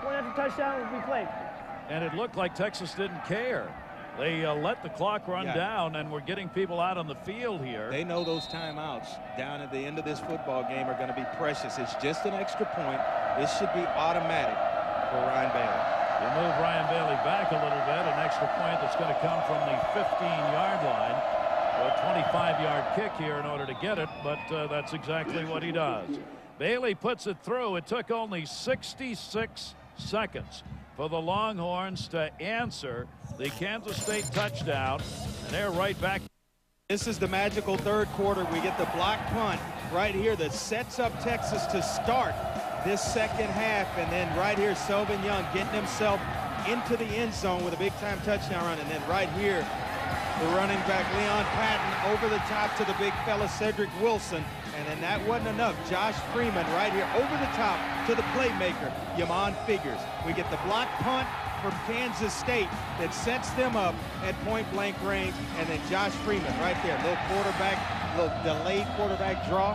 One after touchdown will be played. And it looked like Texas didn't care. They uh, let the clock run Yeah. down, and we're getting people out on the field here. They know those timeouts down at the end of this football game are going to be precious. It's just an extra point. This should be automatic for Ryan Bailey. You move Ryan Bailey back a little bit, an extra point that's going to come from the 15-yard line. A 25-yard kick here in order to get it, but uh, that's exactly what he does. Bailey puts it through. It took only 66 seconds for the Longhorns to answer the Kansas State touchdown, and they're right back. This is the magical third quarter. We get the block punt right here that sets up Texas to start this second half. And then right here, Selvin Young getting himself into the end zone with a big-time touchdown run. And then right here, the running back Leon Patton over the top to the big fella Cedric Wilson. And then that wasn't enough. Josh Freeman right here over the top to the playmaker, Yamon Figurs. We get the block punt from Kansas State that sets them up at point blank range. And then Josh Freeman right there, little quarterback, little delayed quarterback draw.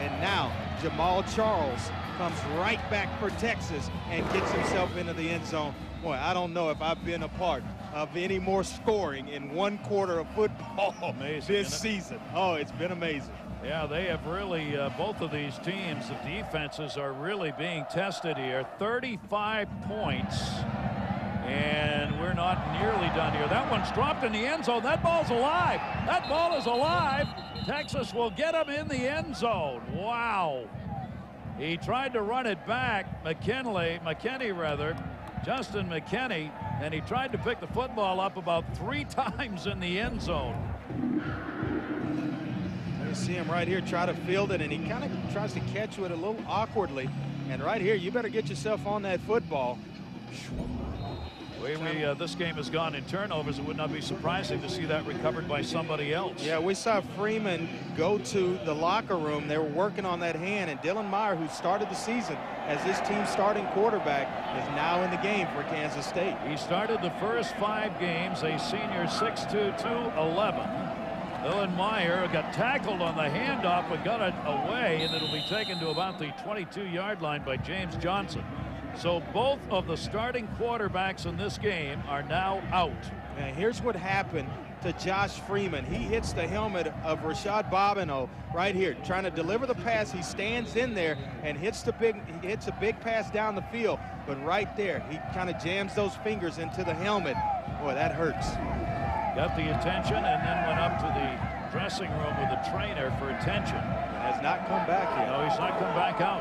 And now Jamaal Charles comes right back for Texas and gets himself into the end zone. Boy, I don't know if I've been a part of any more scoring in one quarter of football Amazing, this season. Oh, it's been amazing. Yeah, they have really, uh, both of these teams, the defenses are really being tested here. 35 points, and we're not nearly done here. That one's dropped in the end zone. That ball's alive. That ball is alive. Texas will get him in the end zone. Wow. He tried to run it back, McKinley, McKinney rather, Justin McKinney, and he tried to pick the football up about three times in the end zone. See him right here try to field it, and he kind of tries to catch it a little awkwardly. And right here, you better get yourself on that football. The way we, uh, this game has gone in turnovers, it would not be surprising to see that recovered by somebody else. Yeah, we saw Freeman go to the locker room. They were working on that hand, and Dylan Meier, who started the season as this team's starting quarterback, is now in the game for Kansas State. He started the first five games, a senior 6'2", 211. Dylan Meier got tackled on the handoff but got it away, and it'll be taken to about the 22-yard line by James Johnson. So both of the starting quarterbacks in this game are now out. And here's what happened to Josh Freeman. He hits the helmet of Rashad Bobino right here, trying to deliver the pass. He stands in there and hits the big he hits a big pass down the field. But right there, he kind of jams those fingers into the helmet. Boy, that hurts. Got the attention and then went up to the dressing room with the trainer for attention. Has not come back yet. No, he's not come back out.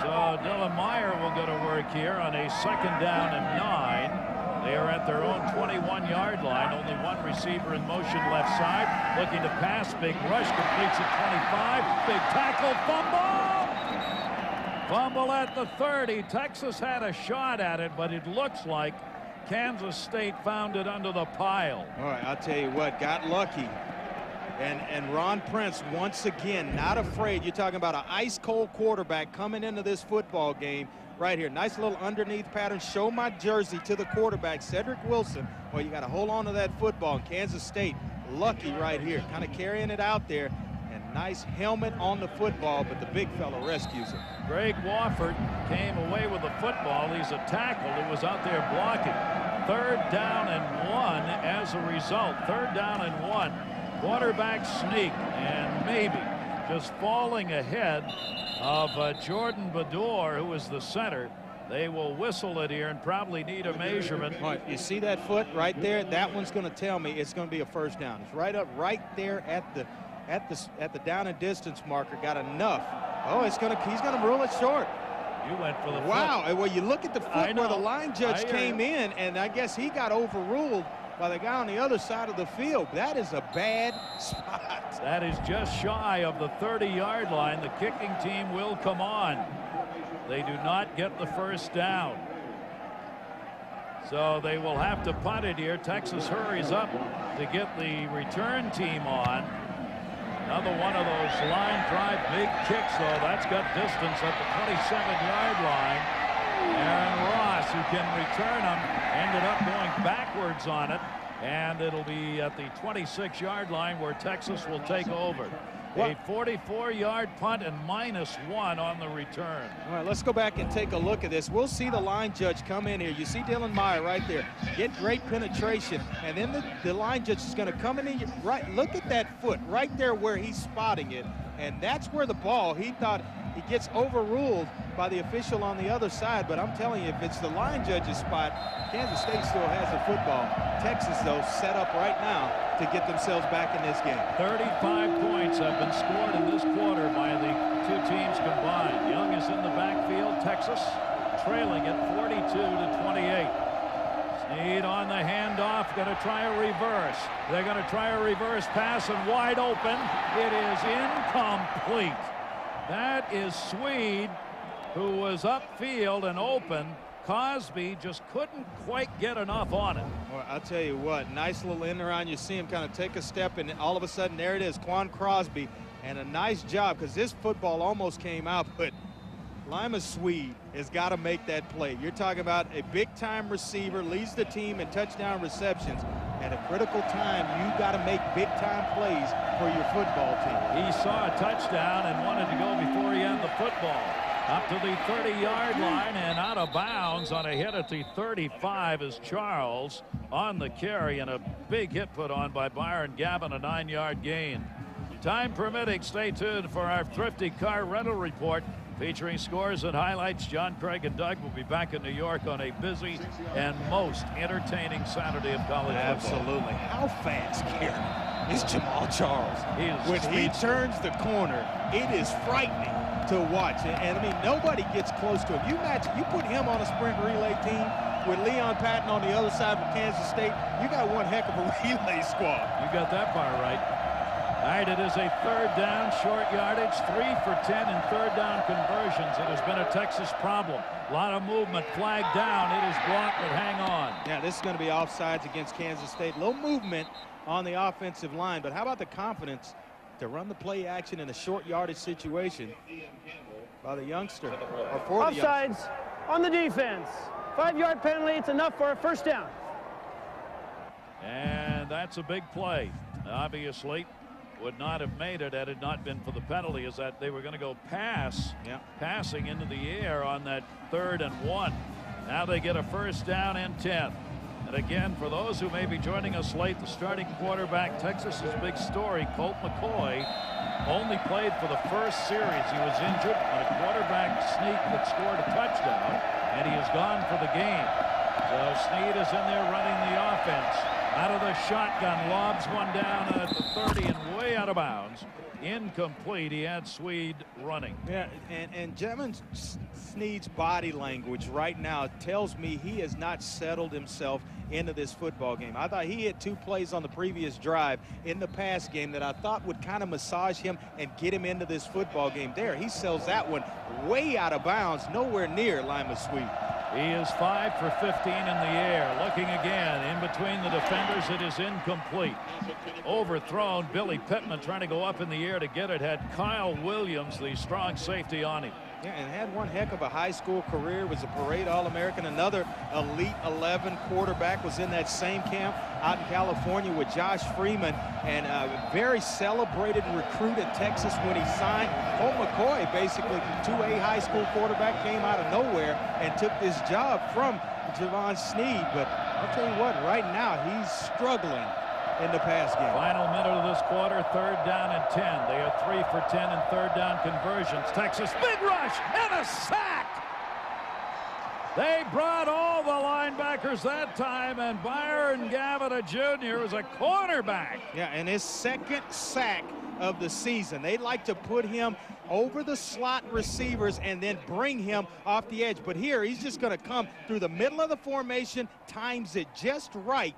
So Dylan Meier will go to work here on a second down and nine. They are at their own 21-yard line. Only one receiver in motion left side. Looking to pass. Big rush. Completes at 25. Big tackle. Fumble! Fumble at the 30. Texas had a shot at it, but it looks like Kansas State found it under the pile. All right, I'll tell you what, got lucky. And, and Ron Prince, once again, not afraid. You're talking about an ice-cold quarterback coming into this football game right here. Nice little underneath pattern. Show my jersey to the quarterback, Cedric Wilson. Well, you got to hold on to that football. Kansas State, lucky right here. Kind of carrying it out there. And nice helmet on the football, but the big fellow rescues it. Greg Wofford came away with the football. He's a tackle who was out there blocking. Third down and one as a result. Third down and one. Quarterback sneak and maybe just falling ahead of uh, Jordan Bador, who is the center. They will whistle it here and probably need a measurement. Right, you see that foot right there? That one's going to tell me it's going to be a first down. It's right up right there at the at the at the down and distance marker. Got enough. Oh, it's going to he's going to rule it short. You went for the wow. Foot. Well, you look at the foot where the line judge came in, and I guess he got overruled by the guy on the other side of the field. That is a bad spot. That is just shy of the 30-yard line. The kicking team will come on. They do not get the first down. So they will have to punt it here. Texas hurries up to get the return team on. Another one of those line drive big kicks, though. That's got distance at the 27-yard line. Aaron Ross, who can return them, ended up going backwards on it. And it'll be at the 26-yard line where Texas will take over. A 44-yard punt and minus one on the return. All right, let's go back and take a look at this. We'll see the line judge come in here. You see Dylan Meier right there. Get great penetration. And then the, the line judge is going to come in here. Right, look at that foot right there where he's spotting it. And that's where the ball, he thought he gets overruled by the official on the other side. But I'm telling you, if it's the line judge's spot, Kansas State still has the football. Texas, though, set up right now to get themselves back in this game. 35 points have been scored in this quarter by the two teams combined. Young is in the backfield. Texas trailing at 42 to 28. Snead on the handoff, going to try a reverse. They're going to try a reverse pass and wide open. It is incomplete. That is Sweed, who was upfield and open. Cosby just couldn't quite get enough on it. Well, I'll tell you what, nice little end around. You see him kind of take a step, and all of a sudden, there it is, Quan Cosby. And a nice job, because this football almost came out, but Limas Sweed has got to make that play. You're talking about a big-time receiver, leads the team in touchdown receptions. At a critical time, you've got to make big-time plays for your football team. He saw a touchdown and wanted to go before he had the football. Up to the 30-yard line and out of bounds on a hit at the 35 is Charles on the carry and a big hit put on by Byron Gavin, a nine-yard gain. Time permitting, stay tuned for our thrifty car rental report featuring scores and highlights. John Craig and Doug will be back in New York on a busy and most entertaining Saturday of college Absolutely. football. How fast, Gary, is Jamaal Charles? He is when he turns the corner, it is frightening to watch. And, and, I mean, nobody gets close to him. You match, you put him on a sprint relay team with Leon Patton on the other side from Kansas State, you got one heck of a relay squad. You got that part right. All right, it is a third down, short yardage, three for 10 in third down conversions. It has been a Texas problem. A lot of movement, flag down. It is blocked, but hang on. Yeah, this is going to be offsides against Kansas State. Low movement on the offensive line, but how about the confidence to run the play action in a short yardage situation by the youngster or for the Offsides youngster. on the defense. Five-yard penalty. It's enough for a first down. And that's a big play. Obviously, would not have made it had it not been for the penalty is that they were going to go pass yeah. passing into the air on that third and one. Now they get a first down and 10 and again for those who may be joining us late the starting quarterback Texas's big story Colt McCoy only played for the first series. He was injured on a quarterback sneak that scored a touchdown and he is gone for the game. So Snead is in there running the offense out of the shotgun, lobs one down at the 30 and way out of bounds. Incomplete. He had Sweed running. Yeah, and, and Jevan Snead's body language right now tells me he has not settled himself into this football game. I thought he hit two plays on the previous drive in the pass game that I thought would kind of massage him and get him into this football game. There, he sells that one way out of bounds, nowhere near Limas Sweed. He is 5 for 15 in the air. Looking again in between the defenders. It is incomplete. Overthrown. Billy Pittman trying to go up in the air to get it. Had Kyle Williams, the strong safety, on him. Yeah, and had one heck of a high school career, was a parade All-American. Another Elite 11 quarterback was in that same camp out in California with Josh Freeman, and a very celebrated recruit at Texas when he signed. Colt McCoy, basically 2A high school quarterback, came out of nowhere and took this job from Jevan Snead. But I'll tell you what, right now he's struggling in the pass game. Final minute of this quarter, third down and 10. They are three for 10 in third down conversions. Texas, big rush and a sack. They brought all the linebackers that time, and Byron Gavita Jr. is a cornerback. Yeah, and his second sack of the season. They like to put him over the slot receivers and then bring him off the edge. But here, he's just going to come through the middle of the formation, times it just right,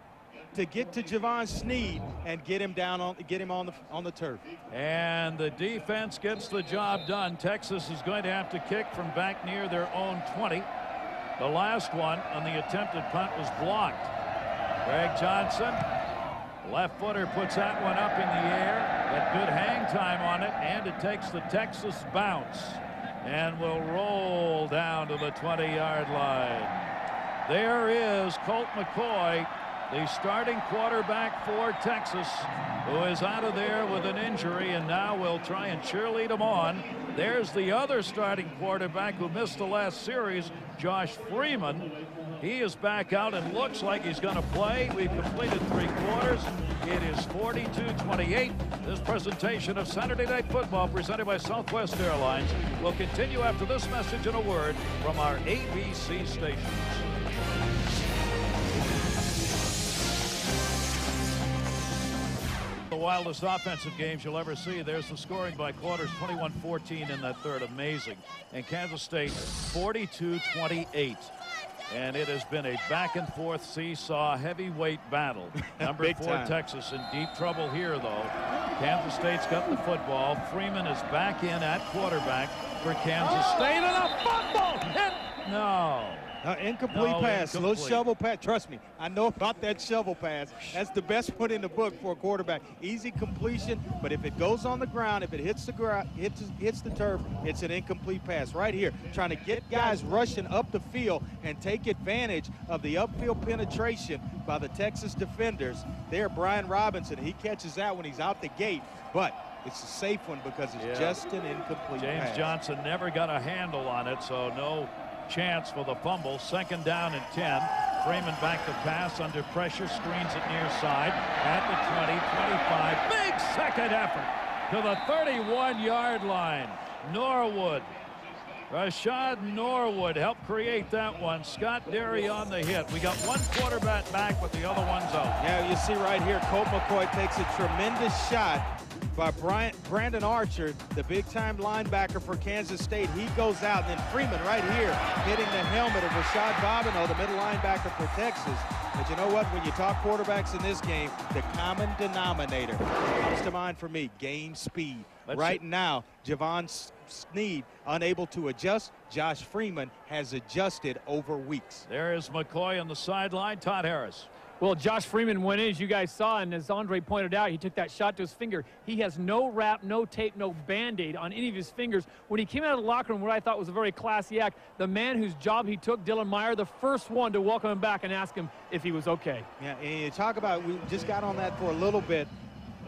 to get to Jevan Snead and get him down on get him on the on the turf. And the defense gets the job done. Texas is going to have to kick from back near their own 20. The last one on the attempted punt was blocked. Greg Johnson, left footer, puts that one up in the air. Got good hang time on it, and it takes the Texas bounce and will roll down to the 20-yard line. There is Colt McCoy the starting quarterback for Texas, who is out of there with an injury and now will try and cheerlead him on. There's the other starting quarterback who missed the last series, Josh Freeman. He is back out and looks like he's going to play. We've completed three quarters. It is 42-28. This presentation of Saturday Night Football presented by Southwest Airlines will continue after this message and a word from our ABC stations. Wildest offensive games you'll ever see. There's the scoring by quarters, 21-14 in that third. Amazing. And Kansas State, 42-28. And it has been a back and forth seesaw heavyweight battle. Number four, time. Texas in deep trouble here, though. Kansas State's got the football. Freeman is back in at quarterback for Kansas oh! State. And a fumble! Hit! No. Uh, incomplete no, pass, incomplete. little shovel pass. Trust me, I know about that shovel pass. That's the best one in the book for a quarterback. Easy completion, but if it goes on the ground, if it hits the ground, hits hits the turf, it's an incomplete pass. Right here, trying to get guys rushing up the field and take advantage of the upfield penetration by the Texas defenders. There, Brian Robison, he catches that when he's out the gate, but it's a safe one because it's Yeah. just an incomplete James pass. Johnson never got a handle on it, so no chance for the fumble. Second down and 10. Freeman back to pass under pressure, screens it near side at the 20, 25. Big second effort to the 31-yard line. Norwood. Rashad Norwood helped create that one. Scott Derry on the hit. We got one quarterback back, but the other one's out. Yeah, you see right here, Colt McCoy takes a tremendous shot by Bryant, Brandon Archer, the big-time linebacker for Kansas State. He goes out, and then Freeman right here hitting the helmet of Rashad Bobino, the middle linebacker for Texas. But you know what? When you talk quarterbacks in this game, the common denominator comes to mind for me, game speed. Let's right see- now, Jevan S- Snead unable to adjust. Josh Freeman has adjusted over weeks. There is McCoy on the sideline. Todd Harris. Well, Josh Freeman went in, as you guys saw, and as Andre pointed out, he took that shot to his finger. He has no wrap, no tape, no Band-Aid on any of his fingers. When he came out of the locker room, what I thought was a very classy act, the man whose job he took, Dylan Meier, the first one to welcome him back and ask him if he was okay. Yeah, and you talk about, we just got on that for a little bit.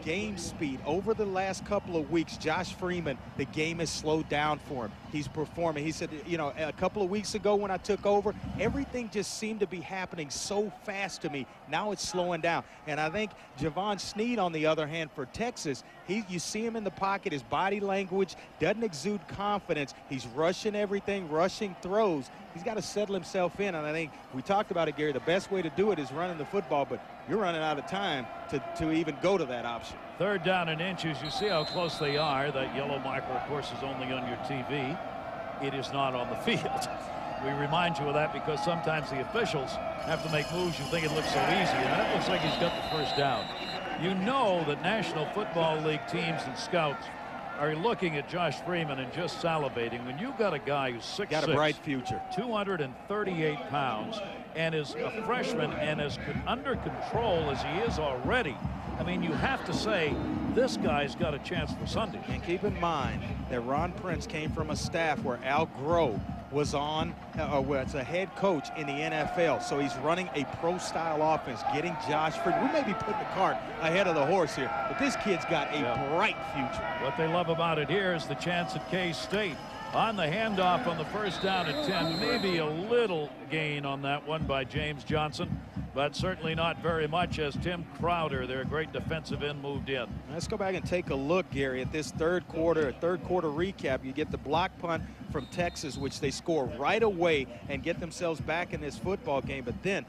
Game speed. Over the last couple of weeks, Josh Freeman, the game has slowed down for him. He's performing. He said, you know, a couple of weeks ago when I took over, everything just seemed to be happening so fast to me. Now it's slowing down. And I think Jevan Snead, on the other hand, for Texas, He, you see him in the pocket, his body language doesn't exude confidence. He's rushing everything, rushing throws. He's got to settle himself in, and I think we talked about it, Gary. The best way to do it is running the football, but you're running out of time to, to even go to that option. Third down and inches. You see how close they are. That yellow marker, of course, is only on your TV. It is not on the field. We remind you of that because sometimes the officials have to make moves you think it looks so easy, and it looks like he's got the first down. You know that National Football League teams and scouts are you looking at Josh Freeman and just salivating. When you've got a guy who's six got a bright future, 238 pounds, and is a freshman and as under control as he is already, I mean, you have to say this guy's got a chance for Sunday. And keep in mind that Ron Prince came from a staff where Al Groh was on, uh, was a head coach in the NFL. So he's running a pro-style offense, getting Josh Freeman. We may be putting the cart ahead of the horse here, but this kid's got a yeah. bright future. What they love about it here is the chance at K-State. On the handoff on the first down at 10, maybe a little gain on that one by James Johnson but certainly not very much as Tim Crowder, their great defensive end, moved in. Let's go back and take a look, Gary, at this third quarter, third quarter recap. You get the block punt from Texas, which they score right away and get themselves back in this football game. But then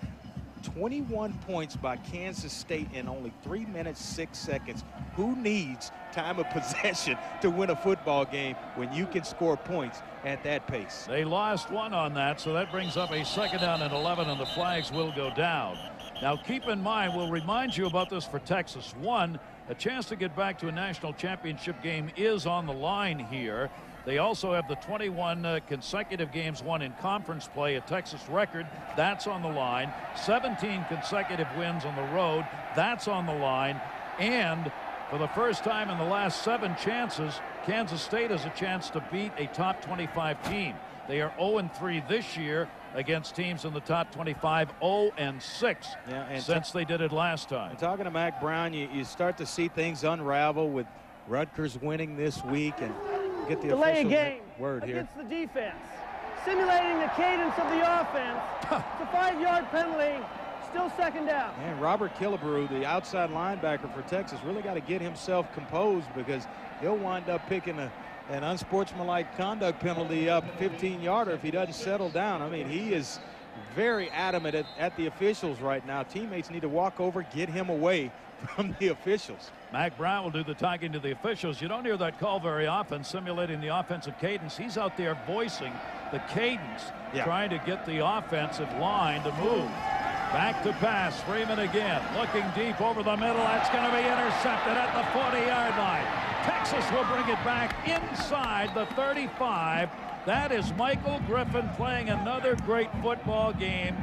21 points by Kansas State in only three minutes, six seconds. Who needs time of possession to win a football game when you can score points at that pace? They lost one on that, so that brings up a second down and 11, and the flags will go down. Now, keep in mind, we'll remind you about this for Texas. One, a chance to get back to a national championship game is on the line here. They also have the 21 uh, consecutive games won in conference play, a Texas record. That's on the line. 17 consecutive wins on the road. That's on the line. And for the first time in the last seven chances, Kansas State has a chance to beat a top 25 team. They are 0-3 this year against teams in the top 25, 0 and 6 yeah, and since they did it last time. talking to Mack Brown, you, you start to see things unravel with Rutgers winning this week and get the delay a game word here. Against the defense, simulating the cadence of the offense. it's a five-yard penalty. Still second down. And Robert Killebrew, the outside linebacker for Texas, really got to get himself composed because he'll wind up picking a, an unsportsmanlike conduct penalty up 15-yarder if he doesn't settle down. I mean, he is very adamant at, at the officials right now. Teammates need to walk over, get him away from the officials. Mack Brown will do the talking to the officials. You don't hear that call very often, simulating the offensive cadence. He's out there voicing the cadence, yeah. trying to get the offensive line to move. Back to pass. Freeman again. Looking deep over the middle. That's going to be intercepted at the 40-yard line. Texas will bring it back inside the 35. That is Michael Griffin playing another great football game.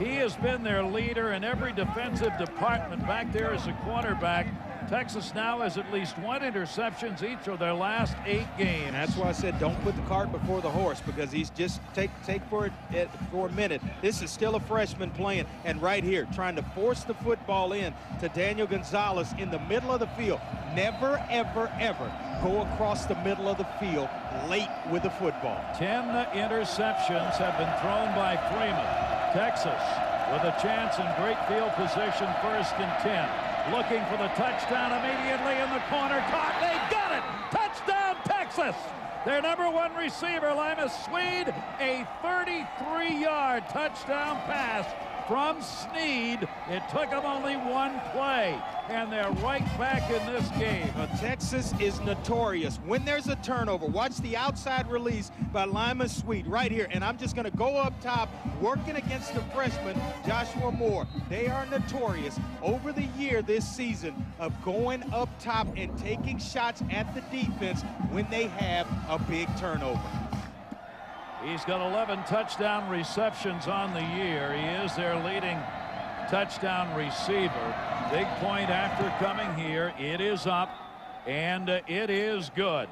He has been their leader in every defensive department back there as a quarterback. Texas now has at least one interceptions each of their last eight games. And that's why I said don't put the cart before the horse because he's just take take for it for a minute. This is still a freshman playing, and right here trying to force the football in to Daniel Gonzalez in the middle of the field. Never, ever, ever go across the middle of the field late with the football. Ten interceptions have been thrown by Freeman. Texas with a chance in great field position, first and 10 looking for the touchdown immediately in the corner. Caught. They got it. Touchdown, Texas. Their number one receiver, Limas Sweed, a 33-yard touchdown pass from Snead. It took them only one play, and they're right back in this game. Now, Texas is notorious. When there's a turnover, watch the outside release by Limas Sweed right here. And I'm just going to go up top, working against the freshman, Joshua Moore. They are notorious over the year this season of going up top and taking shots at the defense when they have a big turnover. He's got 11 touchdown receptions on the year. He is their leading touchdown receiver. Big point after coming here. It is up, and uh, it is good.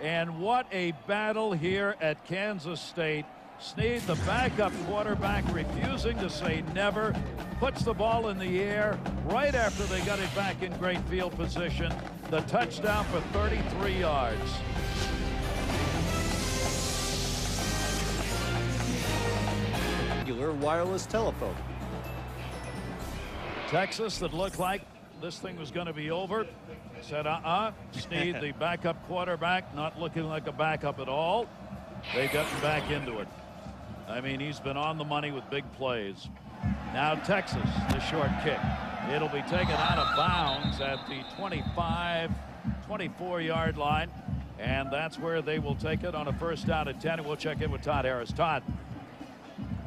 And what a battle here at Kansas State. Snead, the backup quarterback, refusing to say never, puts the ball in the air right after they got it back in great field position. The touchdown for 33 yards. Wireless telephone. Texas that looked like this thing was going to be over. Said, uh-uh. Snead, the backup quarterback, not looking like a backup at all. They got back into it. I mean, he's been on the money with big plays. Now Texas, the short kick. It'll be taken out of bounds at the 25, 24 yard line. And that's where they will take it on a first down at 10. And we'll check in with Todd Harris. Todd.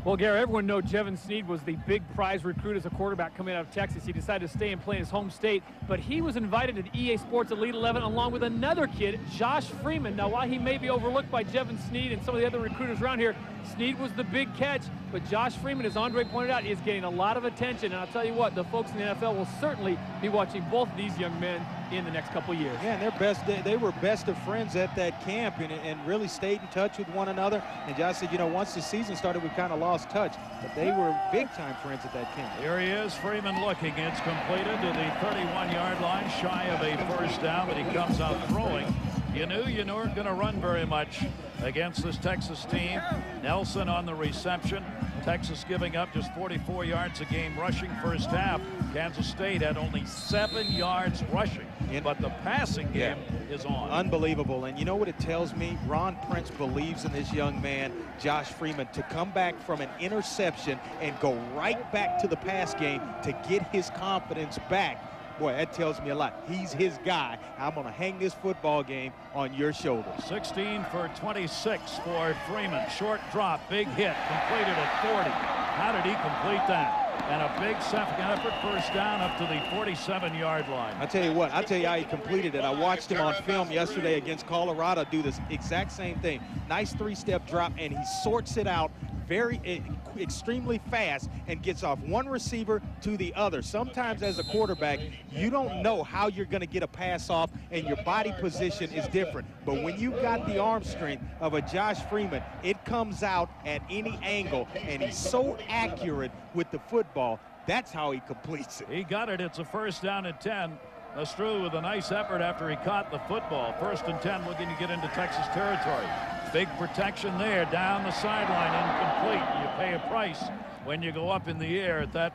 Well, Gary, everyone knows Jevan Snead was the big prize recruit as a quarterback coming out of Texas. He decided to stay and play in his home state, but he was invited to the EA Sports Elite 11 along with another kid, Josh Freeman. Now, while he may be overlooked by Jevan Snead and some of the other recruiters around here, Snead was the big catch, but Josh Freeman, as Andre pointed out, is getting a lot of attention. And I'll tell you what, the folks in the NFL will certainly be watching both these young men in the next couple years. Yeah, and they're best. They, they, were best of friends at that camp and, and really stayed in touch with one another. And Josh said, you know, once the season started, we kind of lost touch, but they were big-time friends at that camp. Here he is, Freeman looking. It's completed to the 31-yard line, shy of a first down, but he comes out throwing. You knew you weren't going to run very much against this Texas team. Nelson on the reception. Texas giving up just 44 yards a game rushing first half. Kansas State had only seven yards rushing, but the passing game yeah. is on. Unbelievable. And you know what it tells me? Ron Prince believes in this young man, Josh Freeman, to come back from an interception and go right back to the pass game to get his confidence back boy, that tells me a lot. He's his guy. I'm going to hang this football game on your shoulders. 16 for 26 for Freeman. Short drop, big hit, completed at 40. How did he complete that? And a big effort first down up to the 47-yard line. I tell you what, I tell you how he completed it. I watched him on film yesterday against Colorado do this exact same thing. Nice three-step drop, and he sorts it out very eh, extremely fast and gets off one receiver to the other. Sometimes as a quarterback, you don't know how you're going to get a pass off and your body position is different. But when you've got the arm strength of a Josh Freeman, it comes out at any angle and he's so accurate with the football. That's how he completes it. He got it. It's a first down at 10. Lestrue with a nice effort after he caught the football. First and 10 looking to get into Texas territory. Big protection there down the sideline incomplete. You pay a price when you go up in the air at that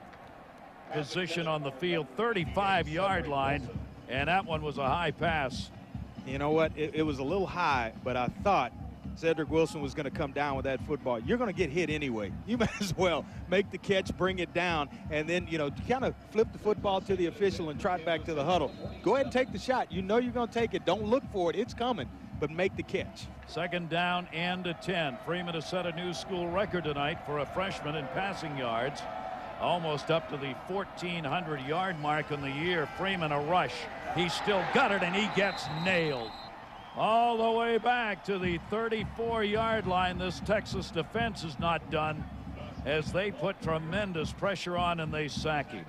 position on the field 35 yard line and that one was a high pass. You know what it, it was a little high but I thought Cedric Wilson was going to come down with that football. You're going to get hit anyway. You might as well make the catch, bring it down, and then, you know, kind of flip the football to the official and trot back to the huddle. Go ahead and take the shot. You know you're going to take it. Don't look for it. It's coming, but make the catch. Second down and a 10. Freeman has set a new school record tonight for a freshman in passing yards. Almost up to the 1,400 yard mark in the year. Freeman a rush. He still got it and he gets nailed all the way back to the 34 yard line. This Texas defense is not done as they put tremendous pressure on and they sack him.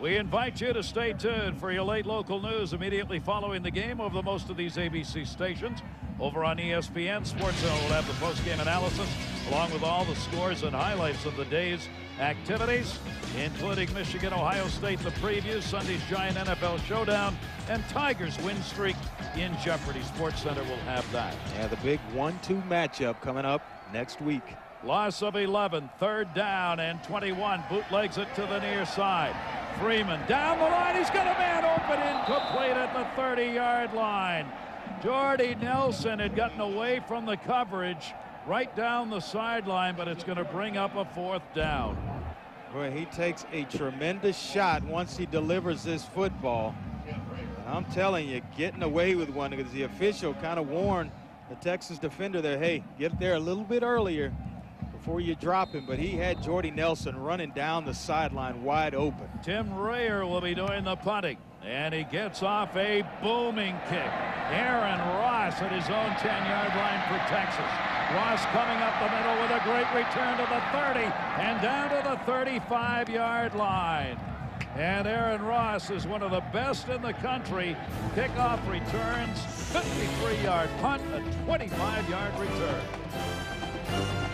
We invite you to stay tuned for your late local news immediately following the game over the most of these ABC stations. Over on ESPN, Sports will have the post-game analysis along with all the scores and highlights of the day's activities, including Michigan, Ohio State, the preview, Sunday's Giant NFL Showdown, and Tigers win streak in Jeopardy. Sports Center will have that. Yeah, the big 1-2 matchup coming up next week. Loss of 11, third down and 21. Bootlegs it to the near side. Freeman down the line. He's got a man open, incomplete at the 30-yard line. Jordy Nelson had gotten away from the coverage right down the sideline, but it's going to bring up a fourth down. Boy, he takes a tremendous shot once he delivers this football. I'm telling you, getting away with one because the official kind of warned the Texas defender there, hey, get there a little bit earlier before you drop him, but he had Jordy Nelson running down the sideline wide open. Tim Reyer will be doing the punting. And he gets off a booming kick. Aaron Ross at his own 10-yard line for Texas. Ross coming up the middle with a great return to the 30 and down to the 35-yard line. And Aaron Ross is one of the best in the country. Kickoff returns, 53-yard punt, a 25-yard return.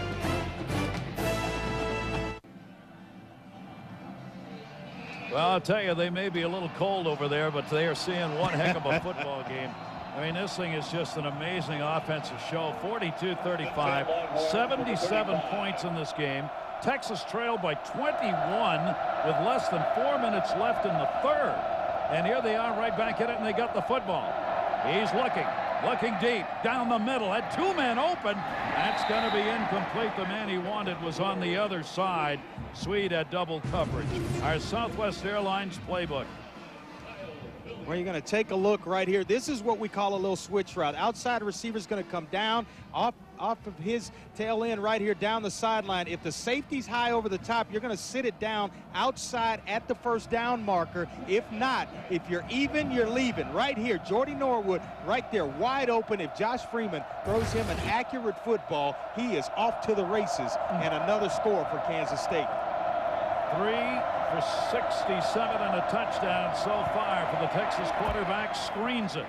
Well, I'll tell you, they may be a little cold over there, but they are seeing one heck of a football game. I mean, this thing is just an amazing offensive show. 42-35, 77 points in this game. Texas trailed by 21 with less than four minutes left in the third. And here they are right back in it, and they got the football. He's looking, looking deep, down the middle, had two men open. That's going to be incomplete. The man he wanted was on the other side. Sweed had double coverage. Our Southwest Airlines playbook. Well, you're going to take a look right here. This is what we call a little switch route. Outside receiver is going to come down off off of his tail end right here down the sideline. If the safety's high over the top, you're going to sit it down outside at the first down marker. If not, if you're even, you're leaving. Right here, Jordy Norwood right there wide open. If Josh Freeman throws him an accurate football, he is off to the races and another score for Kansas State. Three for 67 and a touchdown so far for the Texas quarterback. Screens it.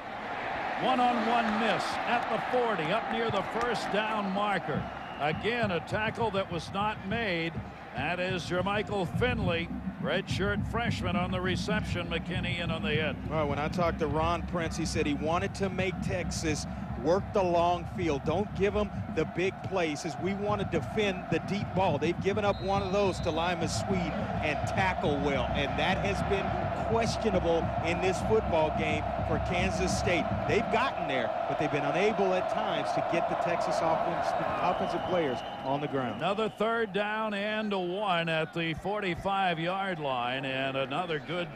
One-on-one -on -one miss at the 40, up near the first down marker. Again, a tackle that was not made. That is Jermichael Finley, redshirt freshman on the reception. McKinney in on the hit. Well, when I talked to Ron Prince, he said he wanted to make Texas work the long field. Don't give them the big plays as we want to defend the deep ball. They've given up one of those to Limas Sweed and tackle well, and that has been questionable in this football game for Kansas State. They've gotten there, but they've been unable at times to get the Texas offense, offensive players on the ground. Another third down and a one at the 45-yard line, and another good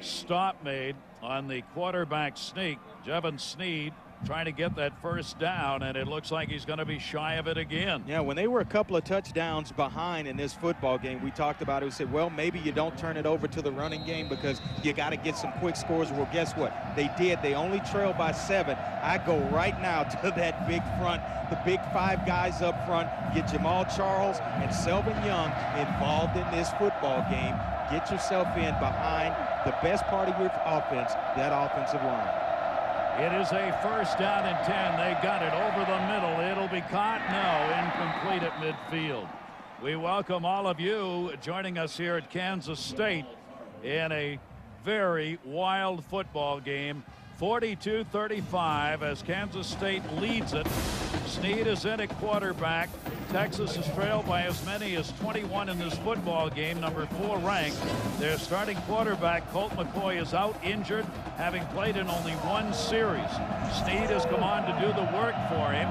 stop made on the quarterback sneak. Jevan Snead trying to get that first down, and it looks like he's going to be shy of it again. Yeah, when they were a couple of touchdowns behind in this football game, we talked about it. We said, well, maybe you don't turn it over to the running game because you got to get some quick scores. Well, guess what? They did. They only trailed by seven. I go right now to that big front, the big five guys up front. Get Jamaal Charles and Selvin Young involved in this football game. Get yourself in behind the best part of your offense, that offensive line. It is a first down and 10. They got it over the middle. It'll be caught. No, incomplete at midfield. We welcome all of you joining us here at Kansas State in a very wild football game. 42-35 as Kansas State leads it. Snead is in at quarterback. Texas is trailed by as many as 21 in this football game, number four ranked. Their starting quarterback, Colt McCoy, is out injured, having played in only one series. Snead has come on to do the work for him.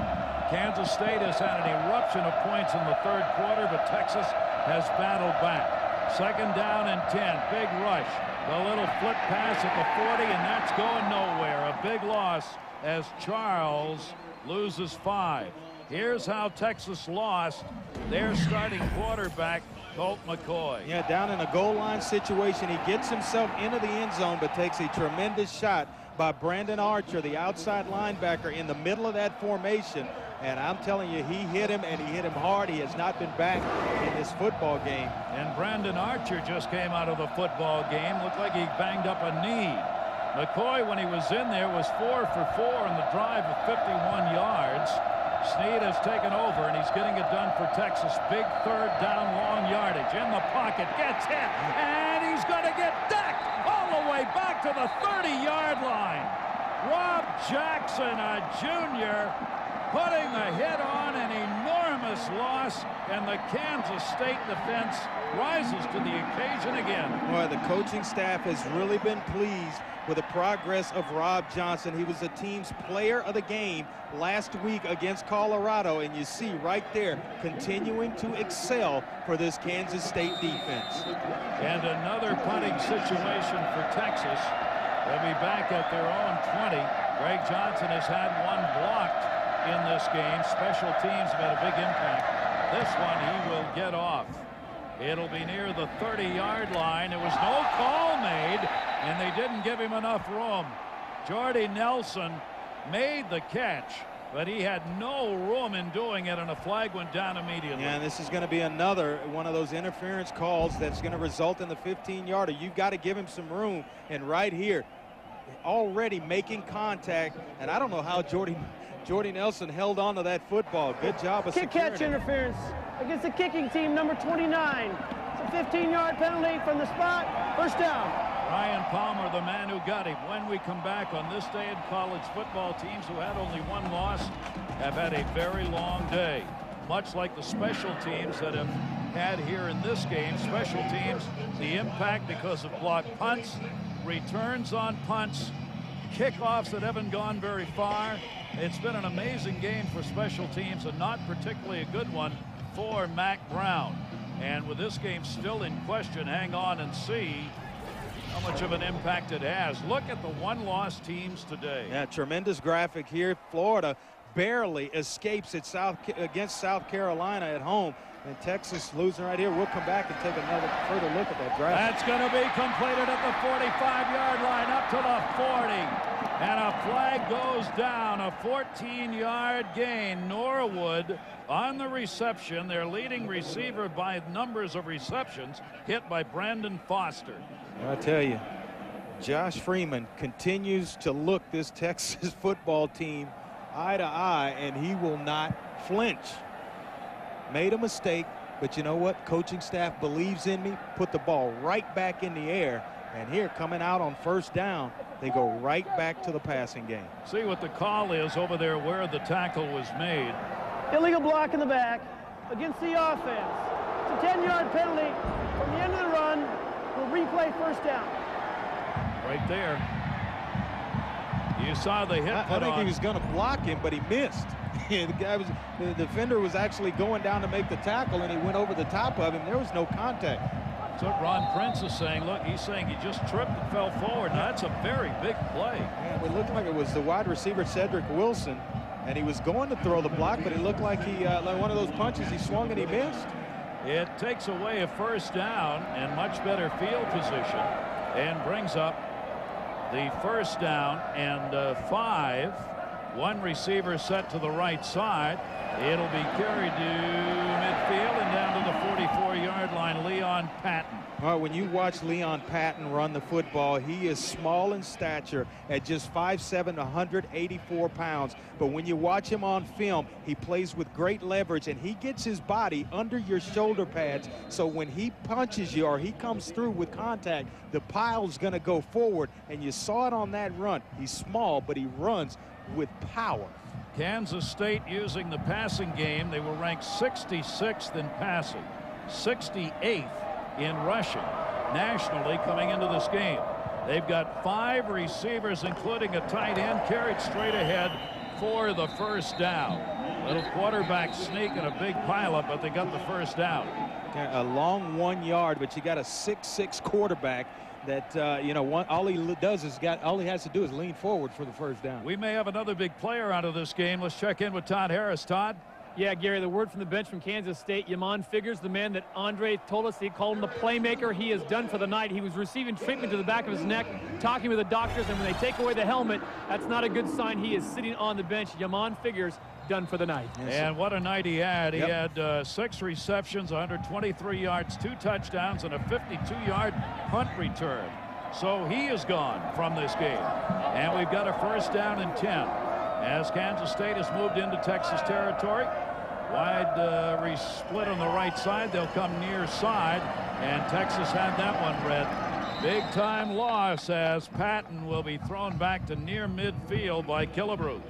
Kansas State has had an eruption of points in the third quarter, but Texas has battled back. Second down and 10, big rush. The little flip pass at the 40, and that's going nowhere. A big loss as Charles loses five. Here's how Texas lost their starting quarterback, Colt McCoy. Yeah, down in a goal line situation, he gets himself into the end zone, but takes a tremendous shot by Brandon Archer, the outside linebacker, in the middle of that formation. And I'm telling you, he hit him, and he hit him hard. He has not been back in this football game. And Brandon Archer just came out of the football game. Looked like he banged up a knee. McCoy, when he was in there, was four for four in the drive of 51 yards. Snead has taken over, and he's getting it done for Texas. Big third down, long yardage. In the pocket, gets hit, and he's going to get decked all the way back to the 30-yard line. Rob Jackson, a junior, putting the hit on an enormous loss, and the Kansas State defense rises to the occasion again. Boy, the coaching staff has really been pleased with the progress of Rob Johnson. He was the team's player of the game last week against Colorado, and you see right there continuing to excel for this Kansas State defense. And another punting situation for Texas. They'll be back at their own 20. Greg Johnson has had one blocked in this game. Special teams had a big impact. This one he will get off. It'll be near the 30-yard line. There was no call made, and they didn't give him enough room. Jordy Nelson made the catch, but he had no room in doing it, and a flag went down immediately. Yeah, and this is going to be another one of those interference calls that's going to result in the 15-yarder. You've got to give him some room, and right here, already making contact, and I don't know how Jordy, Jordy Nelson held on to that football. Good job of Kick catch interference against the kicking team, number 29. It's a 15-yard penalty from the spot. First down. Ryan Palmer, the man who got him. When we come back on this day in college football, teams who had only one loss have had a very long day. Much like the special teams that have had here in this game. Special teams, the impact because of blocked punts, returns on punts, kickoffs that haven't gone very far. It's been an amazing game for special teams and not particularly a good one for Mack Brown. And with this game still in question, hang on and see how much of an impact it has. Look at the one-loss teams today. Yeah, tremendous graphic here. Florida barely escapes it South against South Carolina at home. And Texas losing right here. We'll come back and take another further look at that graphic. That's going to be completed at the 45-yard line up to the 40. And a flag goes down, a 14-yard gain. Norwood on the reception, their leading receiver by numbers of receptions, hit by Brandon Foster. I tell you, Josh Freeman continues to look this Texas football team eye to eye, and he will not flinch. Made a mistake, but you know what? Coaching staff believes in me. Put the ball right back in the air. And here, coming out on first down, they go right back to the passing game. See what the call is over there where the tackle was made. Illegal block in the back against the offense. It's a 10-yard penalty from the end of the run. We'll replay first down. Right there. You saw the hit I, I think on. he was going to block him, but he missed. the guy was the defender was actually going down to make the tackle, and he went over the top of him. There was no contact. That's what Ron Prince is saying. Look, he's saying he just tripped and fell forward. Now, that's a very big play. Yeah, it looked like it was the wide receiver Cedric Wilson, and he was going to throw the block, but it looked like he uh, like one of those punches. He swung and he missed. It takes away a first down and much better field position, and brings up the first down and uh, five. One receiver set to the right side. It'll be carried to midfield and down to the 44-yard line. Leon Patton. All right, when you watch Leon Patton run the football, he is small in stature at just 5'7", 184 pounds. But when you watch him on film, he plays with great leverage, and he gets his body under your shoulder pads. So when he punches you or he comes through with contact, the pile's going to go forward. And you saw it on that run. He's small, but he runs with power. Kansas State using the passing game. They were ranked 66th in passing, 68th in rushing nationally coming into this game. They've got five receivers, including a tight end, carried straight ahead for the first down. Little quarterback sneak and a big pileup, but they got the first down. A long one yard, but you got a six-six quarterback that uh, you know one, all he does is got all he has to do is lean forward for the first down. We may have another big player out of this game. Let's check in with Todd Harris. Todd. Yeah, Gary, the word from the bench from Kansas State, Yamon Figurs the man that Andre told us he called him the playmaker. He is done for the night. He was receiving treatment to the back of his neck, talking with the doctors, and when they take away the helmet, that's not a good sign. He is sitting on the bench. Yamon Figurs done for the night. And what a night he had. He Yep. had uh, six receptions, 123 yards, two touchdowns, and a 52-yard punt return. So he is gone from this game. And we've got a first down and 10. As Kansas State has moved into Texas territory, wide uh, re- split on the right side. They'll come near side, and Texas had that one red. Big time loss as Patton will be thrown back to near midfield by Killebrew.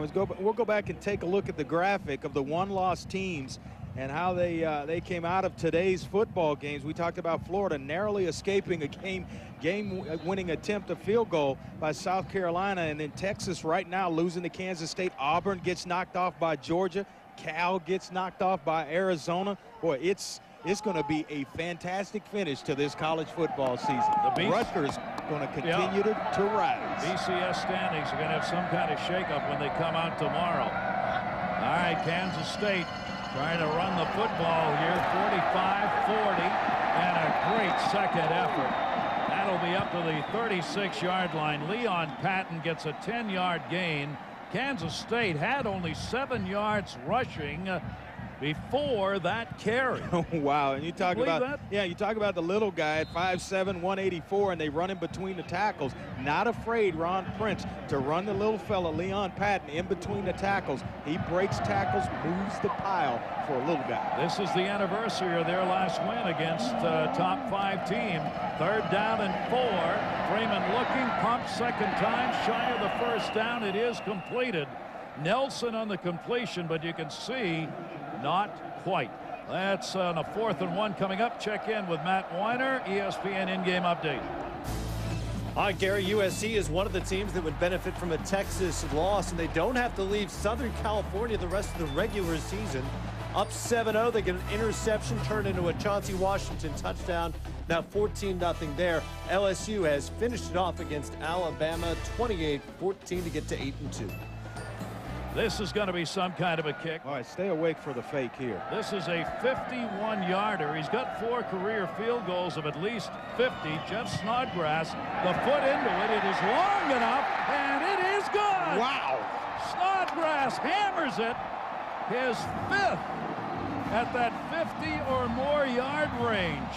Let's go, we'll go back and take a look at the graphic of the one-loss teams and how they uh, they came out of today's football games. We talked about Florida narrowly escaping a game game-winning attempt, a field goal by South Carolina, and then Texas right now losing to Kansas State. Auburn gets knocked off by Georgia. Cal gets knocked off by Arizona. Boy, it's it's going to be a fantastic finish to this college football season. The Beast- Rutgers going to continue to, to rise. BCS standings are going to have some kind of shakeup when they come out tomorrow. All right, Kansas State trying to run the football here, 45-40, and a great second effort. That'll be up to the 36-yard line. Leon Patton gets a 10-yard gain. Kansas State had only seven yards rushing before that carry. wow, and you talk Believe about that? yeah, you talk about the little guy at 5'7", 184, and they run in between the tackles. Not afraid, Ron Prince, to run the little fella, Leon Patton, in between the tackles. He breaks tackles, moves the pile for a little guy. This is the anniversary of their last win against uh, top five team. Third down and four. Freeman looking, pump second time, shy of the first down. It is completed. Nelson on the completion, but you can see not quite. That's uh, on a fourth and one coming up. Check in with Matt Winer, ESPN in-game update. Right, Gary, USC is one of the teams that would benefit from a Texas loss, and they don't have to leave Southern California the rest of the regular season. Up 7-0, they get an interception turned into a Chauncey Washington touchdown. Now 14-0 there. LSU has finished it off against Alabama 28-14 to get to 8-2. This is going to be some kind of a kick. All right, stay awake for the fake here. This is a 51-yarder. He's got four career field goals of at least 50. Jeff Snodgrass, the foot into it. It is long enough, and it is good. Wow. Snodgrass hammers it. His fifth at that 50 or more yard range.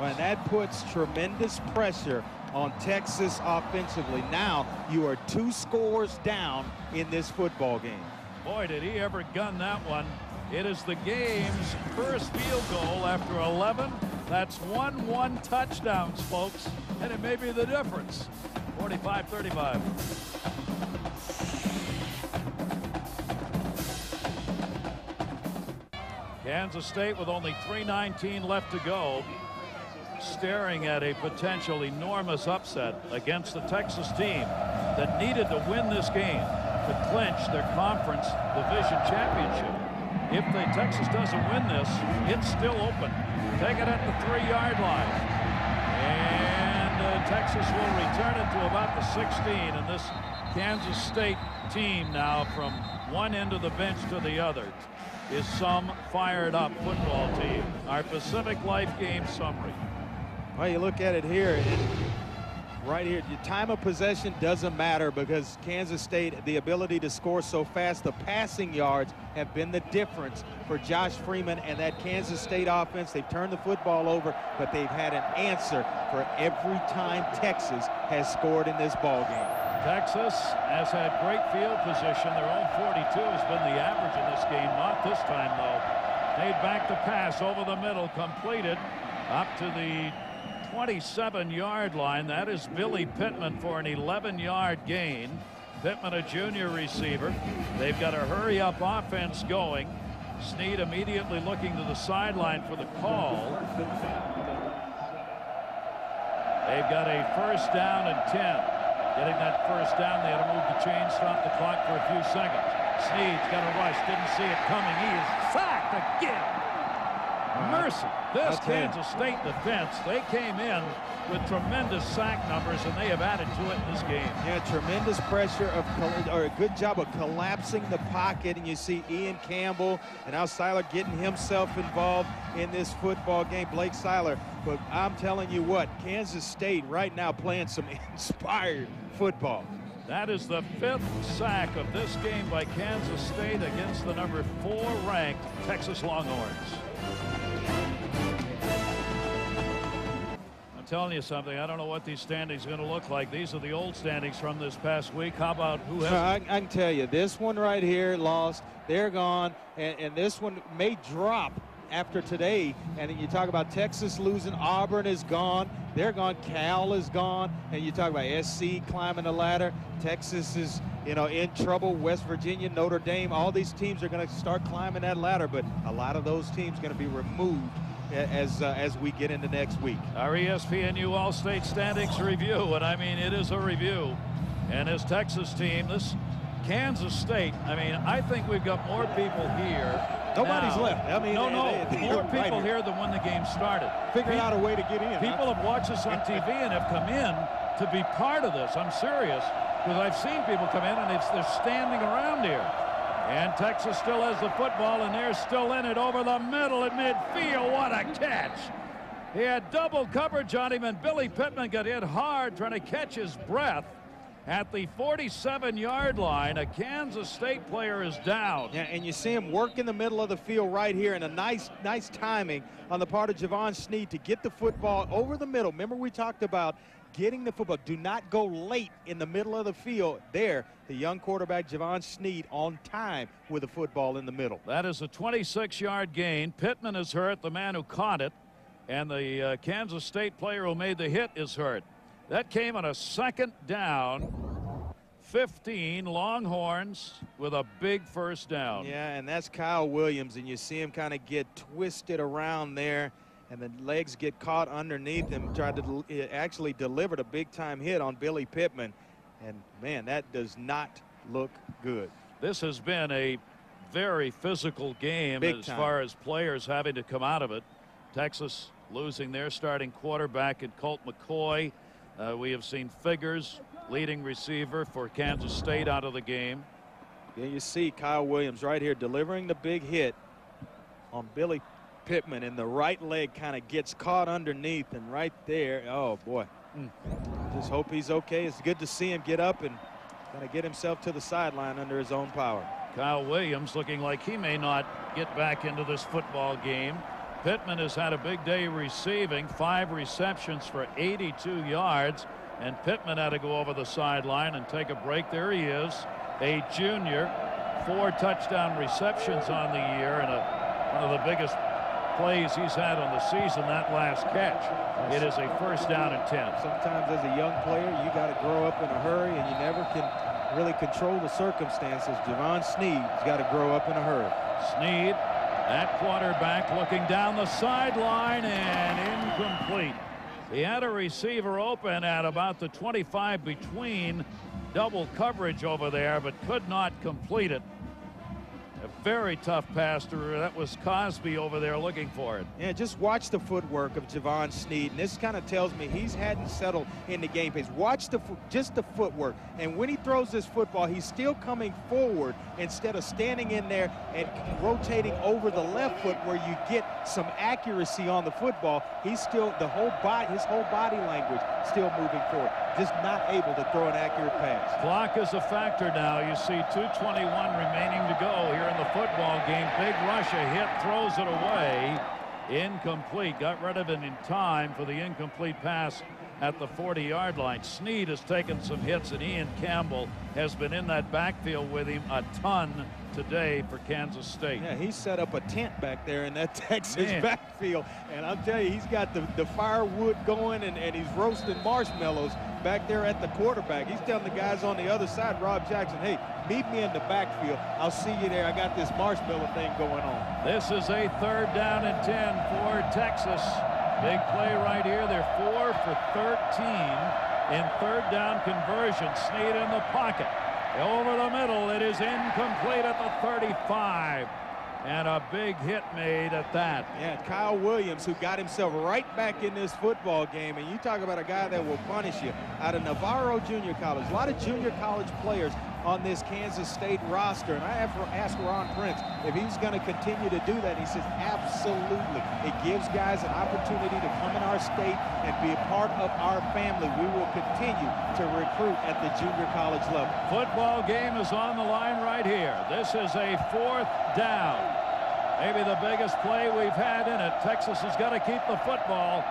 And that puts tremendous pressure on Texas offensively. Now you are two scores down in this football game. Boy, did he ever gun that one. It is the game's first field goal after 11. That's 1-1 touchdowns, folks, and it may be the difference. 45-35. Kansas State with only 3.19 left to go staring at a potential enormous upset against the Texas team that needed to win this game to clinch their conference division championship. If the Texas doesn't win this, it's still open. Take it at the three-yard line. And uh, Texas will return it to about the 16. And this Kansas State team now from one end of the bench to the other is some fired up football team. Our Pacific Life game summary. Well, you look at it here, right here, the time of possession doesn't matter because Kansas State, the ability to score so fast, the passing yards have been the difference for Josh Freeman and that Kansas State offense. They've turned the football over, but they've had an answer for every time Texas has scored in this ball game. Texas has had great field position. Their own 42 has been the average in this game. Not this time, though. Made back the pass over the middle, completed up to the 27-yard line. That is Billy Pittman for an 11-yard gain. Pittman, a junior receiver. They've got a hurry-up offense going. Snead immediately looking to the sideline for the call. They've got a first down and 10. Getting that first down, they had to move the chain, stop the clock for a few seconds. Snead's got a rush, didn't see it coming. He is sacked again. Mercy. This Kansas State defense, they came in with tremendous sack numbers, and they have added to it in this game. Yeah, tremendous pressure of, or a good job of collapsing the pocket, and you see Ian Campbell and now Seiler getting himself involved in this football game. Blake Seiler, but I'm telling you what, Kansas State right now playing some inspired football. That is the fifth sack of this game by Kansas State against the number four ranked Texas Longhorns. I'm telling you something. I don't know what these standings are going to look like. These are the old standings from this past week. How about who has? I, I can tell you, this one right here lost. They're gone, and, and this one may drop after today. And you talk about Texas losing, Auburn is gone. They're gone. Cal is gone. And you talk about SC climbing the ladder. Texas is, you know, in trouble. West Virginia, Notre Dame, all these teams are going to start climbing that ladder. But a lot of those teams going to be removed as uh, as we get into next week. Our ESPNU All-State Standings review, and I mean it is a review. And his Texas team, this Kansas State, I mean, I think we've got more people here. Nobody's now. left. I mean, no, no, they- more you're right people here. than when the game started. Figuring out a way to get in. huh? People have watched us on TV and have come in to be part of this. I'm serious because I've seen people come in and it's, they're standing around here. And Texas still has the football and they're still in it over the middle at midfield. What a catch. He had double coverage on him and Billy Pittman got hit hard trying to catch his breath. At the 47 yard line, a Kansas State player is down. Yeah, and you see him work in the middle of the field right here, and a nice, nice timing on the part of Jevan Snead to get the football over the middle. Remember, we talked about getting the football. Do not go late in the middle of the field. There, the young quarterback Jevan Snead on time with the football in the middle. That is a 26 yard gain. Pittman is hurt, the man who caught it, and the uh, Kansas State player who made the hit is hurt. That came on a second down, 15. Longhorns with a big first down. Yeah, and that's Kyle Williams, and you see him kind of get twisted around there, and the legs get caught underneath him. Tried to actually delivered a big-time hit on Billy Pittman, and man, that does not look good. This has been a very physical game Big as time. far as players having to come out of it. Texas losing their starting quarterback in Colt McCoy. Uh, we have seen Figurs, leading receiver for Kansas State, out of the game. Yeah, you see Kyle Williams right here delivering the big hit on Billy Pittman, and the right leg kind of gets caught underneath, and right there, oh boy. Just hope he's okay. It's good to see him get up and kind of get himself to the sideline under his own power. Kyle Williams looking like he may not get back into this football game. Pittman has had a big day receiving, five receptions for 82 yards, and Pittman had to go over the sideline and take a break. There he is, a junior, four touchdown receptions on the year, and a, one of the biggest plays he's had on the season, that last catch. It is a first down and 10. Sometimes as a young player, you got to grow up in a hurry, and you never can really control the circumstances. Jevan Snead's got to grow up in a hurry. Snead, that quarterback looking down the sideline and incomplete. He had a receiver open at about the 25 between double coverage over there, but could not complete it. A very tough pass that was Cosby over there looking for it. Yeah, just watch the footwork of Jevan Snead, and this kind of tells me he's hadn't settled in the game pace. Watch the just the footwork, and when he throws this football, he's still coming forward instead of standing in there and rotating over the left foot where you get some accuracy on the football. He's still the whole body, his whole body language still moving forward, just not able to throw an accurate pass. Clock is a factor now. You see 221 remaining to go here in the football game. Big rush, a hit, throws it away. Incomplete. Got rid of it in time for the incomplete pass at the 40-yard line. Snead has taken some hits, and Ian Campbell has been in that backfield with him a ton today for Kansas State. Yeah, he set up a tent back there in that Texas Man. backfield. And I'll tell you, he's got the, the firewood going and, and he's roasting marshmallows back there at the quarterback. He's telling the guys on the other side, Rob Jackson, hey, meet me in the backfield. I'll see you there. I got this marshmallow thing going on. This is a third down and 10 for Texas. Big play right here. They're four for 13 in third down conversion. Snead in the pocket. Over the middle. It is incomplete at the 35. And a big hit made at that. Yeah, Kyle Williams, who got himself right back in this football game. And you talk about a guy that will punish you out of Navarro Junior College. A lot of junior college players on this Kansas State roster. And I have to ask Ron Prince if he's going to continue to do that. He says, absolutely. It gives guys an opportunity to come in our state and be a part of our family. We will continue to recruit at the junior college level. Football game is on the line right here. This is a fourth down. Maybe the biggest play we've had in it. Texas has got to keep the football.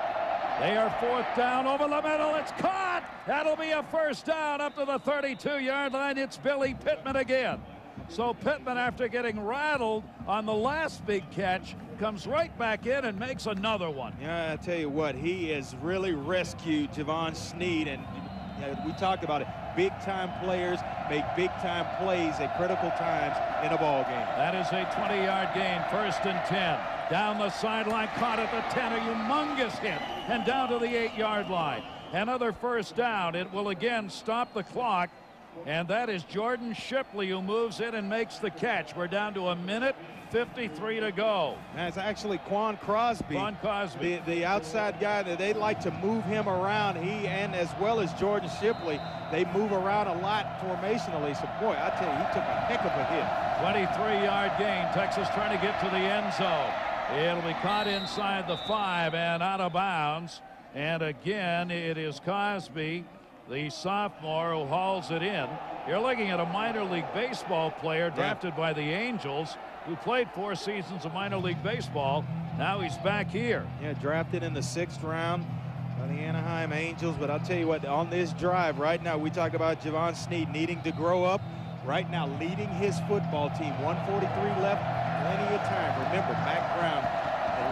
They are fourth down over the middle. It's caught. That'll be a first down up to the 32-yard line. It's Billy Pittman again. So Pittman, after getting rattled on the last big catch, comes right back in and makes another one. Yeah, I tell you what, he has really rescued Jevan Snead, and we talked about it. Big time players make big time plays at critical times in a ball game. That is a 20-yard gain, first and 10. Down the sideline, caught at the 10, a humongous hit, and down to the 8-yard line. Another first down. It will again stop the clock, and that is Jordan Shipley who moves in and makes the catch. We're down to a minute 53 to go. That's actually Quan Cosby. Quan Cosby. The, the outside guy that they like to move him around. He and as well as Jordan Shipley, they move around a lot formationally. So boy, I tell you, he took a heck of a hit. 23-yard gain. Texas trying to get to the end zone. It'll be caught inside the five and out of bounds. And again, it is Cosby, the sophomore, who hauls it in. You're looking at a minor league baseball player drafted by the Angels who played four seasons of minor league baseball. Now he's back here. Yeah, drafted in the sixth round by the Anaheim Angels. But I'll tell you what, on this drive right now, we talk about Jevan Snead needing to grow up. Right now, leading his football team. 143 left, plenty of time. Remember, Mack Brown,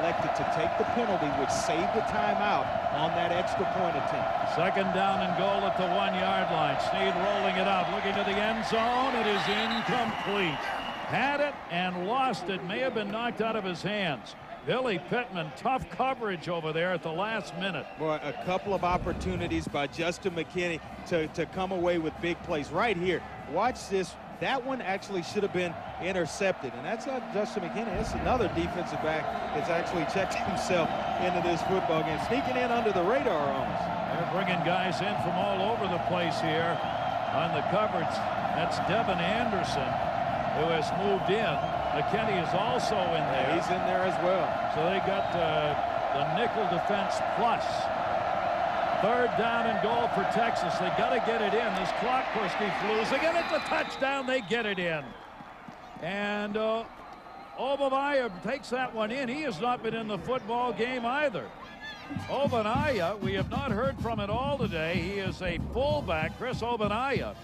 elected to take the penalty, which saved the timeout on that extra point attempt. Second down and goal at the one-yard line. Snead rolling it out, looking to the end zone. It is incomplete. Had it and lost it. May have been knocked out of his hands. Billy Pittman, tough coverage over there at the last minute. Boy, a couple of opportunities by Justin McKinney to, to come away with big plays right here. Watch this. That one actually should have been intercepted. And that's not Justin McKinney. That's another defensive back that's actually checked himself into this football game. Sneaking in under the radar almost. They're bringing guys in from all over the place here on the coverage. That's Devin Anderson, who has moved in. McKinney is also in there. He's in there as well. So they got uh, the nickel defense plus. Third down and goal for Texas. They got to get it in. This clock course keeps losing, and it's a touchdown. They get it in. And uh, takes that one in. He has not been in the football game either. Ogbonnaya, we have not heard from at all today. He is a fullback, Chris Ogbonnaya,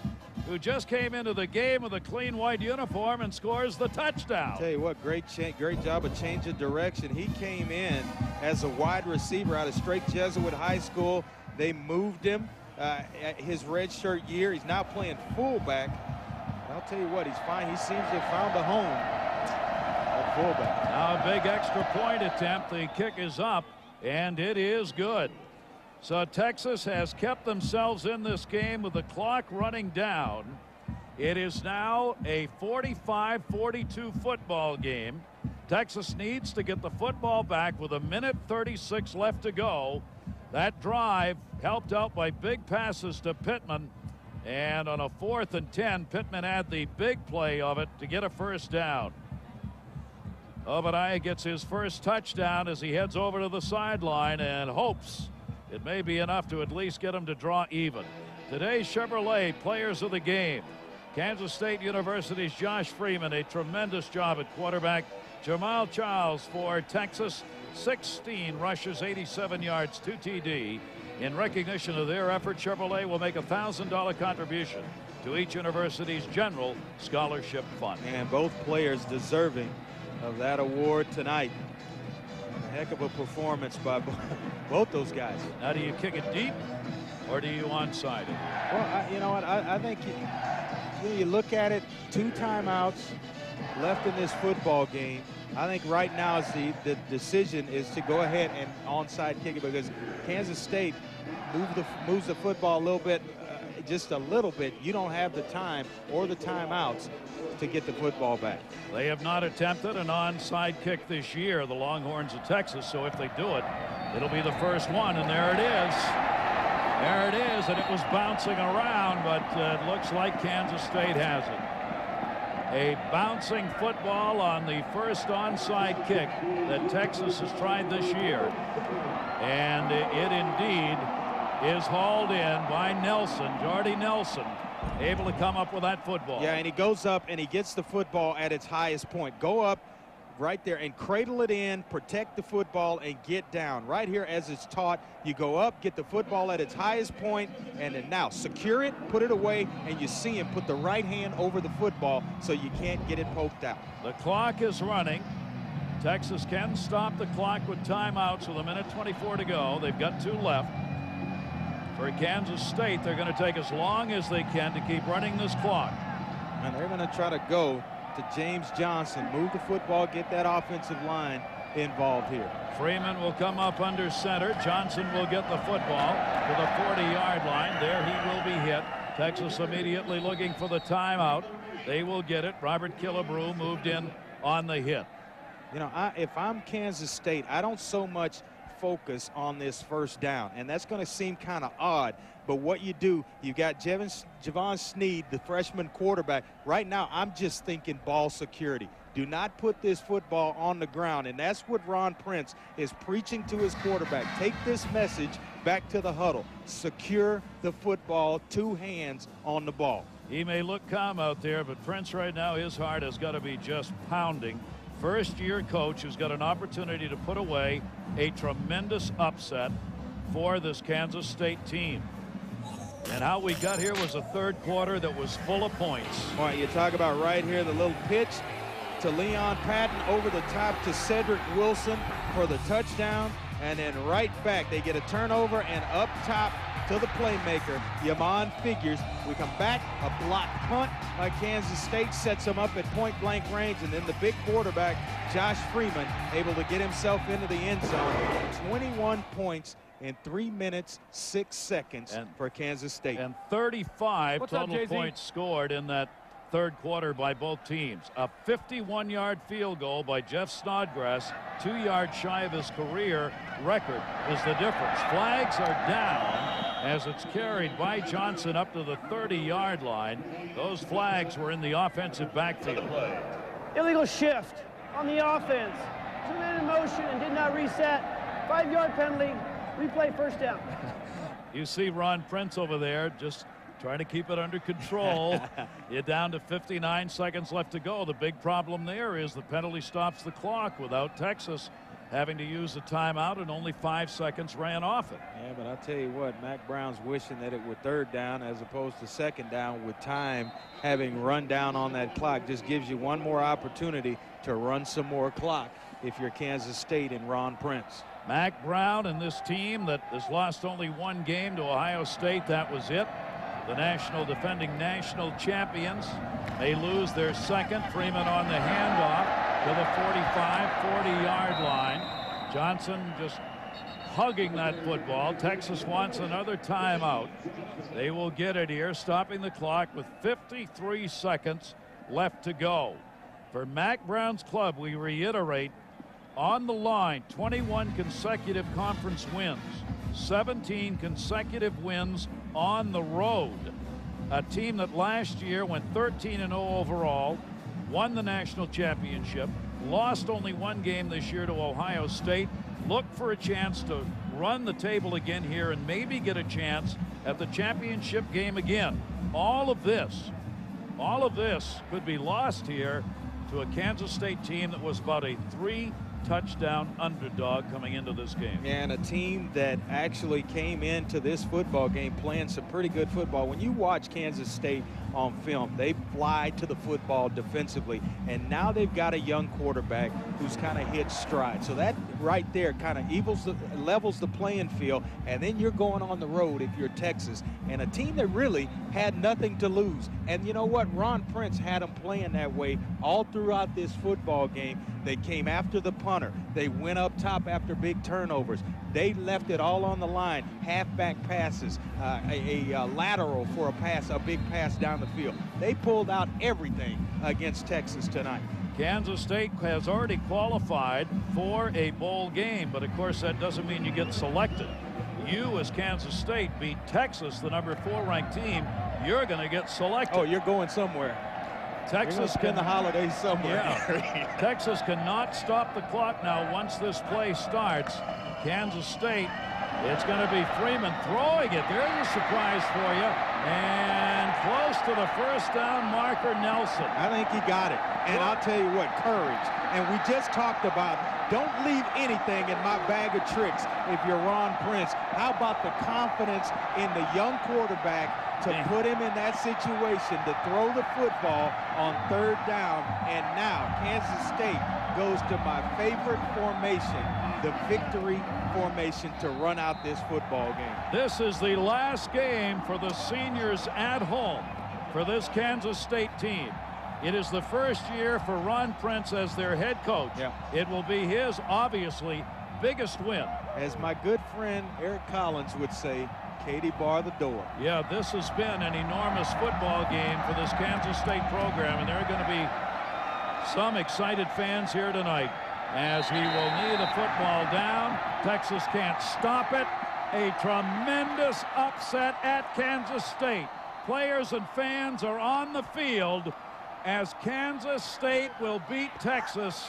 who just came into the game with a clean white uniform and scores the touchdown. Tell you what, great great job of changing direction. He came in as a wide receiver out of Strake Jesuit High School. They moved him uh, his redshirt year. He's now playing fullback. I'll tell you what, he's fine. He seems to have found a home at fullback. Now a big extra point attempt. The kick is up, and it is good. So Texas has kept themselves in this game with the clock running down. It is now a 45-42 football game. Texas needs to get the football back with a minute 36 left to go. That drive helped out by big passes to Pittman. And on a fourth and 10, Pittman had the big play of it to get a first down. Ogbonnaya gets his first touchdown as he heads over to the sideline and hopes it may be enough to at least get them to draw even. Today's Chevrolet players of the game. Kansas State University's Josh Freeman, a tremendous job at quarterback. Jamaal Charles for Texas, 16 rushes, 87 yards, 2 TD. In recognition of their effort, Chevrolet will make a $1,000 contribution to each university's general scholarship fund. And both players deserving of that award tonight. Heck of a performance by both those guys. Now, do you kick it deep or do you onside it? Well, I, you know what? I, I think you, you look at it, two timeouts left in this football game. I think right now is the, the decision is to go ahead and onside kick it because Kansas State move the, moves the football a little bit, uh, just a little bit. You don't have the time or the timeouts to get the football back. They have not attempted an onside kick this year, the Longhorns of Texas. So if they do it, it'll be the first one. And there it is. There it is. And it was bouncing around, but uh, it looks like Kansas State has it. A bouncing football on the first onside kick that Texas has tried this year. And it indeed is hauled in by Nelson, Jordy Nelson, able to come up with that football. Yeah, and he goes up and he gets the football at its highest point. Go up right there and cradle it in, protect the football, and get down. Right here, as it's taught, you go up, get the football at its highest point, and then now secure it, put it away, and you see him put the right hand over the football so you can't get it poked out. The clock is running. Texas can stop the clock with timeouts with a minute 24 to go. They've got two left. For Kansas State, they're going to take as long as they can to keep running this clock. And they're going to try to go to James Johnson, move the football, get that offensive line involved here. Freeman will come up under center. Johnson will get the football to the 40-yard line. There he will be hit. Texas immediately looking for the timeout. They will get it. Robert Killebrew moved in on the hit. You know, I, if I'm Kansas State, I don't so much focus on this first down. And that's going to seem kind of odd. But what you do, you've got Jevon, Jevan Snead, the freshman quarterback. Right now, I'm just thinking ball security. Do not put this football on the ground. And that's what Ron Prince is preaching to his quarterback. Take this message back to the huddle. Secure the football, two hands on the ball. He may look calm out there, but Prince right now, his heart has got to be just pounding first year coach who's got an opportunity to put away a tremendous upset for this Kansas State team. And how we got here was a third quarter that was full of points. All right, you talk about right here the little pitch to Leon Patton over the top to Cedric Wilson. for the touchdown, and then right back. They get a turnover and up top to the playmaker, Yamon Figurs. We come back, a block punt by Kansas State sets them up at point blank range, and then the big quarterback, Josh Freeman, able to get himself into the end zone. 21 points in three minutes, six seconds And- for Kansas State. And 35 What's total Jay-Z? points scored in that third quarter by both teams. A 51-yard field goal by Jeff Snodgrass, two yards shy of his career record, is the difference. Flags are down as it's carried by Johnson up to the 30-yard line. Those flags were in the offensive backfield. Illegal shift on the offense. Two men in motion and did not reset. Five yard penalty. Replay first down. You see Ron Prince over there just trying to keep it under control. You're down to 59 seconds left to go. The big problem there is the penalty stops the clock without Texas having to use a timeout and only five seconds ran off it. Yeah, but I'll tell you what, Mack Brown's wishing that it were third down as opposed to second down with time having run down on that clock. Just gives you one more opportunity to run some more clock if you're Kansas State and Ron Prince. Mac Brown and this team that has lost only one game to Ohio State, that was it. The national defending national champions. They lose their second. Freeman on the handoff to the 45, 40 yard line. Johnson just hugging that football. Texas wants another timeout. They will get it here, stopping the clock with 53 seconds left to go. For Mack Brown's club, we reiterate on the line 21 consecutive conference wins 17 consecutive wins on the road. A team that last year went 13 and 0 overall won the national championship lost only one game this year to ohio state. Look for a chance to run the table again here and maybe get a chance at the championship game again. All of this all of this could be lost here to a Kansas State team that was about a three touchdown underdog coming into this game. And a team that actually came into this football game playing some pretty good football. When you watch Kansas State on film, they fly to the football defensively. And now they've got a young quarterback who's kind of hit stride. So that right there kind of levels the playing field. And then you're going on the road if you're Texas. And a team that really had nothing to lose. And you know what? Ron Prince had them playing that way all throughout this football game. They came after the punter. They went up top after big turnovers. They left it all on the line. Halfback passes, uh, a, a, uh, lateral for a pass, a big pass down the field. They pulled out everything against Texas tonight. Kansas State has already qualified for a bowl game, but of course that doesn't mean you get selected. You, as Kansas State, beat Texas, the number four ranked team. You're going to get selected. Oh, you're going somewhere. Texas You're the can- holidays somewhere. Yeah. Texas cannot stop the clock now once this play starts. Kansas State, it's going to be Freeman throwing it. There's a surprise for you. And close to the first down marker, Nelson. I think he got it. And I'll tell you what, courage. And we just talked about don't leave anything in my bag of tricks if you're Ron Prince. How about the confidence in the young quarterback to Man. put him in that situation to throw the football on third down. And now Kansas State goes to my favorite formation, the victory formation to run out this football game. This is the last game for the seniors at home for this Kansas State team. It is the first year for Ron Prince as their head coach. Yeah. It will be his, obviously, biggest win. As my good friend Eric Collins would say, Katie bar the door. Yeah, this has been an enormous football game for this Kansas State program, and there are going to be some excited fans here tonight as he will knee the football down. Texas can't stop it. A tremendous upset at Kansas State. Players and fans are on the field as Kansas State will beat Texas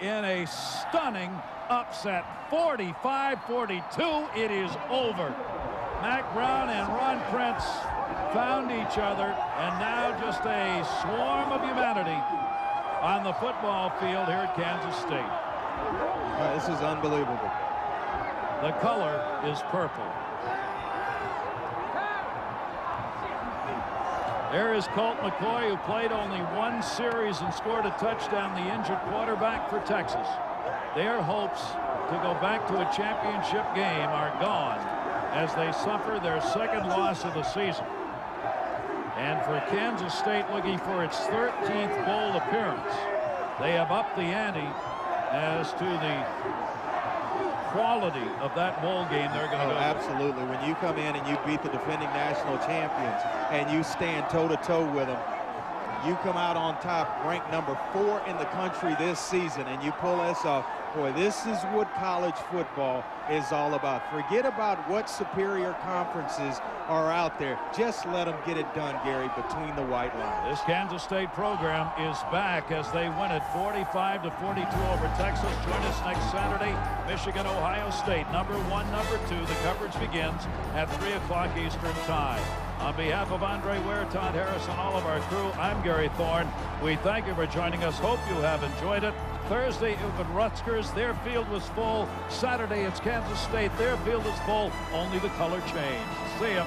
in a stunning upset 45-42 it is over Mack Brown and Ron Prince found each other and now just a swarm of humanity on the football field here at Kansas State Uh, this is unbelievable. the color is purple There is Colt McCoy, who played only one series and scored a touchdown, the injured quarterback for Texas. their hopes to go back to a championship game are gone as they suffer their second loss of the season. And for Kansas State looking for its 13th bowl appearance, they have upped the ante as to the quality of that bowl game they're going to oh, go. Absolutely. When you come in and you beat the defending national champions and you stand toe-to-toe -to -toe with them, you come out on top, ranked number four in the country this season, and you pull this off. Boy, this is what college football is all about. Forget about what superior conferences are out there. Just let them get it done, Gary, between the white lines. This Kansas State program is back as they win it 45 to 42 over Texas. Join us next Saturday. Michigan, Ohio State, number one, number two. The coverage begins at 3 o'clock Eastern Time. On behalf of Andre Ware, Todd Harris, and all of our crew, I'm Gary Thorne. We thank you for joining us. Hope you have enjoyed it. Thursday, it was Rutgers. Their field was full. Saturday, it's Kansas State. Their field is full. Only the color changed. See ya.